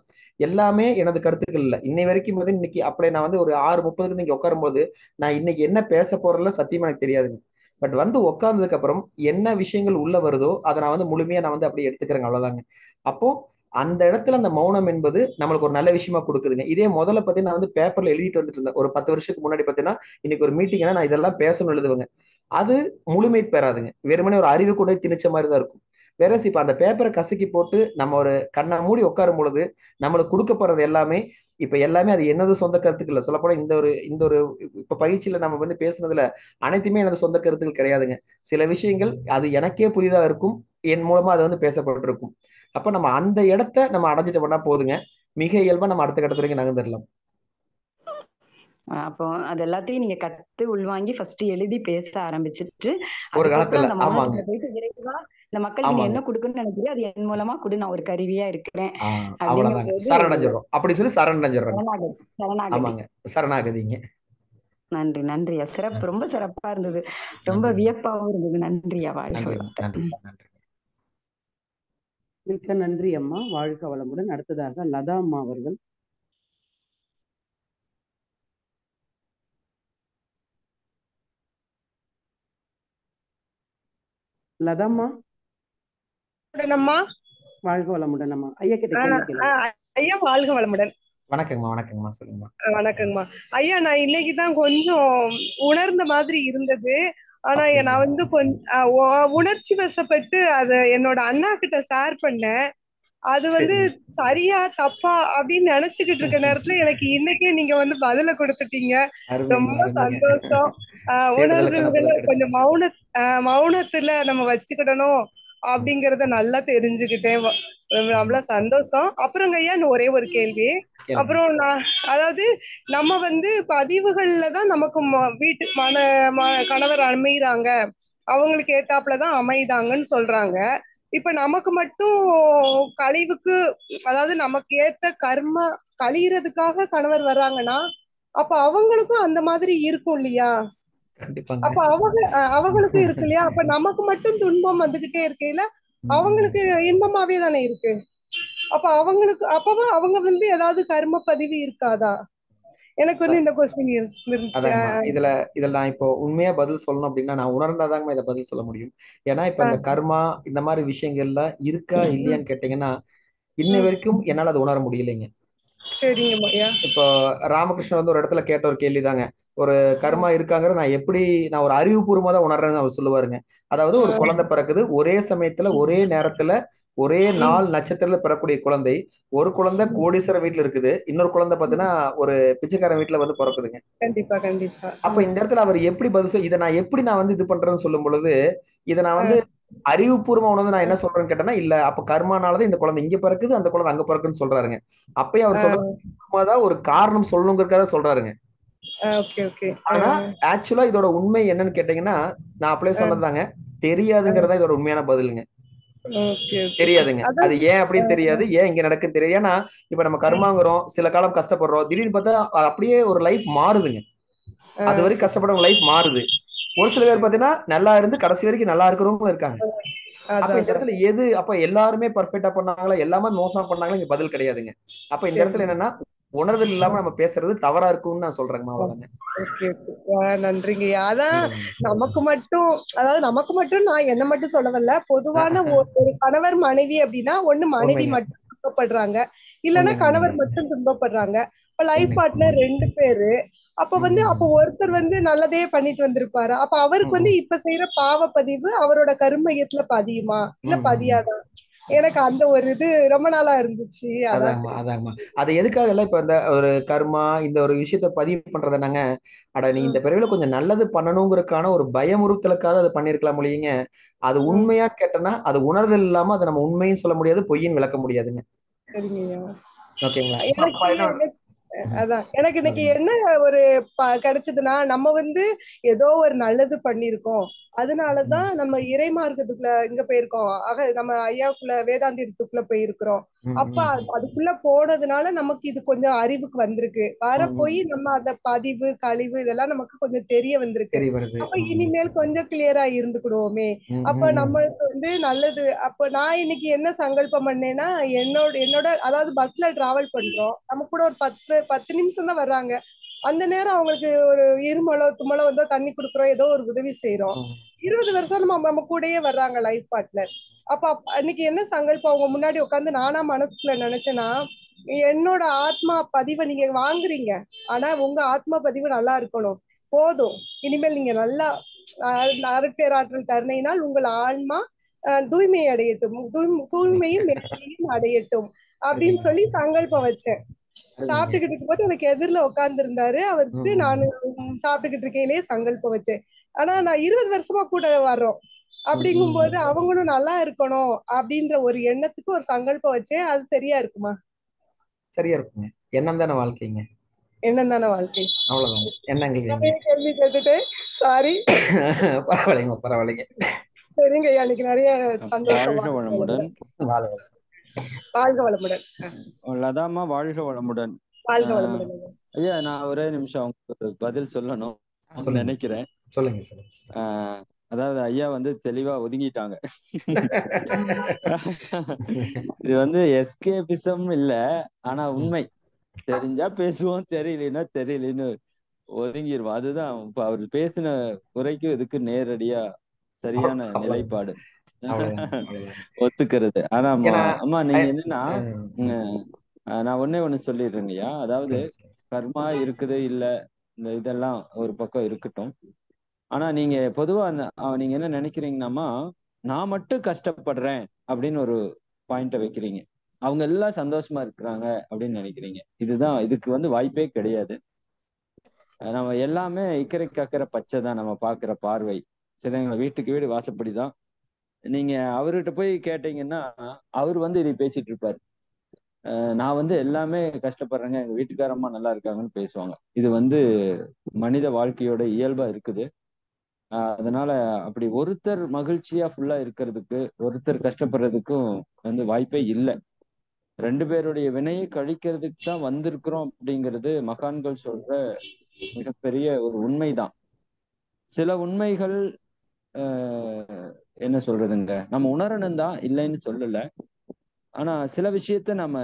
Speaker 2: எல்லாமே எனது கருத்துக்கள் இல்லை. இன்னை வரைக்கும் வந்து இன்னைக்கு அப்படியே நான் வந்து ஒரு ஆறு முப்பதுக்கு நீங்க உட்காரும்போது நான் இன்னைக்கு என்ன பேச போறதுல சத்தியமா எனக்கு தெரியாதுங்க. பட் வந்து உட்கார்ந்ததுக்கு அப்புறம் என்ன விஷயங்கள் உள்ள வருதோ அதை நான் வந்து முழுமையா நான் வந்து அப்படியே எடுத்துக்கிறேங்க அவ்வளவுதாங்க. அப்போ அந்த இடத்துல அந்த மௌனம் என்பது நம்மளுக்கு ஒரு நல்ல விஷயமா கொடுக்குதுங்க. இதே முதல்ல பார்த்தீங்கன்னா வந்து பேப்பர்ல எழுதிட்டு வந்துட்டு இருந்தேன். ஒரு பத்து வருஷத்துக்கு முன்னாடி பார்த்தீங்கன்னா இன்னைக்கு ஒரு மீட்டிங்னா நான் இதெல்லாம் பேசணும் எழுதுவேங்க. அது முழுமை பெறாதுங்க. வெறுமனே ஒரு அறிவு கூட திணிச்ச மாதிரி தான் இருக்கும். வேற இப்ப அந்த பேப்பரை கசக்கி போட்டு நம்ம ஒரு கண்ணை மூடி உட்காரும் பொழுது நம்மளுக்கு கொடுக்கப்படுறது எல்லாமே இப்ப எல்லாமே அது என்னது சொந்த கருத்துக்கள் சொல்லப்போனா இந்த ஒரு இந்த ஒரு இப்ப பயிற்சியில நம்ம வந்து பேசுனதுல அனைத்துமே எனது சொந்த கருத்துக்கள் கிடையாதுங்க. சில விஷயங்கள் அது எனக்கே புதிதா இருக்கும். என் மூலமா அது வந்து பேசப்பட்டிருக்கும். அப்ப நம்ம அந்த இடத்த நம்ம அடைஞ்சிட்டு பண்ணா போதுங்க. மிக இயல்பா நம்ம அடுத்த கட்டத்து வரைக்கும் நகர்ந்துடலாம்.
Speaker 4: அப்போ அது எல்லாத்தையும் நீங்க கத்து உள்வாங்கி ஃபர்ஸ்ட் எழுதி பேச ஆரம்பிச்சிட்டு
Speaker 2: ஒரு காலத்துல.
Speaker 4: அந்த இந்த மக்களுக்கு நீ
Speaker 2: ஆமாங்க.
Speaker 4: என்ன கொடுக்கணும்னு நினைக்கிறியோ அது என் மூலமா கொடு நான் ஒரு கருவியா இருக்கிறேன்
Speaker 2: சரணடைஞ்சிடறோம். அப்படி சொல்லி
Speaker 4: சரணாகதி
Speaker 2: ஆமாங்க. சரணாகதிங்க.
Speaker 4: நன்றி நன்றியா சிறப்பு ரொம்ப சிறப்பா இருந்தது. ரொம்ப வியப்பாவும் இருந்தது. நன்றியா வாழ்க
Speaker 3: மிக்க நன்றி அம்மா. வாழ்க வளமுடன். அடுத்ததாக லதா அம்மா அவர்கள். லதாம்மா வாழ்க வளமுடன் அம்மா. ஐயா கிட்ட
Speaker 5: ஐயா வாழ்க வளமுடன்.
Speaker 2: வணக்கங்கம்மா வணக்கங்கம்மா சொல்லுங்கம்மா.
Speaker 5: வணக்கங்கம்மா ஐயா நான் இன்னைக்கு தான் கொஞ்சம் உணர்ந்த மாதிரி இருந்தது. ஆனா நான் வந்து கொஞ்சம் உணர்ச்சி வசப்பட்டு அதை என்னோட அண்ணா கிட்ட ஷேர் பண்ணேன். அது வந்து சரியா தப்பா அப்படின்னு நினைச்சுக்கிட்டு இருக்க நேரத்துல எனக்கு இன்னைக்கே நீங்க வந்து பதில கொடுத்துட்டீங்க. ரொம்ப சந்தோஷம்.
Speaker 2: பதில்
Speaker 5: கொஞ்சம் மௌன மௌனத்துல நம்ம வச்சுக்கிடணும். அப்படிங்கறத நல்லா தெரிஞ்சுக்கிட்டேன். வ- நம்மள
Speaker 2: ம்.
Speaker 5: சந்தோஷம். அப்புறங்க ஐயா இன்னும் ஒரே ஒரு கேள்வி? அப்புறம் நான் அதாவது நம்ம வந்து பதிவுகள்ல தான் நமக்கு வீட்டு மன கணவர் அமைகிறாங்க அவங்களுக்கு ஏத்தாப்புல தான் அமைதாங்கன்னு சொல்றாங்க. இப்ப நமக்கு மட்டும் கழிவுக்கு அதாவது நமக்கு ஏத்த கர்ம கழியறதுக்காக கணவர் வர்றாங்கன்னா அப்ப அவங்களுக்கும் அந்த மாதிரி இருக்கும் இல்லையா? அப்ப அவங்க அஹ் அவங்களுக்கும் இருக்கு இல்லையா? அப்ப நமக்கு மட்டும் துன்பம் வந்துகிட்டே இருக்கையில அவங்களுக்கு இன்பமாவே தானே இருக்கு? அப்ப அவங்களுக்கு அப்பவும் அவங்க வந்து ஏதாவது கர்ம பதிவு இருக்காதா? எனக்கு வந்து இந்த கொஸ்டின்
Speaker 2: இதுல இதுல நான் இப்போ உண்மையா பதில் சொல்லணும் அப்படின்னா நான் உணர்ந்தாதாங்கம்மா இதை பதில் சொல்ல முடியும். ஏன்னா இப்ப இந்த கர்மா இந்த மாதிரி விஷயங்கள்ல இருக்கா இல்லையான்னு கேட்டீங்கன்னா இன்ன வரைக்கும் என்னால அதை உணர முடியலைங்க. இப்போ ராமகிருஷ்ணன் வந்து ஒரு இடத்துல கேட்ட ஒரு கேள்விதாங்க. ஒரு கர்மா இருக்காங்கிறத நான் எப்படி நான் ஒரு அறிவுபூர்வமா தான் உணர்றேன்னு அவர் சொல்லுவாருங்க. அதாவது ஒரு குழந்தை பிறக்குது ஒரே சமயத்துல ஒரே நேரத்துல ஒரே நாள் நட்சத்திரத்துல பிறக்கூடிய குழந்தை ஒரு குழந்தை கோடீஸ்வர வீட்டுல இருக்குது இன்னொரு குழந்தை பாத்தீங்கன்னா ஒரு பிச்சைக்காரன் வீட்டுல வந்து பிறக்குதுங்க.
Speaker 5: கண்டிப்பா கண்டிப்பா.
Speaker 2: அப்ப இந்த இடத்துல அவர் எப்படி பதில் இதை நான் எப்படி நான் வந்து இது பண்றேன்னு சொல்லும் பொழுது இதை நான் வந்து அறிவுபூர்வமா உணர்ந்து நான் என்ன சொல்றேன்னு கேட்டேன்னா இல்ல அப்ப கர்மானாலதான் இந்த குழந்தை இங்க பிறக்குது அந்த குழந்தை அங்க பிறக்குன்னு சொல்றாருங்க. அப்பயே அவர் சொல்றது ஒரு காரணம் சொல்லணுங்கிறதுக்காக சொல்றாருங்க. ஆனா ஆக்சுவலா இதோட உண்மை என்னன்னு கேட்டீங்கன்னா நான் அப்படியே சொன்னதாங்க தெரியாதுங்கிறதா இதோட உண்மையான பதிலுங்க. தெரியாதுங்க. அது ஏன் அப்படின்னு தெரியாது. ஏன் இங்க நடக்குன்னு தெரியாது. ஏன்னா இப்ப நம்ம கர்மாங்கிறோம் சில காலம் கஷ்டப்படுறோம். திடீர்னு பார்த்தா அப்படியே ஒரு லைஃப் மாறுதுங்க. அது வரைக்கும் கஷ்டப்படுறவங்க லைஃப் மாறுது. ஒரு சில பேர் பாத்தீங்கன்னா நல்லா இருந்து கடைசி வரைக்கும் நல்லா இருக்கிறவங்களும் இருக்காங்க. அப்ப இந்த இடத்துல எது அப்ப எல்லாருமே பர்ஃபெக்டா பண்ணாங்களா எல்லாமே மோசமா பண்ணாங்களா இங்க பதில் கிடையாதுங்க. அப்ப இந்த இடத்துல என்னன்னா உணர்தல் இல்லாம நம்ம பேசுறது தவறா இருக்கும்னு நான் சொல்றேங்க
Speaker 5: நன்றிங்க. அதான் நமக்கு மட்டும் அதாவது நமக்கு மட்டும் நான் என்ன மட்டும் சொல்ல வரல பொதுவான ஒரு கணவர் மனைவி அப்படின்னா ஒண்ணு மனைவி மட்டும் துன்பப்படுறாங்க. இல்லைன்னா கணவர் மட்டும் துன்பப்படுறாங்க. இப்ப லைஃப் பார்ட்னர் ரெண்டு பேரு அப்ப வந்து அப்ப ஒருத்தர் வந்து நல்லதே பண்ணிட்டு வந்திருப்பாரு. அப்ப அவருக்கு வந்து இப்ப செய்யற பாவ பதிவு அவரோட கருமையத்துல பதியுமா? இல்ல பதியாதா? எனக்கு அந்த ஒரு இது ரொம்ப நாளா இருந்துச்சு.
Speaker 2: அதாங்கம்மா அதாங்கம்மா அது எதுக்காக இல்ல? இப்ப இந்த ஒரு கர்மா இந்த ஒரு விஷயத்த பதிவு பண்றது என்னங்க அட நீ இந்த பிறவில கொஞ்சம் நல்லது பண்ணணுங்கிறதுக்கான ஒரு பயமுறுத்தலுக்காக அதை பண்ணிருக்கலாம் மொழியுங்க அது உண்மையான்னு கேட்டனா அது உணர்தல் இல்லாம அதை நம்ம உண்மையும் சொல்ல முடியாது பொய்யும் விளக்க முடியாதுங்க. ஓகேங்களா?
Speaker 5: அதான். எனக்கு இன்னைக்கு என்ன ஒரு கிடைச்சதுன்னா நம்ம வந்து ஏதோ ஒரு நல்லது பண்ணிருக்கோம் அதனாலதான் நம்ம இறை மார்க்கத்துக்குள்ள இங்க போயிருக்கோம். ஆக நம்ம ஐயாவுக்குள்ள வேதாந்திரத்துக்குள்ள போயிருக்கிறோம். அப்ப அதுக்குள்ள போனதுனால நமக்கு இது கொஞ்சம் அறிவுக்கு வந்திருக்கு. வர போய் நம்ம அந்த பதிவு கழிவு இதெல்லாம் நமக்கு கொஞ்சம் தெரிய வந்திருக்கு. அப்ப இனிமேல் கொஞ்சம் கிளியரா இருந்துக்கிடுவோமே. அப்ப நம்மளுக்கு வந்து நல்லது. அப்ப நான் இன்னைக்கு என்ன சங்கல்பம் பண்ணேன்னா என்னோட என்னோட அதாவது பஸ்ல டிராவல் பண்றோம். நம்ம கூட ஒரு பத்து பத்து நிமிஷம் தான் வர்றாங்க. அந்த நேரம் அவங்களுக்கு ஒரு இருமலோ தும்மலோ வந்தா தண்ணி குடுக்குறோம் ஏதோ ஒரு உதவி செய்யறோம் இருபது வருஷம் நம்ம நம்ம கூடயே வர்றாங்க லைஃப் பார்ட்னர் அப்ப அன்னைக்கு என்ன சங்கல்பம்? அவங்க முன்னாடி உட்காந்து நானா மனசுக்குள்ள நினைச்சேன்னா என்னோட ஆத்மா பதிவை நீங்க வாங்குறீங்க. ஆனா உங்க ஆத்மா பதிவு நல்லா இருக்கணும். போதும். இனிமேல் நீங்க நல்லா அருட்பேராற்றல் கருணையினால் உங்கள் ஆன்மா தூய்மை அடையட்டும். தூய்மை- தூய்மையும் [laughs] அடையட்டும். அப்படின்னு சொல்லி சங்கல்பம் வச்சேன். சாப்பிட்டுக்கிட்டு இருக்கும்போது எனக்கு எதிரில உட்கார்ந்து இருந்தாரு அவருக்கு. நான் சாப்பிட்டுக்கிட்டு இருக்கையிலேயே சங்கல்பம் வச்சேன். ஆனா நான் இருபது வருஷமா கூட வர்றோம். அப்படிங்கும்போது அவங்களும் நல்லா இருக்கணும் அப்படின்ற ஒரு எண்ணத்துக்கு ஒரு சங்கல்பம் வச்சேன். அது சரியா இருக்குமா?
Speaker 2: சரியா இருக்குங்க. எண்ணம் தானே வாழ்க்கைங்க?
Speaker 5: எண்ணம் தானே வாழ்க்கை.
Speaker 2: அவ்வளவுதாங்க எண்ணங்கள்
Speaker 5: கேள்வி? கேட்டுட்டேன். சாரி [laughs]
Speaker 2: பரவாயில்லைங்க பரவாயில்லைங்க.
Speaker 5: சரிங்க ஐயா இன்னைக்கு நிறைய சந்தோஷம்
Speaker 1: வாழ்க வளமுடன். லதாமா வாழ்க வளமுடன்.
Speaker 5: வாழ்க வளமுடன். ஐயா.
Speaker 1: நான் ஒரே நிமிஷம் உங்களுக்கு பதில் சொல்லணும். நினைக்கிறேன்.
Speaker 2: சொல்லுங்க
Speaker 1: அதாவது ஐயா வந்து தெளிவா ஒதுங்கிட்டாங்க. இது வந்து எஸ்கேபிசம் இல்ல ஆனா உண்மை. தெரிஞ்சா பேசுவோம் தெரியலன்னா தெரியலன்னு ஒதுங்கிடுவோம் அதுதான் இப்ப அவர் பேசின குறைக்கும் இதுக்கு நேரடியா சரியான. நிலைப்பாடு. [laughs] ஒத்துக்கிறது. ஆனா அம்மா நீங்க என்னன்னா நான் ஒண்ணே ஒண்ணு சொல்லிடுறேங்கய்யா. அதாவது. கர்மா இருக்குது இல்ல இந்த இதெல்லாம் ஒரு பக்கம் இருக்கட்டும். ஆனா நீங்க பொதுவா அந்த நீங்க என்ன நினைக்கிறீங்கன்னாமா நான் மட்டும் கஷ்டப்படுறேன் அப்படின்னு ஒரு பாயிண்ட வைக்கிறீங்க. அவங்க எல்லாம் சந்தோஷமா இருக்கிறாங்க அப்படின்னு நினைக்கிறீங்க. இதுதான் இதுக்கு வந்து வாய்ப்பே கிடையாது. நம்ம எல்லாமே இக்கரைக்கு அக்கறை பச்சை தான் நம்ம பாக்குற பார்வை. சரிங்களா வீட்டுக்கு வீடு வாசப்படி தான் நீங்க அவர்கிட்ட போய் கேட்டீங்கன்னா அவர் வந்து இதை பேசிட்டு இருப்பாரு. நான் வந்து எல்லாமே கஷ்டப்படுறேங்க. எங்க வீட்டுக்காரம்மா நல்லா இருக்காங்கன்னு பேசுவாங்க. இது வந்து மனித வாழ்க்கையோட இயல்பா இருக்குது. அதனால அப்படி ஒருத்தர் மகிழ்ச்சியா ஃபுல்லா இருக்கிறதுக்கு ஒருத்தர் கஷ்டப்படுறதுக்கும் வந்து வாய்ப்பே இல்லை. ரெண்டு பேருடைய வினையை கழிக்கிறதுக்கு தான் வந்திருக்கிறோம் அப்படிங்கிறது மகான்கள் சொல்ற மிகப்பெரிய ஒரு உண்மைதான். சில உண்மைகள் ஆஹ் என்ன சொல்றதுங்க? நம்ம உணரணும் தான் இல்லைன்னு சொல்லல. ஆனா சில விஷயத்த நம்ம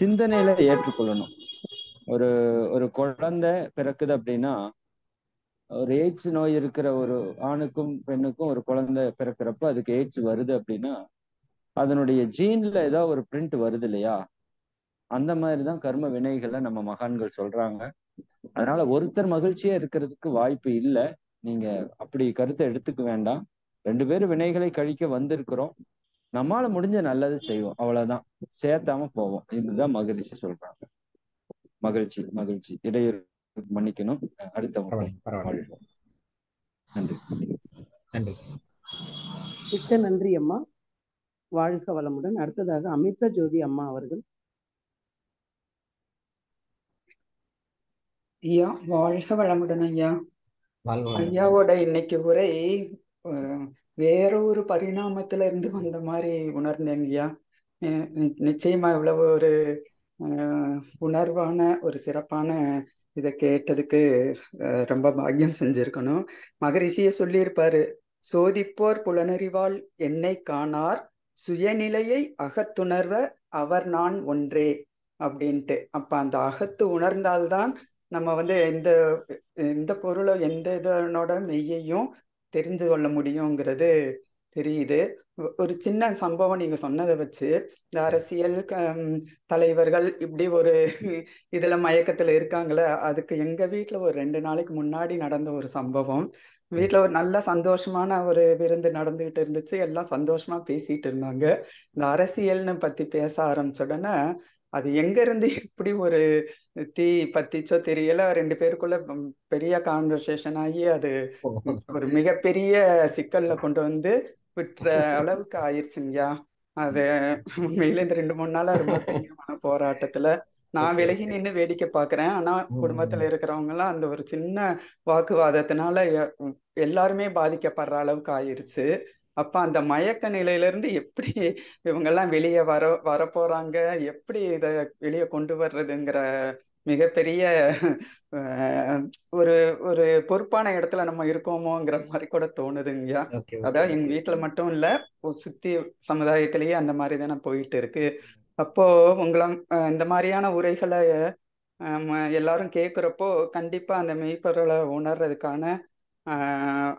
Speaker 1: சிந்தனையில ஏற்றுக்கொள்ளணும். ஒரு ஒரு குழந்தை பிறக்குது அப்படின்னா ஒரு எய்ட்ஸ் நோய் இருக்கிற ஒரு ஆணுக்கும் பெண்ணுக்கும் ஒரு குழந்தை பிறக்கிறப்ப அதுக்கு எய்ட்ஸ் வருது அப்படின்னா அதனுடைய ஜீன்ல ஏதாவது ஒரு பிரிண்ட் வருது இல்லையா? அந்த மாதிரிதான் கர்ம வினைகளை நம்ம மகான்கள் சொல்றாங்க. அதனால ஒருத்தர் மகிழ்ச்சியா இருக்கிறதுக்கு வாய்ப்பு இல்லை. நீங்க அப்படி கருத்தை எடுத்துக்க வேண்டாம். ரெண்டு பேரும் வினைகளை கழிக்க வந்திருக்கிறோம். நம்மால முடிஞ்ச நல்லது செய்வோம். அவ்வளவுதான். சேர்த்தாம போவோம். இதுதான் மகிழ்ச்சி சொல்றாங்க. மகிழ்ச்சி மகிழ்ச்சி. இடையூறு மன்னிக்கணும். வாழ்க. நன்றி.
Speaker 2: நன்றி.
Speaker 3: மிக்க நன்றி அம்மா. வாழ்க வளமுடன். அடுத்ததாக அமிர்த ஜோதி அம்மா அவர்கள்.
Speaker 6: ஐயா வாழ்க வளமுடன் ஐயா. ஐயாவோட இன்னைக்கு உரை வேற ஒரு பரிணாமத்துல இருந்து வந்த மாதிரி உணர்ந்தேன் ஐயா நிச்சயமா இவ்வளவு ஒரு உணர்வான ஒரு சிறப்பான இதை கேட்டதுக்கு ரொம்ப பாக்கியம் செஞ்சிருக்கணும். மகரிஷிய சொல்லியிருப்பாரு சோதிப்போர் புலனறிவால் என்னை காணார் சுயநிலையை அகத்துணர்வ அவர் நான் ஒன்றே அப்படின்ட்டு. அப்ப அந்த அகத்து உணர்ந்தால்தான் நம்ம வந்து எந்த எந்த பொருளோ எந்த இதனோட மெய்யையும் தெரிந்து கொள்ள முடியுங்கிறது தெரியுது. ஒரு சின்ன சம்பவம் நீங்க சொன்னதை வச்சு இந்த அரசியல் க- தலைவர்கள் இப்படி ஒரு [laughs] இதுல மயக்கத்துல இருக்காங்களே அதுக்கு எங்க வீட்டுல ஒரு ரெண்டு நாளைக்கு முன்னாடி நடந்த ஒரு சம்பவம். வீட்டில் ஒரு நல்ல சந்தோஷமான ஒரு விருந்து நடந்துகிட்டு இருந்துச்சு. எல்லாம் சந்தோஷமா பேசிட்டு இருந்தாங்க. இந்த அரசியல்னு பத்தி பேச ஆரம்பிச்ச உடனே அது எங்க இருந்து இப்படி ஒரு தீ பத்திச்சோ தெரியல ரெண்டு பேருக்குள்ள பெரிய கான்வர்சேஷன் ஆகி அது ஒரு [laughs] மிகப்பெரிய சிக்கல்ல கொண்டு வந்து விட்டுற [laughs] அளவுக்கு ஆயிருச்சுங்கய்யா அது [laughs] உண்மையில இந்த ரெண்டு மூணு நாளா ரொம்ப பெரிய மன போராட்டத்துல நான் விலகி. நின்று வேடிக்கை பார்க்கறேன் ஆனா குடும்பத்துல. இருக்கிறவங்க எல்லாம் அந்த ஒரு சின்ன வாக்குவாதத்தினால எல்லாருமே பாதிக்கப்படுற அளவுக்கு ஆயிருச்சு அப்ப அந்த மயக்க நிலையில இருந்து எப்படி இவங்கெல்லாம் வெளியே வர வரப்போறாங்க? எப்படி இதை வெளியே கொண்டு வர்றதுங்கிற மிகப்பெரிய ஒரு ஒரு பொறுப்பான இடத்துல நம்ம இருக்கோமோங்கிற மாதிரி கூட தோணுதுங்கய்யா அதாவது எங்க வீட்டுல மட்டும் இல்ல சுத்தி சமுதாயத்திலேயே அந்த மாதிரி தானே போயிட்டு இருக்கு. அப்போ உங்களை இந்த மாதிரியான உரைகளை எல்லாரும் கேட்குறப்போ கண்டிப்பா அந்த மெய்ப்பொருளை உணர்றதுக்கான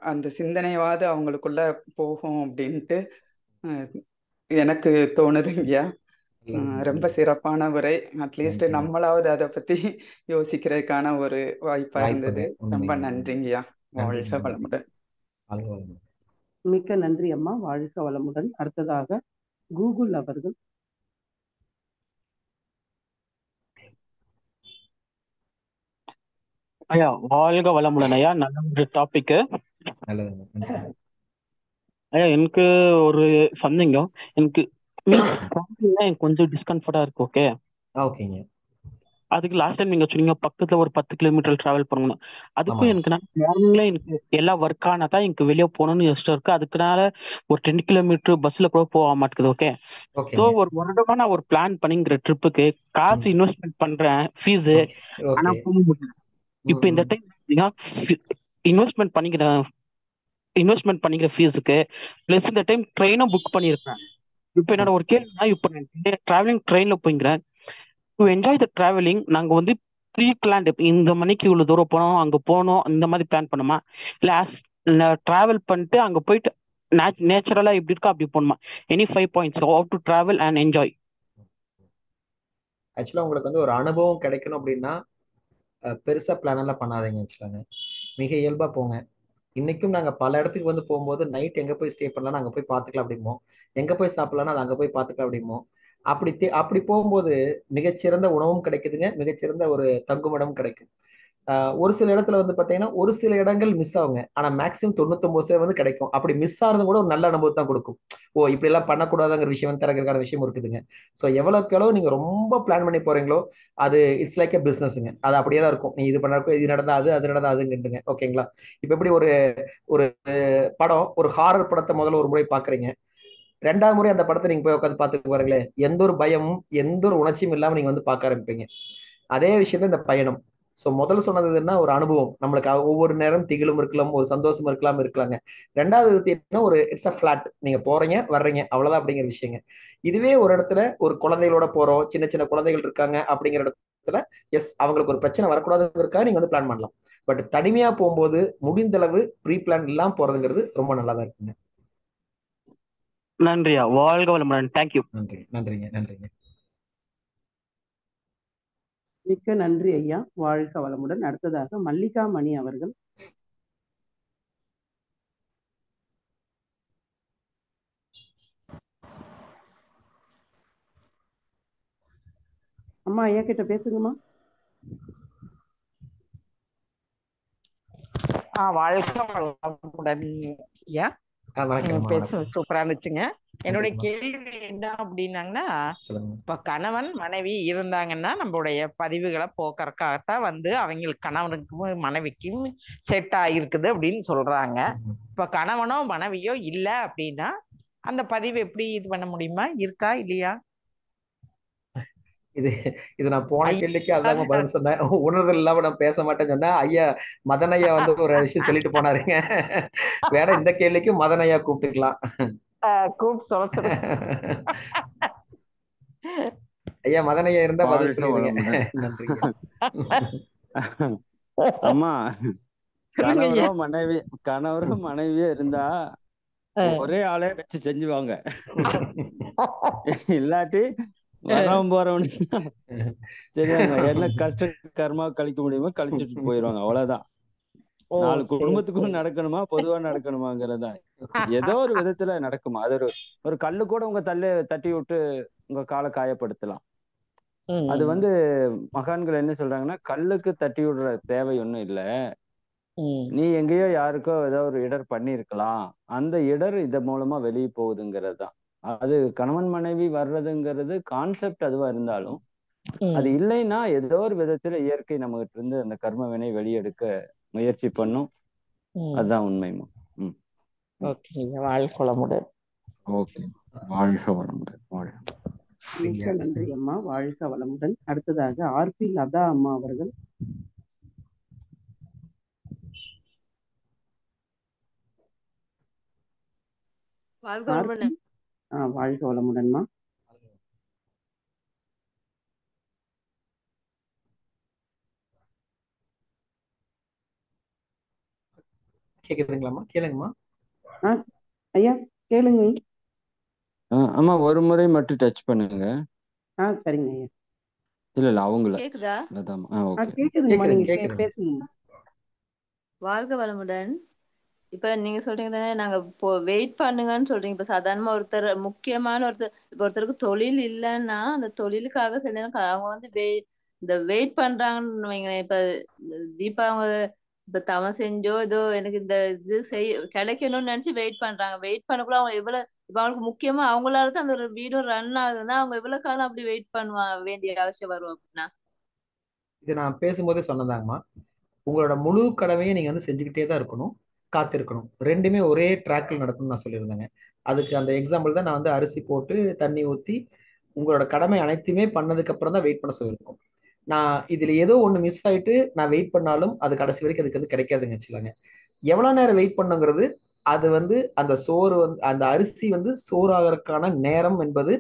Speaker 6: அந்த சிந்தனையாவது அவங்களுக்குள்ள போகும் அப்படின்ட்டு எனக்கு தோணுதுங்கய்யா ஆஹ் ரொம்ப சிறப்பான உரை அட்லீஸ்ட். நம்மளாவது அதை பத்தி [laughs] யோசிக்கிறதுக்கான ஒரு வாய்ப்பா. இருந்தது ரொம்ப. நன்றிங்கய்யா வாழ்க
Speaker 2: நன்றிங்க.
Speaker 6: வளமுடன்
Speaker 2: வாழ்க வளமுடன்.
Speaker 3: மிக்க நன்றி அம்மா வாழ்க வளமுடன் அடுத்ததாக கூகுள் அவர்கள்
Speaker 7: ஐயா வாழ்க வளமுடன் ஐயா. நல்ல ஒரு டாபிக். ஐயா எனக்கு ஒரு சந்தேகம் எனக்கு எனக்கு கொஞ்சம் டிஸ்கம்ஃபர்டா இருக்கு ஓகே
Speaker 2: ஓகேங்க.
Speaker 7: அதுக்கு லாஸ்ட் டைம் நீங்க சொன்னீங்க பக்கத்துல ஒரு பத்து கிலோமீட்டர் டிராவல் பண்ணணும். அதுக்கும். எனக்கு நான் மார்னிங்ல எனக்கு எல்லாம் ஒர்க் ஆனா தான் எனக்கு வெளியே போகணும்னு யோசிச்சு இருக்கு அதுக்குனால ஒரு டென் கிலோமீட்டர் பஸ்ல கூட போக மாட்டேங்குது ஓகே ஸோ ஒரு வருடமா நான் ஒரு பிளான் பண்ணிங்கிற ட்ரிப்புக்கு காசு இன்வெஸ்ட்மெண்ட் பண்றேன் ஃபீஸ் ஆனா போக முடியல. இப்போ இந்த டைம் இன்வெஸ்ட்மெண்ட் பண்ணிக்கிற இன்வெஸ்ட்மெண்ட் பண்ணிக்கிற ஃபீஸுக்கு ப்ளஸ் இந்த டைம் ட்ரெயினும் புக் பண்ணியிருக்கேன் இப்போ என்னோட ஒரு கேள்வினா இப்போ நான் டிராவலிங் ட்ரெயினில் போய்க்கிறேன். டு என்ஜாய் த டிராவலிங் நாங்கள் வந்து ப்ரீ பிளான் இந்த மணிக்கு இவ்வளோ தூரம் போனோம் அங்கே போனோம் இந்த மாதிரி பிளான் பண்ணுமா? இல்லை ஆஸ் ட்ராவல் பண்ணிட்டு அங்கே போயிட்டு நேச்சுரலாக எப்படி இருக்கோ அப்படி போகணுமா any five points how to travel and enjoy
Speaker 2: ஆக்சுவலா உங்களுக்கு வந்து ஒரு அனுபவம் கிடைக்கணும் அப்படின்னா பெருசாக பெருசா பிளான் எல்லாம் பண்ணாதீங்க ஆக்சுவலாங்க மிக இயல்பா போங்க. இன்னைக்கும் நாங்க பல இடத்துக்கு வந்து போகும்போது நைட் எங்க போய் ஸ்டே பண்ணலாம் அங்க போய் பாத்துக்கலாம் அப்படிமோ எங்க போய் சாப்பிடலாம் அது அங்க போய் பாத்துக்கலாம் அப்படிமோ அப்படி தே- அப்படி போகும்போது மிகச்சிறந்த உணவும் கிடைக்குதுங்க. மிகச்சிறந்த ஒரு தங்குமிடமும் கிடைக்கும். ஒரு சில இடத்துல வந்து பாத்தீங்கன்னா ஒரு சில இடங்கள் மிஸ் ஆகுங்க. ஆனா மேக்ஸிமம் தொண்ணூத்தொம்பது சதவீதம் வந்து கிடைக்கும். அப்படி மிஸ் ஆகிறது கூட ஒரு நல்ல அனுபவத்தை தான் கொடுக்கும். ஓ இப்படி எல்லாம் பண்ணக்கூடாதுங்கிற விஷயம் வந்து திறக்கிறதுக்கான விஷயம் இருக்குதுங்க. ஸோ எவ்வளவுக்கு எவ்வளவு நீங்க ரொம்ப பிளான் பண்ணி போறீங்களோ அது இட்ஸ் லைக் எ பிசினஸ்ங்க அது அப்படியே தான் இருக்கும். நீ இது பண்ண இது நடந்தா அது அது நடந்தா அதுங்கிட்டுங்க ஓகேங்களா? இப்ப எப்படி ஒரு ஒரு படம் ஒரு ஹாரர் படத்தை முதல்ல ஒரு முறை பாக்குறீங்க. ரெண்டாவது முறை அந்த படத்தை நீங்க போய் உட்காந்து பார்த்துட்டு பாருங்களேன். எந்த ஒரு பயமும் எந்த ஒரு உணர்ச்சியும் இல்லாம நீங்க வந்து பார்க்க ஆரம்பிப்பீங்க. அதே விஷயத்த இந்த பயணம். ஸோ முதல்ல சொன்னது என்ன? ஒரு அனுபவம். நம்மளுக்கு ஒவ்வொரு நேரம் திகிலும் இருக்கலாம் ஒரு சந்தோஷம் இருக்கலாம் இருக்கலாங்க. ரெண்டாவது என்ன ஒரு இட்ஸ் அ ஃபிளாட் நீங்க போறீங்க வர்றீங்க அவ்வளவுதான் அப்படிங்கிற விஷயங்க. இதுவே ஒரு இடத்துல ஒரு குழந்தைகளோட போறோம் சின்ன சின்ன குழந்தைகள் இருக்காங்க அப்படிங்கிற இடத்துல எஸ் அவங்களுக்கு ஒரு பிரச்சனை வரக்கூடாதுங்கிறதுக்காக நீங்க வந்து பிளான் பண்ணலாம். பட் தனிமையா போகும்போது முடிந்த அளவு ப்ரீ பிளான் இல்லாம போறதுங்கிறது ரொம்ப நல்லா தான் இருக்குங்க.
Speaker 7: நன்றியா. வாழ்க வளமுடன். தேங்க்யூ
Speaker 2: நன்றி. நன்றிங்க. நன்றிங்க.
Speaker 3: மிக்க நன்றி ஐயா. வாழ்க வளமுடன். அடுத்ததாக மல்லிகா மணி அவர்கள். அம்மா ஐயா கிட்ட பேசுங்கம்மா.
Speaker 8: ஆ வாழ்க்கை வளமுடன் ஐயா.
Speaker 2: வணக்கம்.
Speaker 8: சூப்பரா இருந்துச்சுங்க. என்னுடைய. கேள்வி என்ன அப்படின்னாங்கன்னா இப்ப கணவன் மனைவி இருந்தாங்கன்னா நம்மளுடைய பதிவுகளை போக்குறதுக்காகத்தான் வந்து அவங்களுக்கு கணவனுக்கும் மனைவிக்கும் செட் ஆகிருக்குது அப்படின்னு சொல்றாங்க. இப்ப கணவனோ மனைவியோ இல்ல அப்படின்னா அந்த பதிவு எப்படி இது பண்ண முடியுமா? இருக்கா இல்லையா?
Speaker 2: இது இது நான் போன கேள்விக்கு அதாங்க பதில் சொன்னேன். உணர்தல் இல்லாம நான் பேச மாட்டேன்னு சொன்னேன். ஐயா மதன் ஐயா வந்து ஒரு விஷயம் சொல்லிட்டு போனாருங்க. வேற இந்த கேள்விக்கு மதன் ஐயா கூப்பிட்டுக்கலாம்.
Speaker 8: கூப்பிட்டு சொல்ல சொல்லுங்க.
Speaker 2: ஐயா மதன் ஐயா இருந்தா பதில் [laughs]
Speaker 1: அம்மா
Speaker 8: சொல்லுங்க ஐயா.
Speaker 1: கணவரோ மனைவி கணவரோ மனைவியோ இருந்தா ஒரே ஆளே வச்சு செஞ்சுவாங்க. [laughs] இல்லாட்டி வரவன் போறவனுக்கு தெரியாங்க என்ன கஷ்ட கர்மா கழிக்க முடியுமோ கழிச்சிட்டு போயிடுவாங்க. அவ்வளவுதான். நாலு குடும்பத்துக்கும் நடக்கணுமா? பொதுவா நடக்கணுமாங்கிறதா? ஏதோ ஒரு [laughs] விதத்துல நடக்குமா? அது ஒரு ஒரு கல்லு கூட உங்க தள்ளு தட்டி விட்டு உங்க காலை காயப்படுத்தலாம். அது வந்து மகான்கள் என்ன சொல்றாங்கன்னா கல்லுக்கு தட்டி விடுற தேவை ஒண்ணும் இல்ல. நீ எங்கேயோ யாருக்கோ ஏதோ ஒரு இடர் பண்ணியிருக்கலாம். அந்த இடர் இது மூலமா வெளியே போகுதுங்கிறது தான் அது கணவன் மனைவி வர்றதுங்கிறது கான்செப்ட் அதுவா இருந்தாலும் அது இல்லைன்னா ஏதோ ஒரு விதத்துல இயற்கை நம்மகிட்ட இருந்து அந்த கர்ம வினை வெளியெடுக்க முயற்சி பண்ணும்.
Speaker 8: ம்.
Speaker 1: அதுதான் உண்மைமா ம்.
Speaker 8: ஓகேங்க வாழ்க்கொளமுடன்
Speaker 1: ஓகே வாழ்க வளமுடன் வாழ்க
Speaker 3: நன்றி அம்மா. வாழ்க வளமுடன். அடுத்ததாக ஆர்பி லதா அம்மா அவர்கள்.
Speaker 9: வாழ்க வளமுடன்.
Speaker 3: ஆ வாழ்க வளமுடன்மா
Speaker 2: கேக்குதுங்களாம்மா? கேளுங்கம்மா.
Speaker 3: ஐயா கேளுங்க.
Speaker 1: ஆமா ஒரு முறை மட்டும் டச் பண்ணுங்க.
Speaker 3: ஆ சரிங்க ஐயா.
Speaker 1: இல்ல இல்ல அவங்கள.
Speaker 9: கேக்குதா? வாழ்க வளமுடன். இப்ப நீங்க சொல்றீங்க தானே நாங்க இப்போ வெயிட் பண்ணுங்கன்னு சொல்றீங்க. இப்ப சாதாரணமா ஒருத்தர் முக்கியமான ஒருத்தர் இப்ப ஒருத்தருக்கு தொழில் இல்லைன்னா அந்த தொழிலுக்காக சில நேரம் க- அவங்க வந்து வெய் இந்த வெயிட் பண்றாங்கன்னு வைங்களேன். இப்ப தீபா அவங்க இப்ப தவம் செஞ்சோ ஏதோ எனக்கு இந்த இது செய் கிடைக்கணும்னு நினைச்சு வெயிட் பண்றாங்க. வெயிட் பண்ணக்குள்ள அவங்க எவ்வளவு இப்ப அவங்களுக்கு முக்கியமா அவங்களால தான் அந்த ஒரு வீடும் ரன் ஆகுதுன்னா அவங்க எவ்வளவு காலம் அப்படி வெயிட் பண்ணுவாங்க வேண்டிய அவசியம் வரும் அப்படின்னா?
Speaker 2: இது நான் பேசும்போதே சொன்னதாங்கம்மா. உங்களோட முழு கடமையை நீங்க வந்து செஞ்சுக்கிட்டே தான் இருக்கணும் காத்திருக்கணும். ரெண்டுமே ஒரே ட்ராக்ல நடக்கணும்னு நான் சொல்லியிருந்தேங்க. அதுக்கு அந்த எக்ஸாம்பிள் தான் நான் வந்து அரிசி போட்டு தண்ணி ஊற்றி உங்களோட கடமை அனைத்துமே பண்ணதுக்கு அப்புறம் தான் வெயிட் பண்ண சொல்லியிருக்கோம். நான் இதுல ஏதோ ஒன்று மிஸ் ஆயிட்டு நான் வெயிட் பண்ணாலும் அது கடைசி வரைக்கும் அதுக்கு வந்து கிடைக்காதுங்க வச்சுக்கோங்க எவ்வளவு நேரம் வெயிட் பண்ணுங்கிறது அது வந்து அந்த சோறு வந்து அந்த அரிசி வந்து சோறாகிறதுக்கான நேரம் என்பது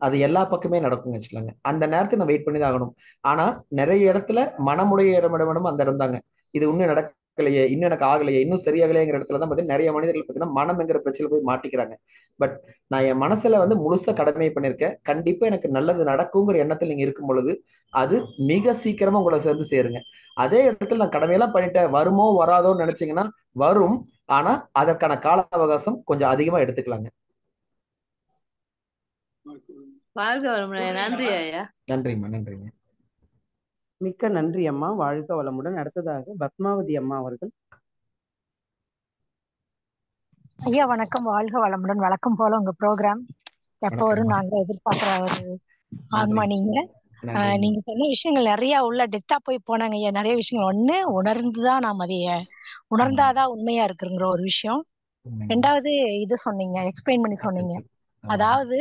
Speaker 2: அது எல்லா பக்கமே நடக்குங்க வச்சுக்கலாங்க அந்த நேரத்தை நான் வெயிட் பண்ணி தான் ஆகணும். ஆனா நிறைய இடத்துல மனமுடைய இடமிடமிடம் அந்த இடம் தாங்க இது இன்னும் நடக்கலையே இன்னும் எனக்கு ஆகலையே இன்னும் சரியாகலையேங்கிற இடத்துல தான் பார்த்தீங்கன்னா நிறைய மனிதர்கள் பார்த்தீங்கன்னா மனம்ங்கிற பிரச்சனை போய் மாட்டிக்கிறாங்க. பட் நான் என் மனசுல வந்து முழுசா கடமை பண்ணியிருக்கேன். கண்டிப்பா எனக்கு நல்லது நடக்குங்கிற எண்ணத்தில் நீங்க இருக்கும் பொழுது அது மிக சீக்கிரமா உங்களை சேர்ந்து சேருங்க. அதே இடத்துல நான் கடமையெல்லாம் பண்ணிட்டேன். வருமோ வராதோன்னு நினைச்சீங்கன்னா வரும். ஆனா அதற்கான கால அவகாசம் கொஞ்சம் அதிகமா எடுத்துக்கலாங்க. நன்றிம்மா நன்றிங்க.
Speaker 3: மிக்க நன்றி அம்மா. வாழ்க வளமுடன். அடுத்ததாக பத்மாவதி அம்மா அவர்கள்.
Speaker 10: ஐயா வணக்கம். வாழ்க வளமுடன். வழக்கம் போல உங்க ப்ரோக்ராம் எப்போ வரும் நாங்க எதிர்பார்க்கிற ஒரு ஆன்மா நீங்க. நீங்க சொன்ன விஷயங்கள் நிறைய உள்ள டெப்தா போய் போனாங்க ஐயா. நிறைய விஷயங்கள். ஒண்ணு உணர்ந்துதான் நாம் அதைய உணர்ந்தாதான் உண்மையா இருக்குங்கிற ஒரு விஷயம். ரெண்டாவது இது சொன்னீங்க. எக்ஸ்பிளைன் பண்ணி சொன்னீங்க. அதாவது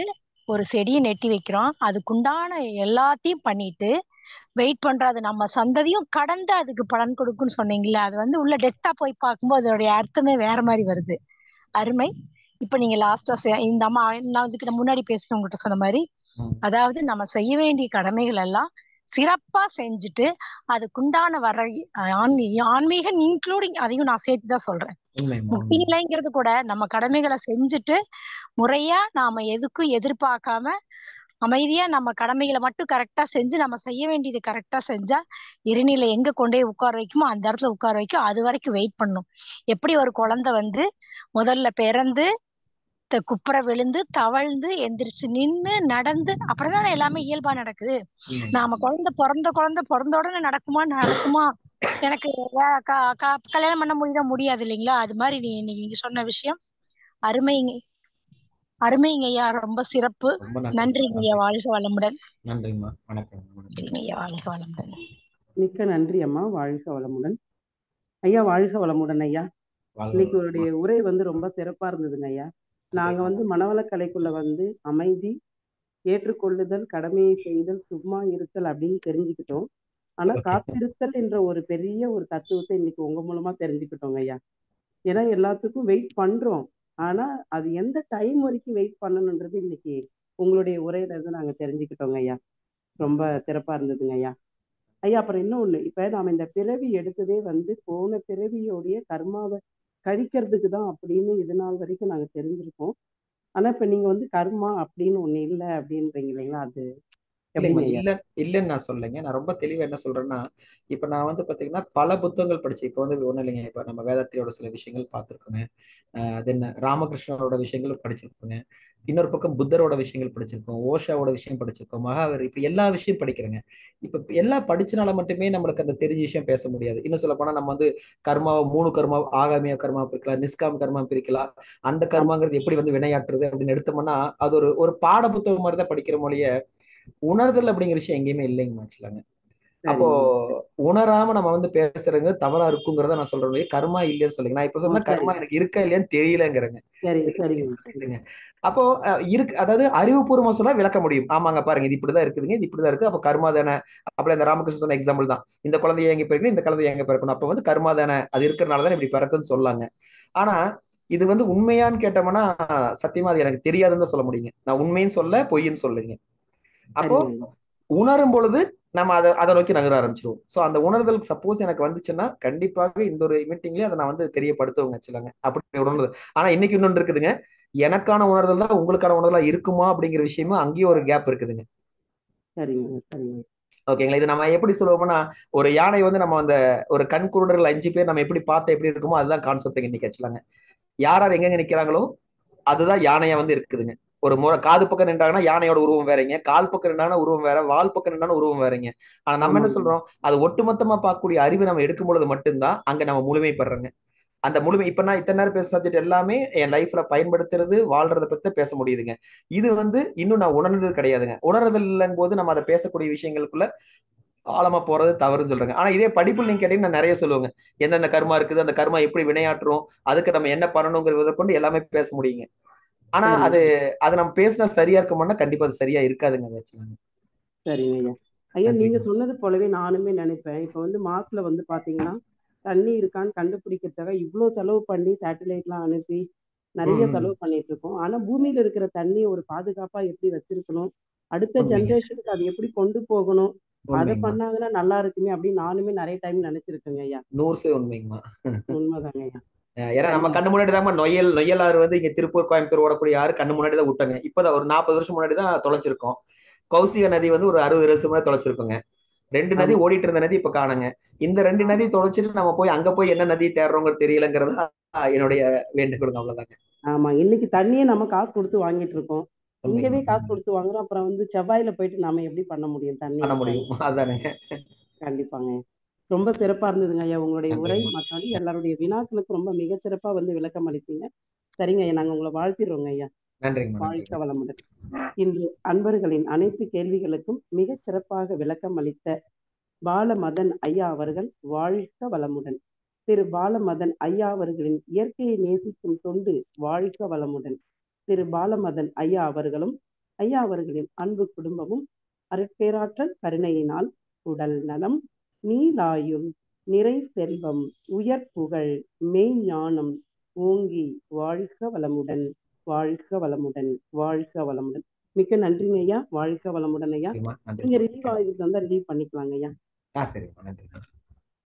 Speaker 10: ஒரு செடியை நெட்டி வைக்கிறோம். அதுக்குண்டான எல்லாத்தையும் பண்ணிட்டு வெயிட் பண்ற அது நம்ம சந்ததியும் கடந்து அதுக்கு பலன் கொடுக்கும்னு சொன்னீங்கல்ல அது வந்து உள்ள டெப்தா போய் பார்க்கும்போது அதோடைய அர்த்தமே வேற மாதிரி வருது. அருமை. இப்ப நீங்க லாஸ்டா இந்த அம்மா நான் இதுக்கு முன்னாடி பேசினவங்ககிட்ட சொன்ன மாதிரி அதாவது நம்ம செய்ய வேண்டிய கடமைகள் எல்லாம் சிறப்பா செஞ்சுட்டு அதுக்குண்டான வர ஆன்மீக இன்க்ளூடிங் அதையும் நான் சேர்த்து தான் சொல்றேன். முக்தி நிலைங்கிறது கூட நம்ம கடமைகளை செஞ்சுட்டு முறையா நாம எதுக்கும் எதிர்பார்க்காம அமைதியா நம்ம கடமைகளை மட்டும் கரெக்டா செஞ்சு நம்ம செய்ய வேண்டியது கரெக்டா செஞ்சா இறைநிலை எங்க கொண்டு போய் உட்கார வைக்குமோ அந்த இடத்துல உட்கார வைக்கும். அது வரைக்கும் வெயிட் பண்ணும். எப்படி ஒரு குழந்தை வந்து முதல்ல பிறந்து குப்புற விழுந்து தவழ்ந்து எந்திரிச்சு நின்னு நடந்து அப்புறம் தானே எல்லாமே இயல்பா நடக்குது. நாம குழந்தை பிறந்த குழந்தை பிறந்த உடனே நடக்குமா நடக்குமா? எனக்கு கல்யாணம் பண்ண முடியுதா முடியாது இல்லைங்களா? அது மாதிரி நீ நீங்க சொன்ன விஷயம். அருமைங்க அருமைங்க ஐயா. ரொம்ப சிறப்பு. நன்றிங்க ஐயா. வாழ்க வளமுடன்.
Speaker 2: நன்றிம்மா. வணக்கம்.
Speaker 10: ஐயா. வாழ்க வளமுடன்.
Speaker 3: மிக்க நன்றி அம்மா. வாழ்க வளமுடன். ஐயா வாழ்க வளமுடன் ஐயா. இன்னைக்கு உங்களுடைய உரை வந்து ரொம்ப சிறப்பா இருந்ததுங்க ஐயா. நாங்க வந்து மனவளக்கலைக்குள்ள வந்து அமைதி ஏற்றுக்கொள்ளுதல் கடமையை செய்தல் சும்மா இருத்தல் அப்படின்னு தெரிஞ்சுக்கிட்டோம். ஆனா காத்திருத்தல் என்ற ஒரு பெரிய ஒரு தத்துவத்தை இன்னைக்கு உங்க மூலமா தெரிஞ்சுக்கிட்டோங்க ஐயா. ஏன்னா எல்லாத்துக்கும் வெயிட் பண்றோம். ஆனா அது எந்த டைம் வரைக்கும் வெயிட் பண்ணணுன்றது இன்னைக்கு உங்களுடைய உரையில இருந்து நாங்க தெரிஞ்சுக்கிட்டோங்க ஐயா. ரொம்ப சிறப்பா இருந்ததுங்க ஐயா. ஐயா அப்புறம் இன்னொன்னு இப்ப நாம இந்த பிறவி எடுத்ததே வந்து போன பிறவியோடைய கர்மாவை கழிக்கிறதுக்கு தான் அப்படின்னு இது நாள் வரைக்கும் நாங்க தெரிஞ்சிருக்கோம். ஆனா இப்ப நீங்க வந்து கர்மா அப்படின்னு ஒண்ணு இல்லை அப்படின்றீங்க இல்லைங்களா? அது
Speaker 2: இல்ல இல்லைன்னு நான் சொல்லலைங்க. நான் ரொம்ப தெளிவா என்ன சொல்றேன்னா இப்ப நான் வந்து பாத்தீங்கன்னா பல புத்தகங்கள் படிச்சேன். இப்போ வந்து ஒண்ணும் இல்லைங்க. இப்ப நம்ம வேதாத்திரியோட சில விஷயங்கள் பார்த்துருக்கோங்க. தென் ராமகிருஷ்ணரோட விஷயங்கள் படிச்சிருக்கோங்க. இன்னொரு பக்கம் புத்தரோட விஷயங்கள் படிச்சிருக்கோம். ஓஷாவோட விஷயம் படிச்சிருக்கோம். மகாவீர் இப்ப எல்லா விஷயம் படிக்கிறேங்க. இப்ப எல்லாம் படிச்சனால மட்டுமே நம்மளுக்கு அந்த தெரிஞ்ச விஷயம் பேச முடியாது. இன்னும் சொல்ல போனா நம்ம வந்து கர்மாவை மூணு கர்மா ஆகாமிய கர்மா பிரிக்கலாம் நிஷ்காம கர்மா பிரிக்கலாம். அந்த கர்மாங்கிறது எப்படி வந்து வினையாற்றுறது அப்படின்னு எடுத்தோம்னா அது ஒரு ஒரு பாட புத்தகம் மாதிரி தான் படிக்கிற மொழிய உணர்தல் அப்படிங்கிற விஷயம் எங்கேயுமே இல்லைங்க வச்சுலாங்க அப்போ உணராம நம்ம வந்து பேசுறது தவறா இருக்குங்கிறத நான் சொல்றேன் கர்மா இல்லைன்னு சொல்லுங்க. நான் இப்ப சொன்னா கர்மா எனக்கு இருக்கா இல்லையான்னு தெரியலங்கிறேங்க. அப்போ இருக்கு அதாவது அறிவுபூர்வமா சொன்னா விளக்க முடியும். ஆமாங்க பாருங்க இது இப்படிதான் இருக்குதுங்க இது இப்படிதான் இருக்கு. அப்ப கர்மா தானே அப்படி அந்த ராமகிருஷ்ணன் சொன்ன எக்ஸாம்பிள் தான். இந்த குழந்தைய எங்க பிறக்கணும் இந்த குழந்தைய எங்க பிறக்கணும். அப்ப வந்து கர்மா தானே அது இருக்கிறனால தானே இப்படி பிறக்குன்னு சொல்லாங்க. ஆனா இது வந்து உண்மையான்னு கேட்டோம்னா சத்தியமா அது எனக்கு தெரியாதுன்னு தான் சொல்ல முடியுங்க. நான் உண்மைன்னு சொல்ல பொய்ன்னு சொல்லுங்க. அப்போ உணரும் பொழுது நம்ம அதை அதை நோக்கி நகர ஆரம்பிச்சிருவோம். ஸோ அந்த உணர்தல் சப்போஸ் எனக்கு வந்துச்சுன்னா கண்டிப்பாக இந்த ஒரு மீட்டிங்லயே அதை நான் வந்து தெரியப்படுத்துவங்க வச்சுலாங்க அப்படி உணர்ந்தது ஆனா இன்னைக்கு இன்னொன்று இருக்குதுங்க. எனக்கான உணர்தல் தான் உங்களுக்கான உணர்தலா இருக்குமா அப்படிங்கிற விஷயமும் அங்கேயும் ஒரு கேப் இருக்குதுங்க.
Speaker 3: சரிங்க சரிங்க.
Speaker 2: ஓகேங்களா? இது நம்ம எப்படி சொல்லுவோம்னா ஒரு யானை வந்து நம்ம அந்த ஒரு கண் குருடர்கள் அஞ்சு பேர் நம்ம எப்படி பார்த்தா எப்படி இருக்குமோ அதுதான் கான்செப்ட் இன்னைக்கு வச்சுலாங்க யார் யார் எங்கெங்க நிக்கிறாங்களோ அதுதான் யானையா வந்து இருக்குதுங்க. ஒரு முறை காது பக்கம் நின்றாங்கன்னா யானையோட உருவம் வேறங்க கால் பக்கம் நின்றாங்கன்னா உருவம் வேற வால் பக்கம் நின்றாலும் உருவம் வேறங்க. ஆனா நம்ம என்ன சொல்றோம்? அது ஒட்டுமொத்தமா பார்க்கக்கூடிய அறிவு நம்ம எடுக்கும் பொழுது மட்டும்தான் அங்க நம்ம முழுமை பெறோங்க அந்த முழுமை இப்ப நான் இத்தனை நேரம் பேச சப்ஜெக்ட் எல்லாமே என் லைஃப்ல பயன்படுத்துறது வாழ்றத பத்தி பேச முடியுதுங்க. இது வந்து இன்னும் நான் உணர்ந்தது கிடையாதுங்க. உணர்தல் போது நம்ம அதை பேசக்கூடிய விஷயங்களுக்குள்ள ஆழமா போறது தவறுன்னு சொல்றாங்க. ஆனா இதே படிப்புல நீங்க கேட்டீங்கன்னா நான் நிறைய சொல்லுவேங்க. எந்தெந்த கர்மா இருக்குது அந்த கர்மா எப்படி வினையாற்றுறோம் அதுக்கு நம்ம என்ன பண்ணணுங்கிறத கொண்டு எல்லாமே பேச முடியுங்க. ஆனா அது அது நம்ம பேசினா சரியா இருக்குமானா கண்டிப்பா அது சரியா இருக்காதுங்க
Speaker 3: சரிங்க. ஐயா நீங்க சொன்னது போலவே நானுமே நினைப்பேன். இப்ப வந்து மாஸ்ல வந்து பாத்தீங்கன்னா தண்ணி இருக்கான்னு கண்டுபிடிக்கிறதுக்காக இவ்வளோ செலவு பண்ணி சேட்டலைட்லாம் அனுப்பி நிறைய செலவு பண்ணிட்டு இருக்கோம் ஆனா பூமியில இருக்கிற தண்ணியை ஒரு பாதுகாப்பா எப்படி வச்சிருக்கணும்? அடுத்த ஜெனரேஷனுக்கு அது எப்படி கொண்டு போகணும்? அதை பண்ணாங்கன்னா நல்லா இருக்குமே அப்படின்னு நானுமே நிறைய டைம் நினைச்சிருக்கேங்க ஐயா.
Speaker 2: நூறு
Speaker 3: உண்மைதாங்க ஐயா.
Speaker 2: ஏன்னா நம்ம கண்ணு முன்னாடி தான் நொயல் நொயல் ஆறு வந்து இங்க திருப்பூர் கோயம்புத்தூர் ஓடக்கூடிய ஆறு கண்ணு முன்னாடி தான் விட்டாங்க இப்பதான் ஒரு நாற்பது வருஷம் முன்னாடி தான் தொலைச்சிருக்கோம். கௌசிக நதி வந்து ஒரு அறுபது வருஷம் முன்னாடி தொலைச்சிருக்கோங்க. ரெண்டு நதி ஓடிட்டு இருந்த நதி இப்ப காணுங்க. இந்த ரெண்டு நதி தொலைச்சிட்டு நம்ம போய் அங்க போய் என்ன நதி தேடுறோங்க தெரியலங்கிறது என்னுடைய வேண்டுகோளுங்க அவ்வளவுதாங்க.
Speaker 3: ஆமா இன்னைக்கு தண்ணியே நம்ம காசு கொடுத்து வாங்கிட்டு இருக்கோம். இங்கவே காசு கொடுத்து வாங்குறோம். அப்புறம் வந்து செவ்வாயில போயிட்டு நாம எப்படி பண்ண முடியும் தண்ணி
Speaker 2: பண்ண முடியும். அதானுங்க.
Speaker 3: கண்டிப்பாங்க. ரொம்ப சிறப்பா இருந்ததுங்க ஐயா உங்களுடைய உரை. மற்றபடி எல்லாருடைய வினாக்களுக்கு ரொம்ப மிகச்சிறப்பா வந்து விளக்கம் அளித்தீங்க. சரிங்க ஐயா நாங்க உங்களை வாழ்த்திடுறோங்க ஐயா. வாழ்க வளமுடன் இன்று அன்பர்களின் அனைத்து கேள்விகளுக்கும் மிகச் சிறப்பாக விளக்கம் அளித்த பாலமதன் ஐயா அவர்கள் வாழ்க வளமுடன் திரு பாலமதன் ஐயா அவர்களின் இயற்கையை நேசிக்கும் தொண்டு வாழ்க வளமுடன் திரு பாலமதன் ஐயா அவர்களும் ஐயா அவர்களின் அன்பு குடும்பமும் அருட்பேராற்றல் கருணையினால் உடல் நலம் நீலாயுள் நிறை செல்வம் உயர் புகழ் மெய்ஞானம் ஓங்கி வாழ்க வளமுடன் வாழ்க வளமுடன் வாழ்க வளமுடன். மிக்க நன்றிங்க ஐயா. வாழ்க வளமுடன் ஐயா. நீங்க ரிலீவ் ஆகிட்டு வந்தா ரிலீவ் பண்ணிக்கலாங்க ஐயா.
Speaker 2: நன்றி நன்றி